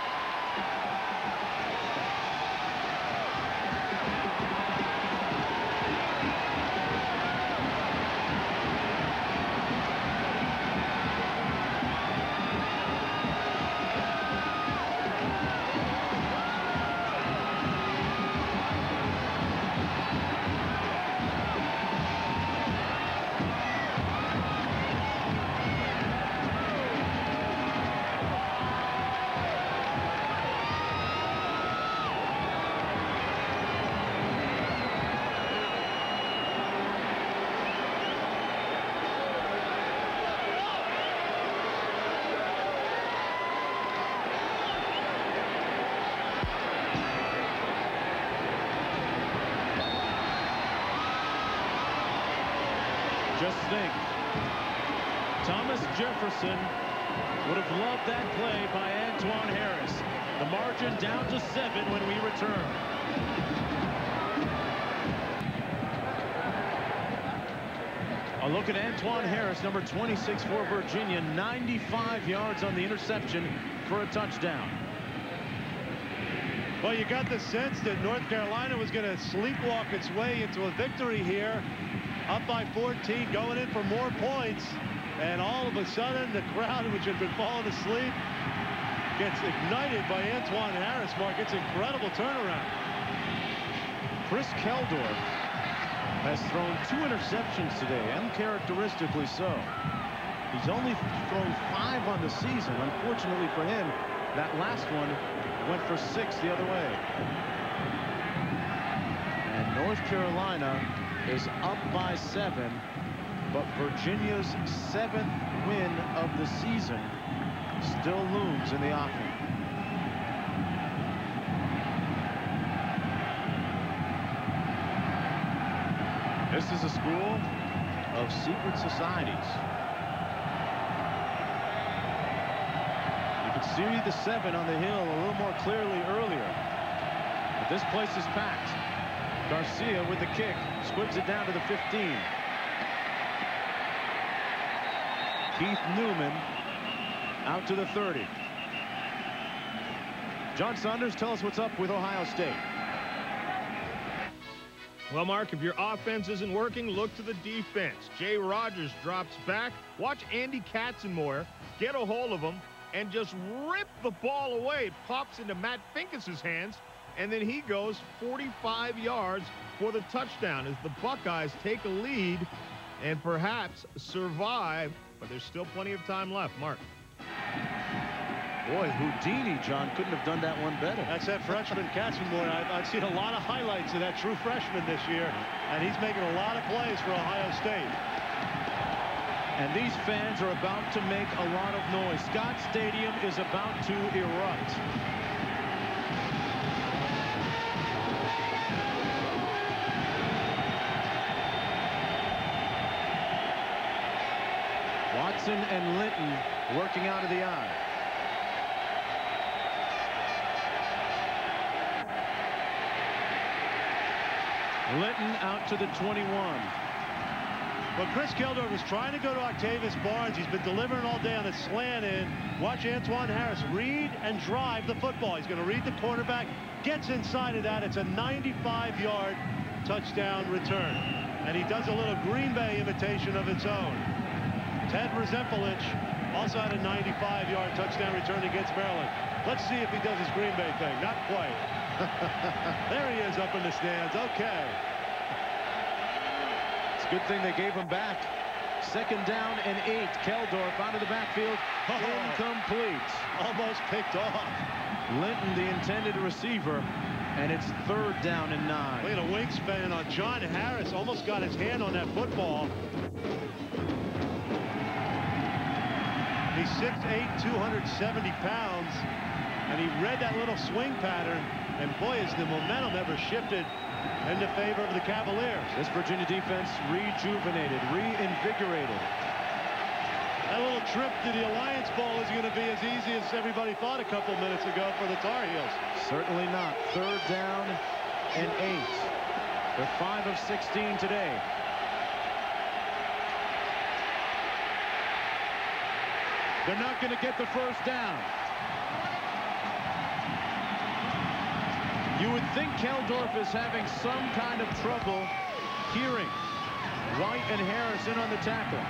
Antwan Harris, number 26 for Virginia, 95 yards on the interception for a touchdown. Well, you got the sense that North Carolina was going to sleepwalk its way into a victory here, up by 14, going in for more points. And all of a sudden, the crowd, which had been falling asleep, gets ignited by Antwan Harris. Mark, it's incredible turnaround. Chris Keldorf has thrown two interceptions today, uncharacteristically so. He's only thrown five on the season. Unfortunately for him, that last one went for six the other way. And North Carolina is up by seven, but Virginia's seventh win of the season still looms in the offing. This is a school of secret societies. You could see the seven on the hill a little more clearly earlier. But this place is packed. Garcia with the kick squibs it down to the 15. Keith Newman out to the 30. John Saunders, tell us what's up with Ohio State. Well, Mark, if your offense isn't working, look to the defense. Jay Rogers drops back. Watch Andy Katzenmoyer get a hold of him and just rip the ball away. It pops into Matt Finkes' hands, and then he goes 45 yards for the touchdown as the Buckeyes take a lead and perhaps survive, but there's still plenty of time left. Mark. Boy, Houdini, John, couldn't have done that one better. That's that freshman Katzenmoyer. I've, I've seen a lot of highlights of that true freshman this year, and he's making a lot of plays for Ohio State. And these fans are about to make a lot of noise. Scott Stadium is about to erupt. Watson and Linton working out of the I. Linton out to the 21. But Chris Keldorf was trying to go to Octavius Barnes. He's been delivering all day on a slant in. Watch Antwan Harris read and drive the football. He's going to read the quarterback, gets inside of that. It's a 95-yard touchdown return. And he does a little Green Bay imitation of its own. Ted Rzempoluch also had a 95-yard touchdown return against Maryland. Let's see if he does his Green Bay thing. Not quite. There he is up in the stands. Okay. It's a good thing they gave him back. Second down and eight. Keldorf out of the backfield. Oh, incomplete. Almost picked off. Linton, the intended receiver. And it's third down and nine. Look at a wingspan on John Harris. Almost got his hand on that football. He's 6'8", 270 pounds. And he read that little swing pattern. And boy, is the momentum ever shifted in the favor of the Cavaliers. This Virginia defense rejuvenated, reinvigorated. That little trip to the Alliance Bowl is going to be as easy as everybody thought a couple minutes ago for the Tar Heels. Certainly not. Third down and eight. They're 5 of 16 today. They're not going to get the first down. You would think Keldorf is having some kind of trouble hearing. White and Harrison on the tackle.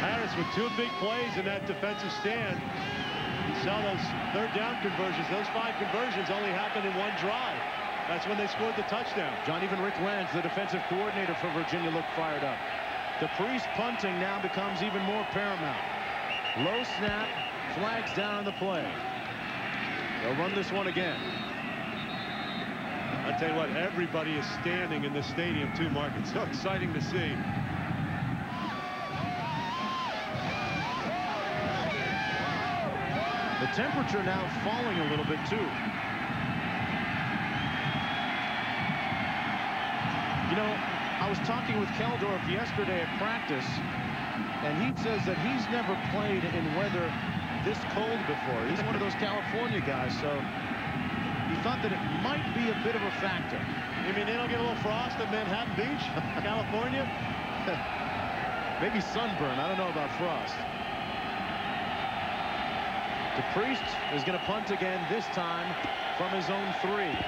Harris with two big plays in that defensive stand. You saw those third down conversions. Those five conversions only happened in one drive. That's when they scored the touchdown. John, even Rick Lantz, the defensive coordinator for Virginia, looked fired up. DePriest punting now becomes even more paramount. Low snap, Flags down on the play. They'll run this one again. I tell you what, everybody is standing in the stadium too, Mark. It's so exciting to see. The temperature now falling a little bit too. You know, I was talking with Keldorf yesterday at practice, and he says that he's never played in weather this cold before. He's one of those California guys, so he thought that it might be a bit of a factor. You mean they don't get a little frost in Manhattan Beach, California? Maybe sunburn. I don't know about frost. DePriest is going to punt again, this time from his own three.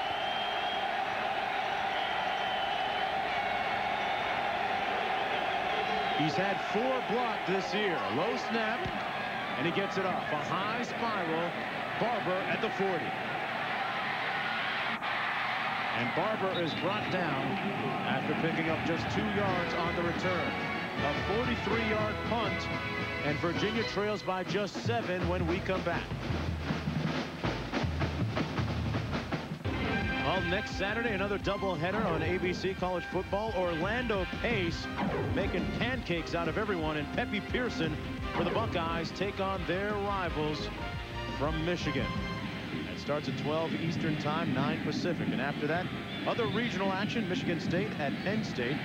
He's had four blocked this year. Low snap, and he gets it off. A high spiral. Barber at the 40. And Barber is brought down after picking up just two yards on the return. A 43-yard punt, and Virginia trails by just seven when we come back. Well, next Saturday, another doubleheader on ABC College Football. Orlando Pace making pancakes out of everyone, and Pepe Pearson for the Buckeyes take on their rivals from Michigan. It starts at 12 Eastern Time, 9 Pacific. And after that, other regional action, Michigan State at Penn State.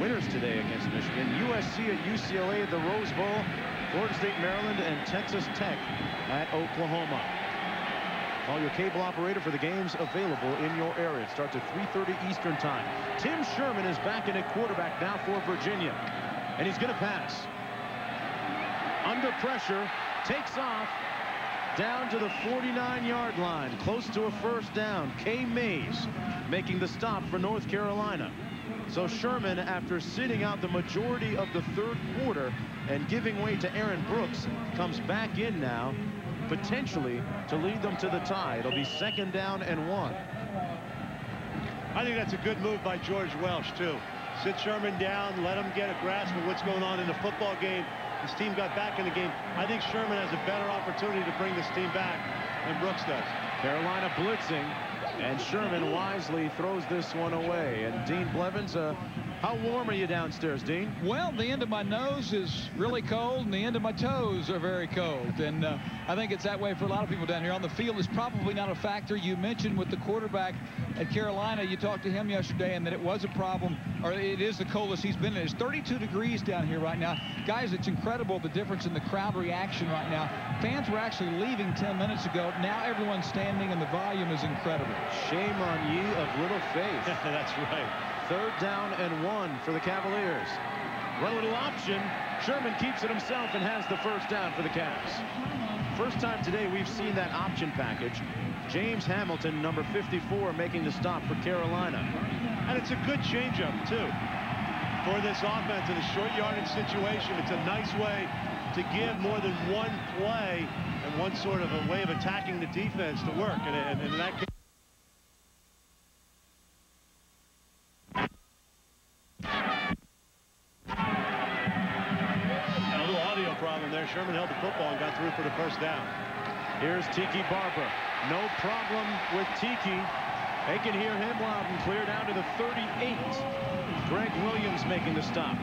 Winners today against Michigan. USC at UCLA at the Rose Bowl. Florida State, Maryland, and Texas Tech at Oklahoma. Call your cable operator for the games available in your area. It starts at 3.30 Eastern Time. Tim Sherman is back in at quarterback now for Virginia. And he's going to pass. Under pressure, takes off, down to the 49-yard line, close to a first down. K. Mays making the stop for North Carolina. So Sherman, after sitting out the majority of the third quarter and giving way to Aaron Brooks, comes back in now, potentially to lead them to the tie. It'll be second down and one. I think that's a good move by George Welsh, too. Sit Sherman down, let him get a grasp of what's going on in the football game. His team got back in the game. I think Sherman has a better opportunity to bring this team back than Brooks does. Carolina blitzing, and Sherman wisely throws this one away. And Dean Blevins, uh, how warm are you downstairs, Dean? Well, the end of my nose is really cold, and the end of my toes are very cold. And uh, I think it's that way for a lot of people down here. On the field is probably not a factor. You mentioned with the quarterback at Carolina, you talked to him yesterday, and that it was a problem, or it is the coldest he's been in. It's 32 degrees down here right now. Guys, it's incredible the difference in the crowd reaction right now. Fans were actually leaving 10 minutes ago. Now everyone's standing, and the volume is incredible. Shame on ye of little faith. That's right. Third down and one for the Cavaliers. A little option. Sherman keeps it himself and has the first down for the Cavs. First time today we've seen that option package. James Hamilton, number 54, making the stop for Carolina. And it's a good changeup, too, for this offense in a short yardage situation. It's a nice way to give more than one play and one sort of a way of attacking the defense to work. And, and, and that Sherman held the football and got through for the first down. Here's Tiki Barber. No problem with Tiki. They can hear him loud and clear down to the 38. Greg Williams making the stop.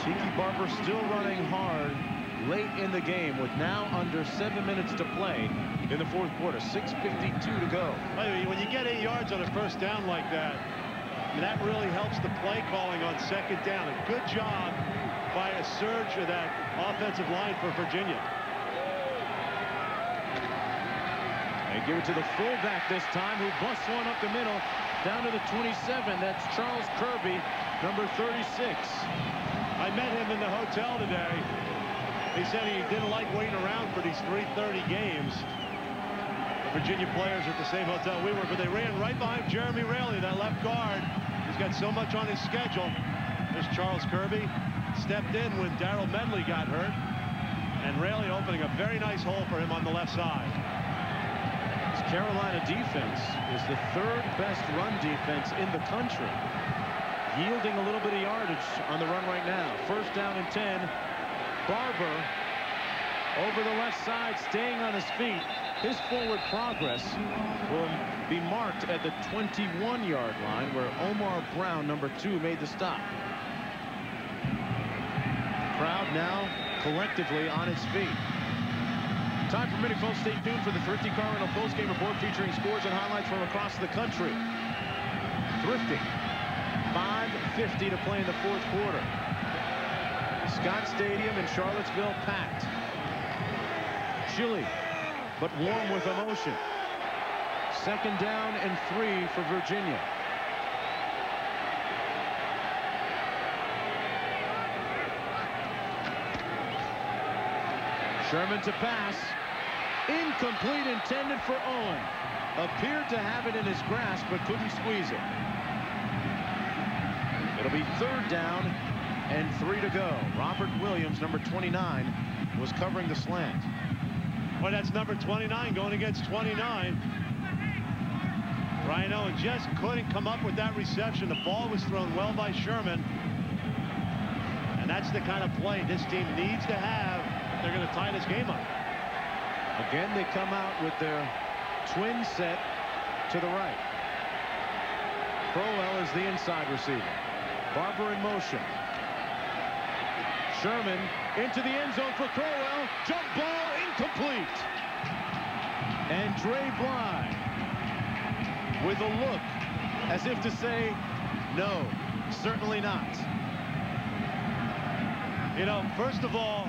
Tiki Barber still running hard late in the game with now under seven minutes to play in the fourth quarter. 6.52 to go. When you get eight yards on a first down like that, that really helps the play calling on second down. A good job by a surge of that offensive line for Virginia. They give it to the fullback this time, who busts one up the middle, down to the 27. That's Charles Kirby, number 36. I met him in the hotel today. He said he didn't like waiting around for these 3:30 games. The Virginia players at the same hotel we were, but they ran right behind Jeremy Raley, that left guard. He's got so much on his schedule. There's Charles Kirby. Stepped in when Daryl Medley got hurt. And Raley opening a very nice hole for him on the left side. This Carolina defense is the third best run defense in the country. Yielding a little bit of yardage on the run right now. First down and 10. Barber over the left side, staying on his feet. His forward progress will be marked at the 21-yard line where Omar Brown, number two, made the stop. Crowd now collectively on its feet. Time for many folks. Stay tuned for the Thrifty Car Rental postgame report featuring scores and highlights from across the country. Thrifty, 5.50 to play in the fourth quarter. Scott Stadium in Charlottesville packed. Chilly, but warm with emotion. Second down and three for Virginia. Sherman to pass. Incomplete intended for Owen. Appeared to have it in his grasp but couldn't squeeze it. It'll be third down and three to go. Robert Williams, number 29, was covering the slant. Well, that's number 29 going against 29. Ryan Owen just couldn't come up with that reception. The ball was thrown well by Sherman. And that's the kind of play this team needs to have they're going to tie this game up. Again, they come out with their twin set to the right. Crowell is the inside receiver. Barber in motion. Sherman into the end zone for Crowell. Jump ball incomplete. And Dre Bly with a look as if to say, no, certainly not. You know, first of all,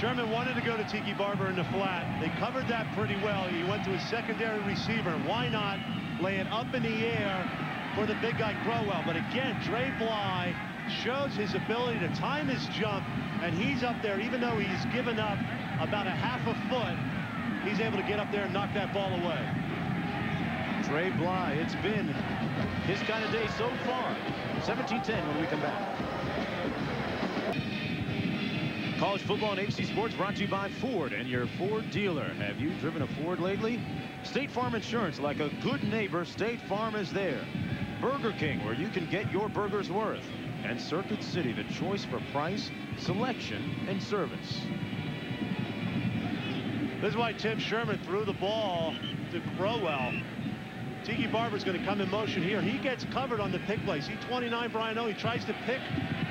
Sherman wanted to go to Tiki Barber in the flat. They covered that pretty well. He went to his secondary receiver. Why not lay it up in the air for the big guy Crowell? But again, Dre Bly shows his ability to time his jump, and he's up there, even though he's given up about a half a foot, he's able to get up there and knock that ball away. Dre Bly, it's been his kind of day so far. 17-10 when we come back. College football and ABC Sports brought to you by Ford and your Ford dealer. Have you driven a Ford lately? State Farm Insurance, like a good neighbor, State Farm is there. Burger King, where you can get your burger's worth. And Circuit City, the choice for price, selection, and service. This is why Tim Sherman threw the ball to Crowell. Tiki Barber's going to come in motion here. He gets covered on the pick play. See 29 Brian O. He tries to pick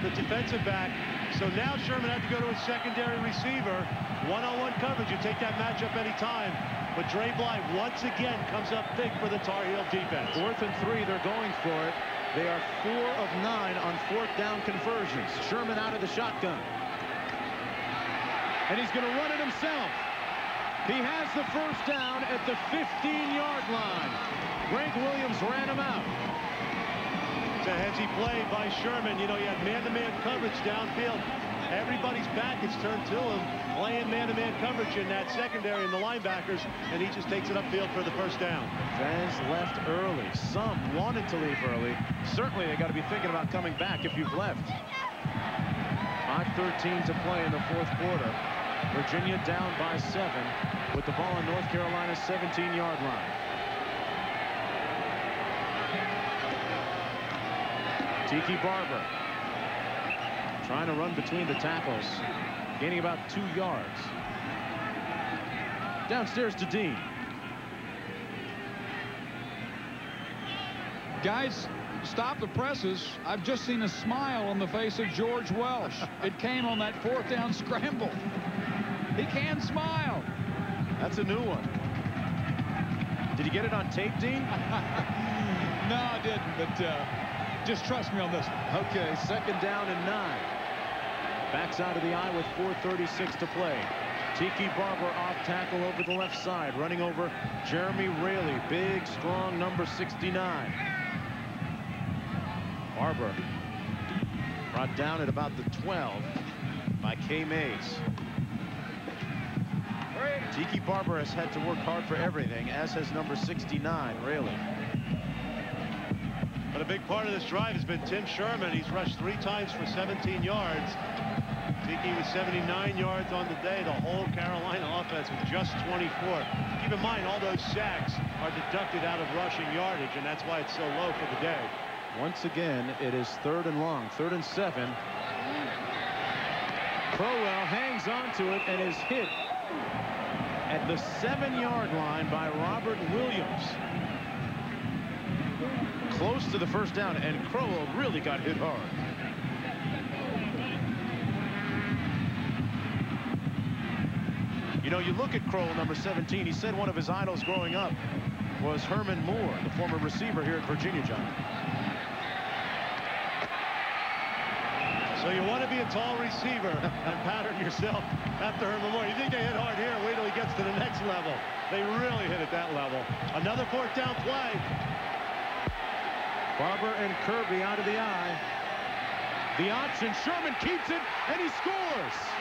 the defensive back. So now Sherman had to go to his secondary receiver. One-on-one coverage. You take that matchup anytime. But Dre Bly once again comes up big for the Tar Heel defense. Fourth and three, they're going for it. They are four of nine on fourth down conversions. Sherman out of the shotgun. And he's going to run it himself. He has the first down at the 15-yard line. Greg Williams ran him out. It's a heady play by Sherman. You know, you had man-to-man -man coverage downfield. Everybody's back is turned to him, playing man-to-man -man coverage in that secondary and the linebackers, and he just takes it upfield for the first down. Fans left early. Some wanted to leave early. Certainly, they got to be thinking about coming back if you've left. 5.13 to play in the fourth quarter. Virginia down by seven with the ball on North Carolina's 17-yard line. Tiki Barber trying to run between the tackles, gaining about two yards. Downstairs to Dean. Guys, stop the presses. I've just seen a smile on the face of George Welsh. it came on that fourth down scramble. He can smile. That's a new one. Did you get it on tape, Dean? no, I didn't, but uh, just trust me on this one. Okay, second down and nine. Backs out of the I with 4.36 to play. Tiki Barber off tackle over the left side, running over Jeremy Raley, big, strong number 69. Barber brought down at about the 12 by K. Mays. Tiki Barber has had to work hard for everything, as has number 69, Raley. But a big part of this drive has been Tim Sherman. He's rushed three times for 17 yards. Tiki with 79 yards on the day. The whole Carolina offense with just 24. Keep in mind, all those sacks are deducted out of rushing yardage, and that's why it's so low for the day. Once again, it is third and long, third and seven. Crowell hangs on to it and is hit at the seven-yard line by Robert Williams. Close to the first down, and Crowell really got hit hard. You know, you look at Crowell, number 17. He said one of his idols growing up was Herman Moore, the former receiver here at Virginia, John. So you want to be a tall receiver and pattern yourself after Herman Moore. You think they hit hard here. Wait till he gets to the next level. They really hit at that level. Another fourth down play. Barber and Kirby out of the I. The option. Sherman keeps it, and he scores.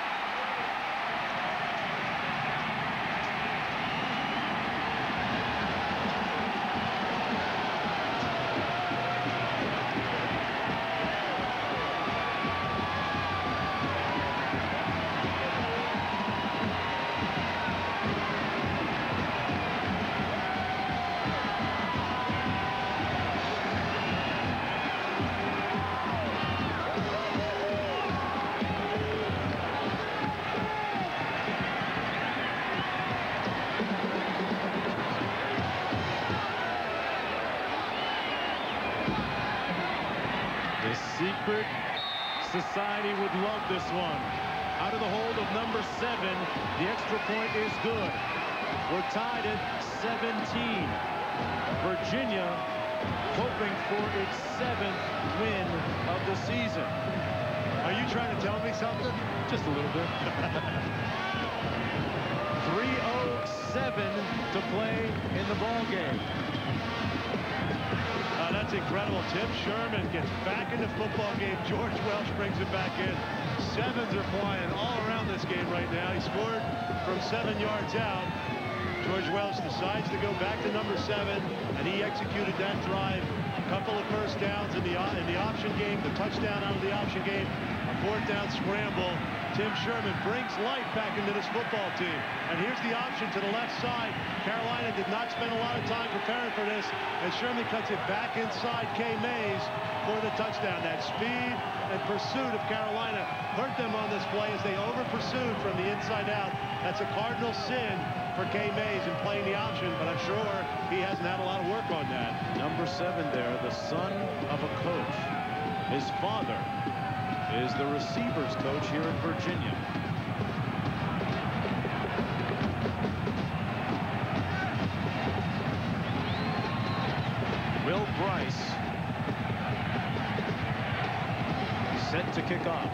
Just a little bit. 307 to play in the ball game. Uh, that's incredible. Tim Sherman gets back in the football game. George Welsh brings it back in. Sevens are flying all around this game right now. He scored from seven yards out. George Welsh decides to go back to number seven, and he executed that drive. A couple of first downs in the, in the option game, the touchdown out of the option game, a fourth down scramble. Tim Sherman brings life back into this football team. And here's the option to the left side. Carolina did not spend a lot of time preparing for this. And Sherman cuts it back inside K. Mays for the touchdown. That speed and pursuit of Carolina hurt them on this play as they over-pursued from the inside out. That's a cardinal sin for K. Mays in playing the option, but I'm sure he hasn't had a lot of work on that. Number seven there, the son of a coach. His father is the receivers coach here in Virginia. Will Brice set to kick off.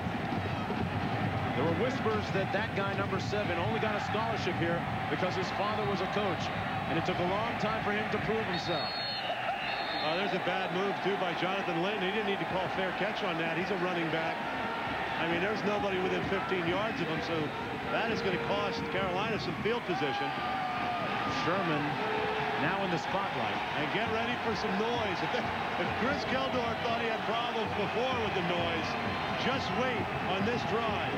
There were whispers that that guy, number seven, only got a scholarship here because his father was a coach, and it took a long time for him to prove himself. Uh, there's a bad move, too, by Jonathan Linton. He didn't need to call fair catch on that. He's a running back. I mean, there's nobody within 15 yards of him, so that is going to cost Carolina some field position. Sherman now in the spotlight. And get ready for some noise. If, if Chris Keldorf thought he had problems before with the noise, just wait on this drive.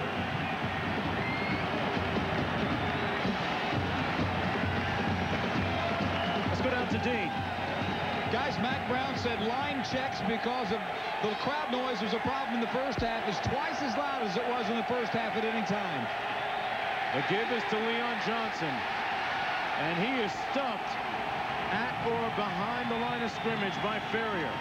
Let's go down to Dean. Mack Brown said line checks because of the crowd noise was a problem in the first half. It's twice as loud as it was in the first half at any time. The give is to Leon Johnson. And he is stuffed at or behind the line of scrimmage by Farrior.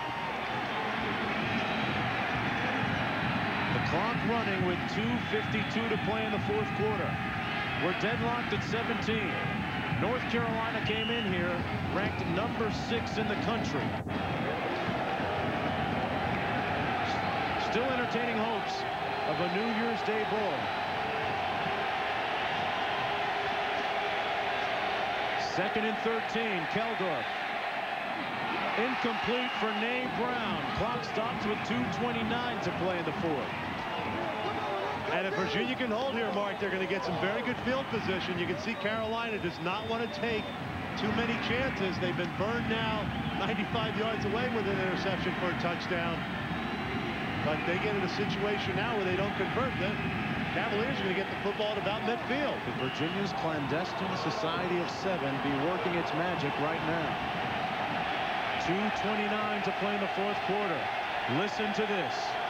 The clock running with 2.52 to play in the fourth quarter. We're deadlocked at 17. North Carolina came in here ranked number six in the country. Still entertaining hopes of a New Year's Day Bowl. Second and 13, Keldorf. Incomplete for Na Brown. Clock stops with 2.29 to play in the fourth. And if Virginia can hold here, Mark, they're going to get some very good field position. You can see Carolina does not want to take too many chances. They've been burned now 95 yards away with an interception for a touchdown. But they get in a situation now where they don't convert. The Cavaliers are going to get the football at about midfield. Could Virginia's clandestine society of seven be working its magic right now? 2.29 to play in the fourth quarter. Listen to this.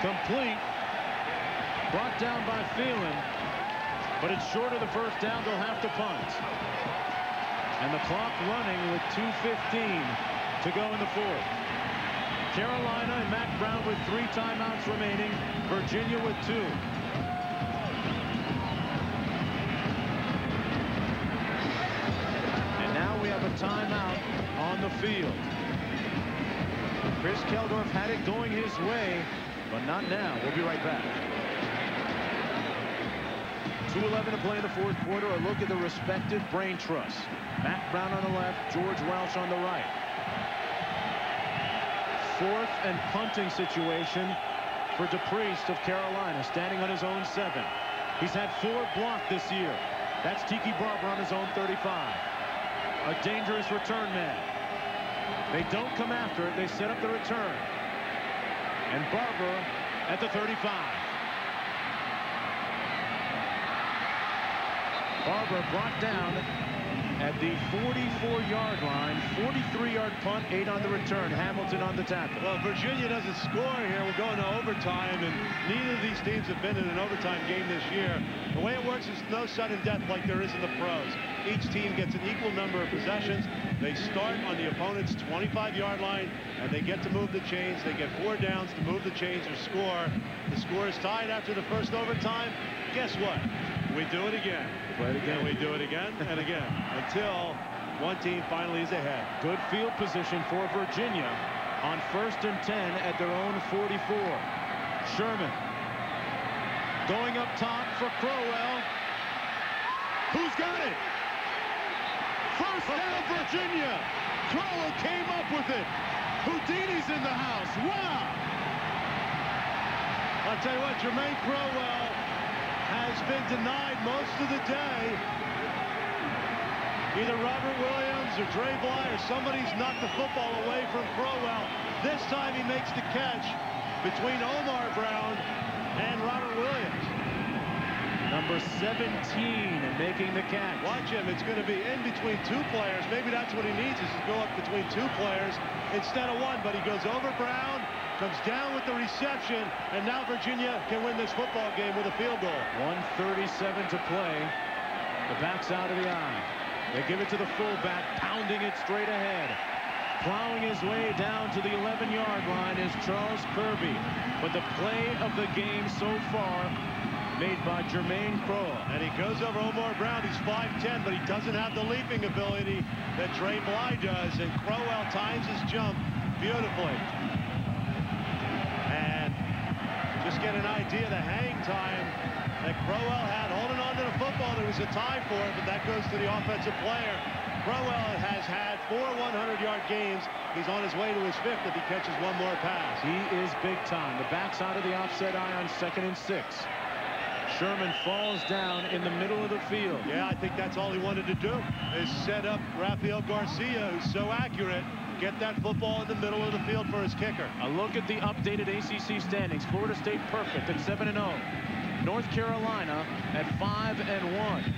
Complete. Brought down by Phelan. But it's short of the first down. They'll have to punt. And the clock running with 2.15 to go in the fourth. Carolina and Mack Brown with three timeouts remaining. Virginia with two. And now we have a timeout on the field. Chris Keldorf had it going his way but not now. We'll be right back. 2.11 to play in the fourth quarter. A look at the respective brain trusts. Mack Brown on the left, George Welsh on the right. Fourth and punting situation for DePriest of Carolina, standing on his own seven. He's had four blocked this year. That's Tiki Barber on his own 35. A dangerous return man. They don't come after it. They set up the return. And Barber at the 35. Barber brought down at the 44-yard line. 43-yard punt, eight on the return. Hamilton on the tackle. Well, Virginia doesn't score here. We're going to overtime, and neither of these teams have been in an overtime game this year. The way it works is no sudden death like there is in the pros. Each team gets an equal number of possessions. They start on the opponent's 25-yard line, and they get to move the chains. They get four downs to move the chains or score. The score is tied after the first overtime. Guess what? We do it again. Play it again. And we do it again and again until one team finally is ahead. Good field position for Virginia on first and 10 at their own 44. Sherman going up top for Crowell. Who's got it? First down, Virginia. Crowell came up with it. Houdini's in the house. Wow. I'll tell you what, Germane Crowell has been denied most of the day. Either Robert Williams or Dre Bly or somebody's knocked the football away from Crowell. This time he makes the catch between Omar Brown and Robert Williams. Number 17 making the catch. Watch him. It's going to be in between two players. Maybe that's what he needs is to go up between two players instead of one. But he goes over Brown, comes down with the reception, and now Virginia can win this football game with a field goal. 137 to play. The back's out of the I. They give it to the fullback, pounding it straight ahead. Plowing his way down to the 11-yard line is Charles Kirby. But the play of the game so far made by Germane Crowell. And he goes over Omar Brown. He's 5'10", but he doesn't have the leaping ability that Dre Bly does. And Crowell times his jump beautifully. Just get an idea of the hang time that Crowell had holding on to the football. There was a tie for it, but that goes to the offensive player. Crowell has had four 100-yard games. He's on his way to his fifth if he catches one more pass. He is big time. The back's out of the offset I on second and six. Sherman falls down in the middle of the field. Yeah, I think that's all he wanted to do is set up Rafael Garcia, who's so accurate, get that football in the middle of the field for his kicker. A look at the updated ACC standings. Florida State perfect at 7 and 0. North Carolina at 5 and 1.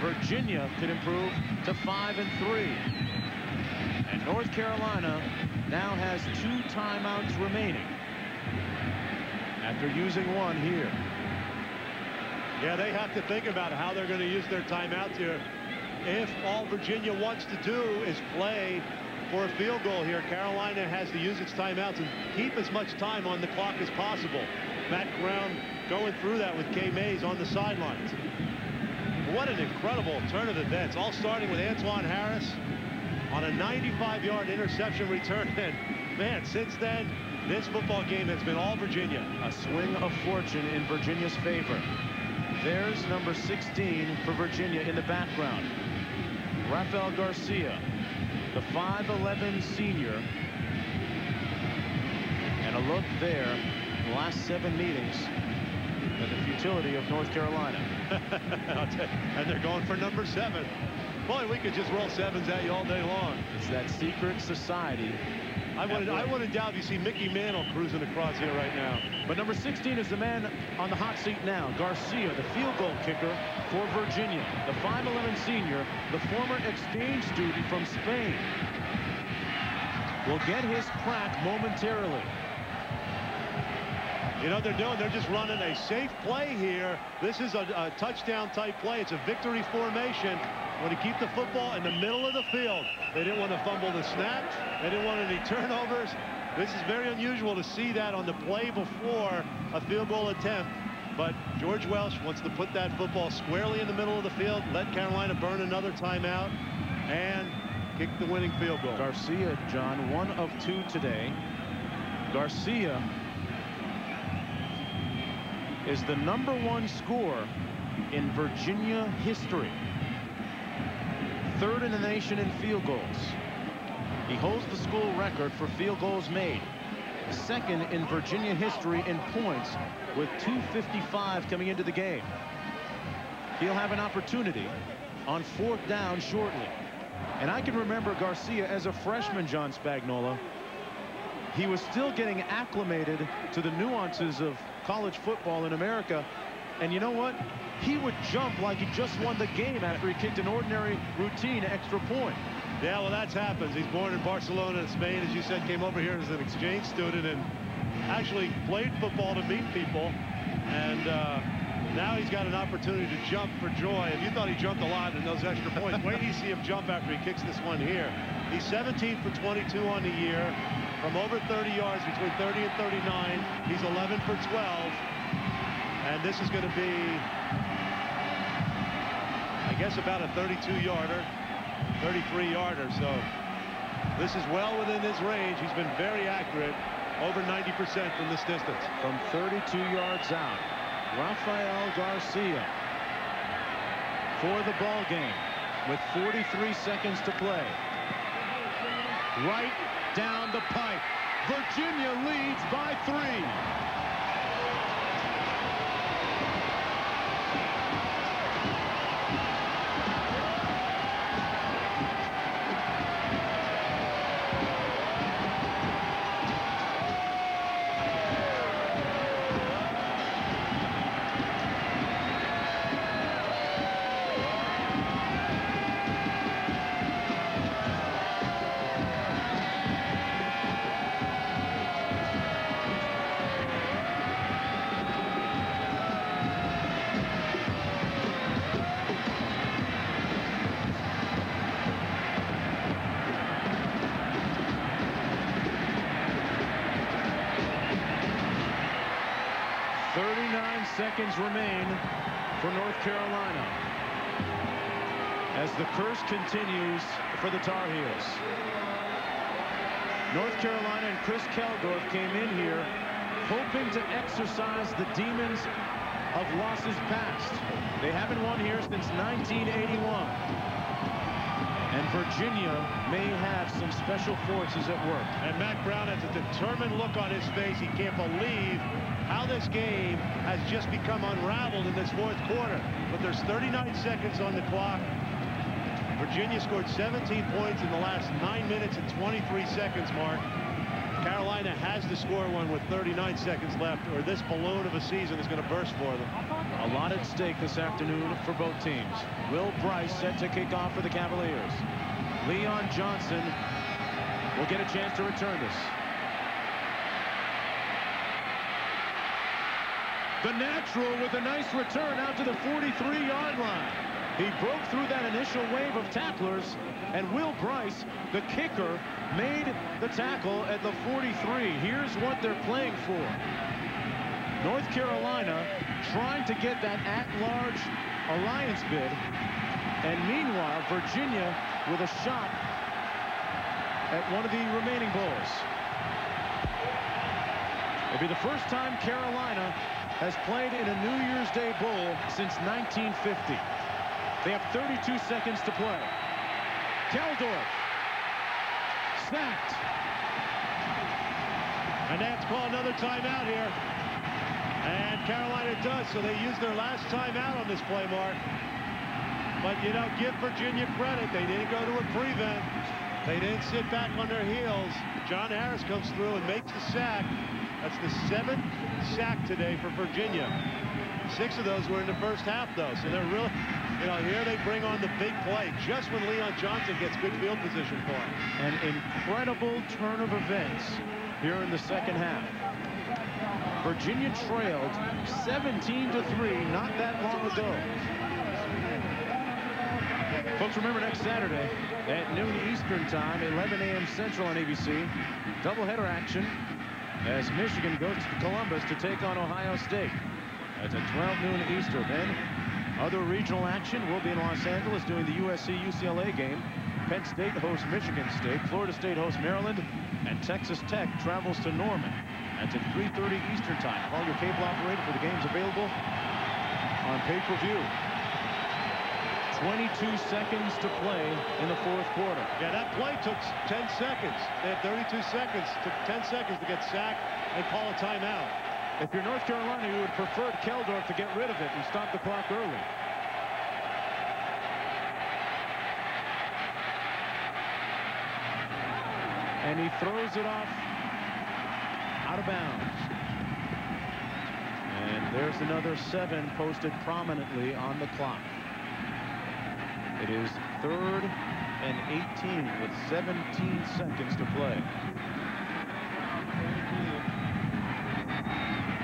Virginia could improve to 5 and 3. And North Carolina now has two timeouts remaining after using one here. Yeah, they have to think about how they're going to use their timeouts here. If all Virginia wants to do is play for a field goal here, Carolina has to use its timeouts and keep as much time on the clock as possible. Mack Brown going through that with K. Mays on the sidelines. What an incredible turn of events, all starting with Antwan Harris on a 95-yard interception return. And man, since then, this football game has been all Virginia. A swing of fortune in Virginia's favor. There's number 16 for Virginia in the background. Rafael Garcia, the 5'11 senior. And a look there, the last seven meetings, at the futility of North Carolina. and they're going for number seven. Boy, we could just roll sevens at you all day long. It's that secret society I wouldn't, I wouldn't doubt you see Mickey Mantle cruising across here right now. But number 16 is the man on the hot seat now. Garcia, the field goal kicker for Virginia. The 5'11 senior, the former exchange student from Spain, will get his crack momentarily. You know what they're doing? They're just running a safe play here. This is a, a touchdown type play. It's a victory formation. Want to keep the football in the middle of the field. They didn't want to fumble the snap. They didn't want any turnovers. This is very unusual to see that on the play before a field goal attempt. But George Welsh wants to put that football squarely in the middle of the field, let Carolina burn another timeout, and kick the winning field goal. Garcia, John, one of two today. Garcia is the number one scorer in Virginia history. Third in the nation in field goals. He holds the school record for field goals made. Second in Virginia history in points with 255 coming into the game. He'll have an opportunity on fourth down shortly. And I can remember Garcia as a freshman, John Spagnola. He was still getting acclimated to the nuances of college football in America. And you know what? He would jump like he just won the game after he kicked an ordinary routine extra point. Yeah, well, that's happens. He's born in Barcelona Spain, as you said, came over here as an exchange student and actually played football to meet people. And uh, now he's got an opportunity to jump for joy. If you thought he jumped a lot in those extra points, wait till you see him jump after he kicks this one here. He's 17 for 22 on the year from over 30 yards, between 30 and 39. He's 11 for 12. And this is going to be, I guess, about a 32-yarder, 33-yarder. So this is well within his range. He's been very accurate, over 90% from this distance. From 32 yards out, Rafael Garcia for the ball game with 43 seconds to play. Right down the pipe. Virginia leads by three. Seconds remain for North Carolina as the curse continues for the Tar Heels. North Carolina and Chris Keldorf came in here hoping to exercise the demons of losses past. They haven't won here since 1981. And Virginia may have some special forces at work. And Mack Brown has a determined look on his face. He can't believe how this game has just become unraveled in this fourth quarter. But there's 39 seconds on the clock. Virginia scored 17 points in the last 9 minutes and 23 seconds, Mark. Carolina has to score one with 39 seconds left, or this balloon of a season is going to burst for them. A lot at stake this afternoon for both teams. Will Brice set to kick off for the Cavaliers. Leon Johnson will get a chance to return this. The natural with a nice return out to the 43-yard line. He broke through that initial wave of tacklers, and Will Brice, the kicker, made the tackle at the 43. Here's what they're playing for. North Carolina trying to get that at-large alliance bid, and meanwhile, Virginia with a shot at one of the remaining bowls. It'll be the first time Carolina has played in a New Year's Day Bowl since 1950. They have 32 seconds to play. Keldorf. Snapped. And they have to call another timeout here. And Carolina does, so they use their last timeout on this play, Mark. But, you know, give Virginia credit. They didn't go to a prevent. They didn't sit back on their heels. Jon Harris comes through and makes the sack. That's the seventh sack today for Virginia. Six of those were in the first half, though, so they're really, you know, here they bring on the big play just when Leon Johnson gets good field position for him. An incredible turn of events here in the second half. Virginia trailed 17 to 3 not that long ago. Folks, remember next Saturday at noon Eastern Time, 11 a.m. Central on ABC, doubleheader action as Michigan goes to Columbus to take on Ohio State. That's at 12 noon Eastern. Then other regional action will be in Los Angeles doing the USC-UCLA game Penn State hosts Michigan State, Florida State hosts Maryland, and Texas Tech travels to Norman. That's at 3.30 Eastern Time. Call your cable operator for the games available on pay-per-view. 22 seconds to play in the fourth quarter. Yeah, that play took 10 seconds. They had 32 seconds. Took 10 seconds to get sacked and call a timeout. If you're North Carolina, you would prefer Keldorf to get rid of it and stop the clock early. And he throws it off out of bounds. And there's another seven posted prominently on the clock. It is third and 18 with 17 seconds to play.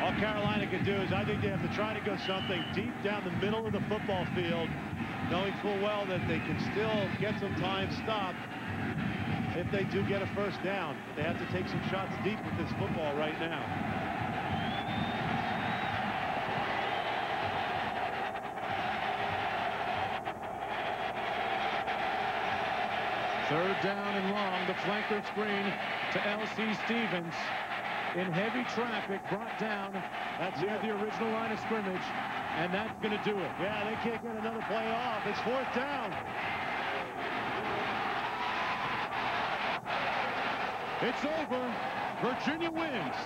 All Carolina can do is I think they have to try to go something deep down the middle of the football field, knowing full well that they can still get some time stopped if they do get a first down. They have to take some shots deep with this football right now. Third down and long, the flanker screen to L.C. Stevens. In heavy traffic, brought down. That's near the original line of scrimmage, and that's going to do it. Yeah, they can't get another play off. It's fourth down. It's over. Virginia wins.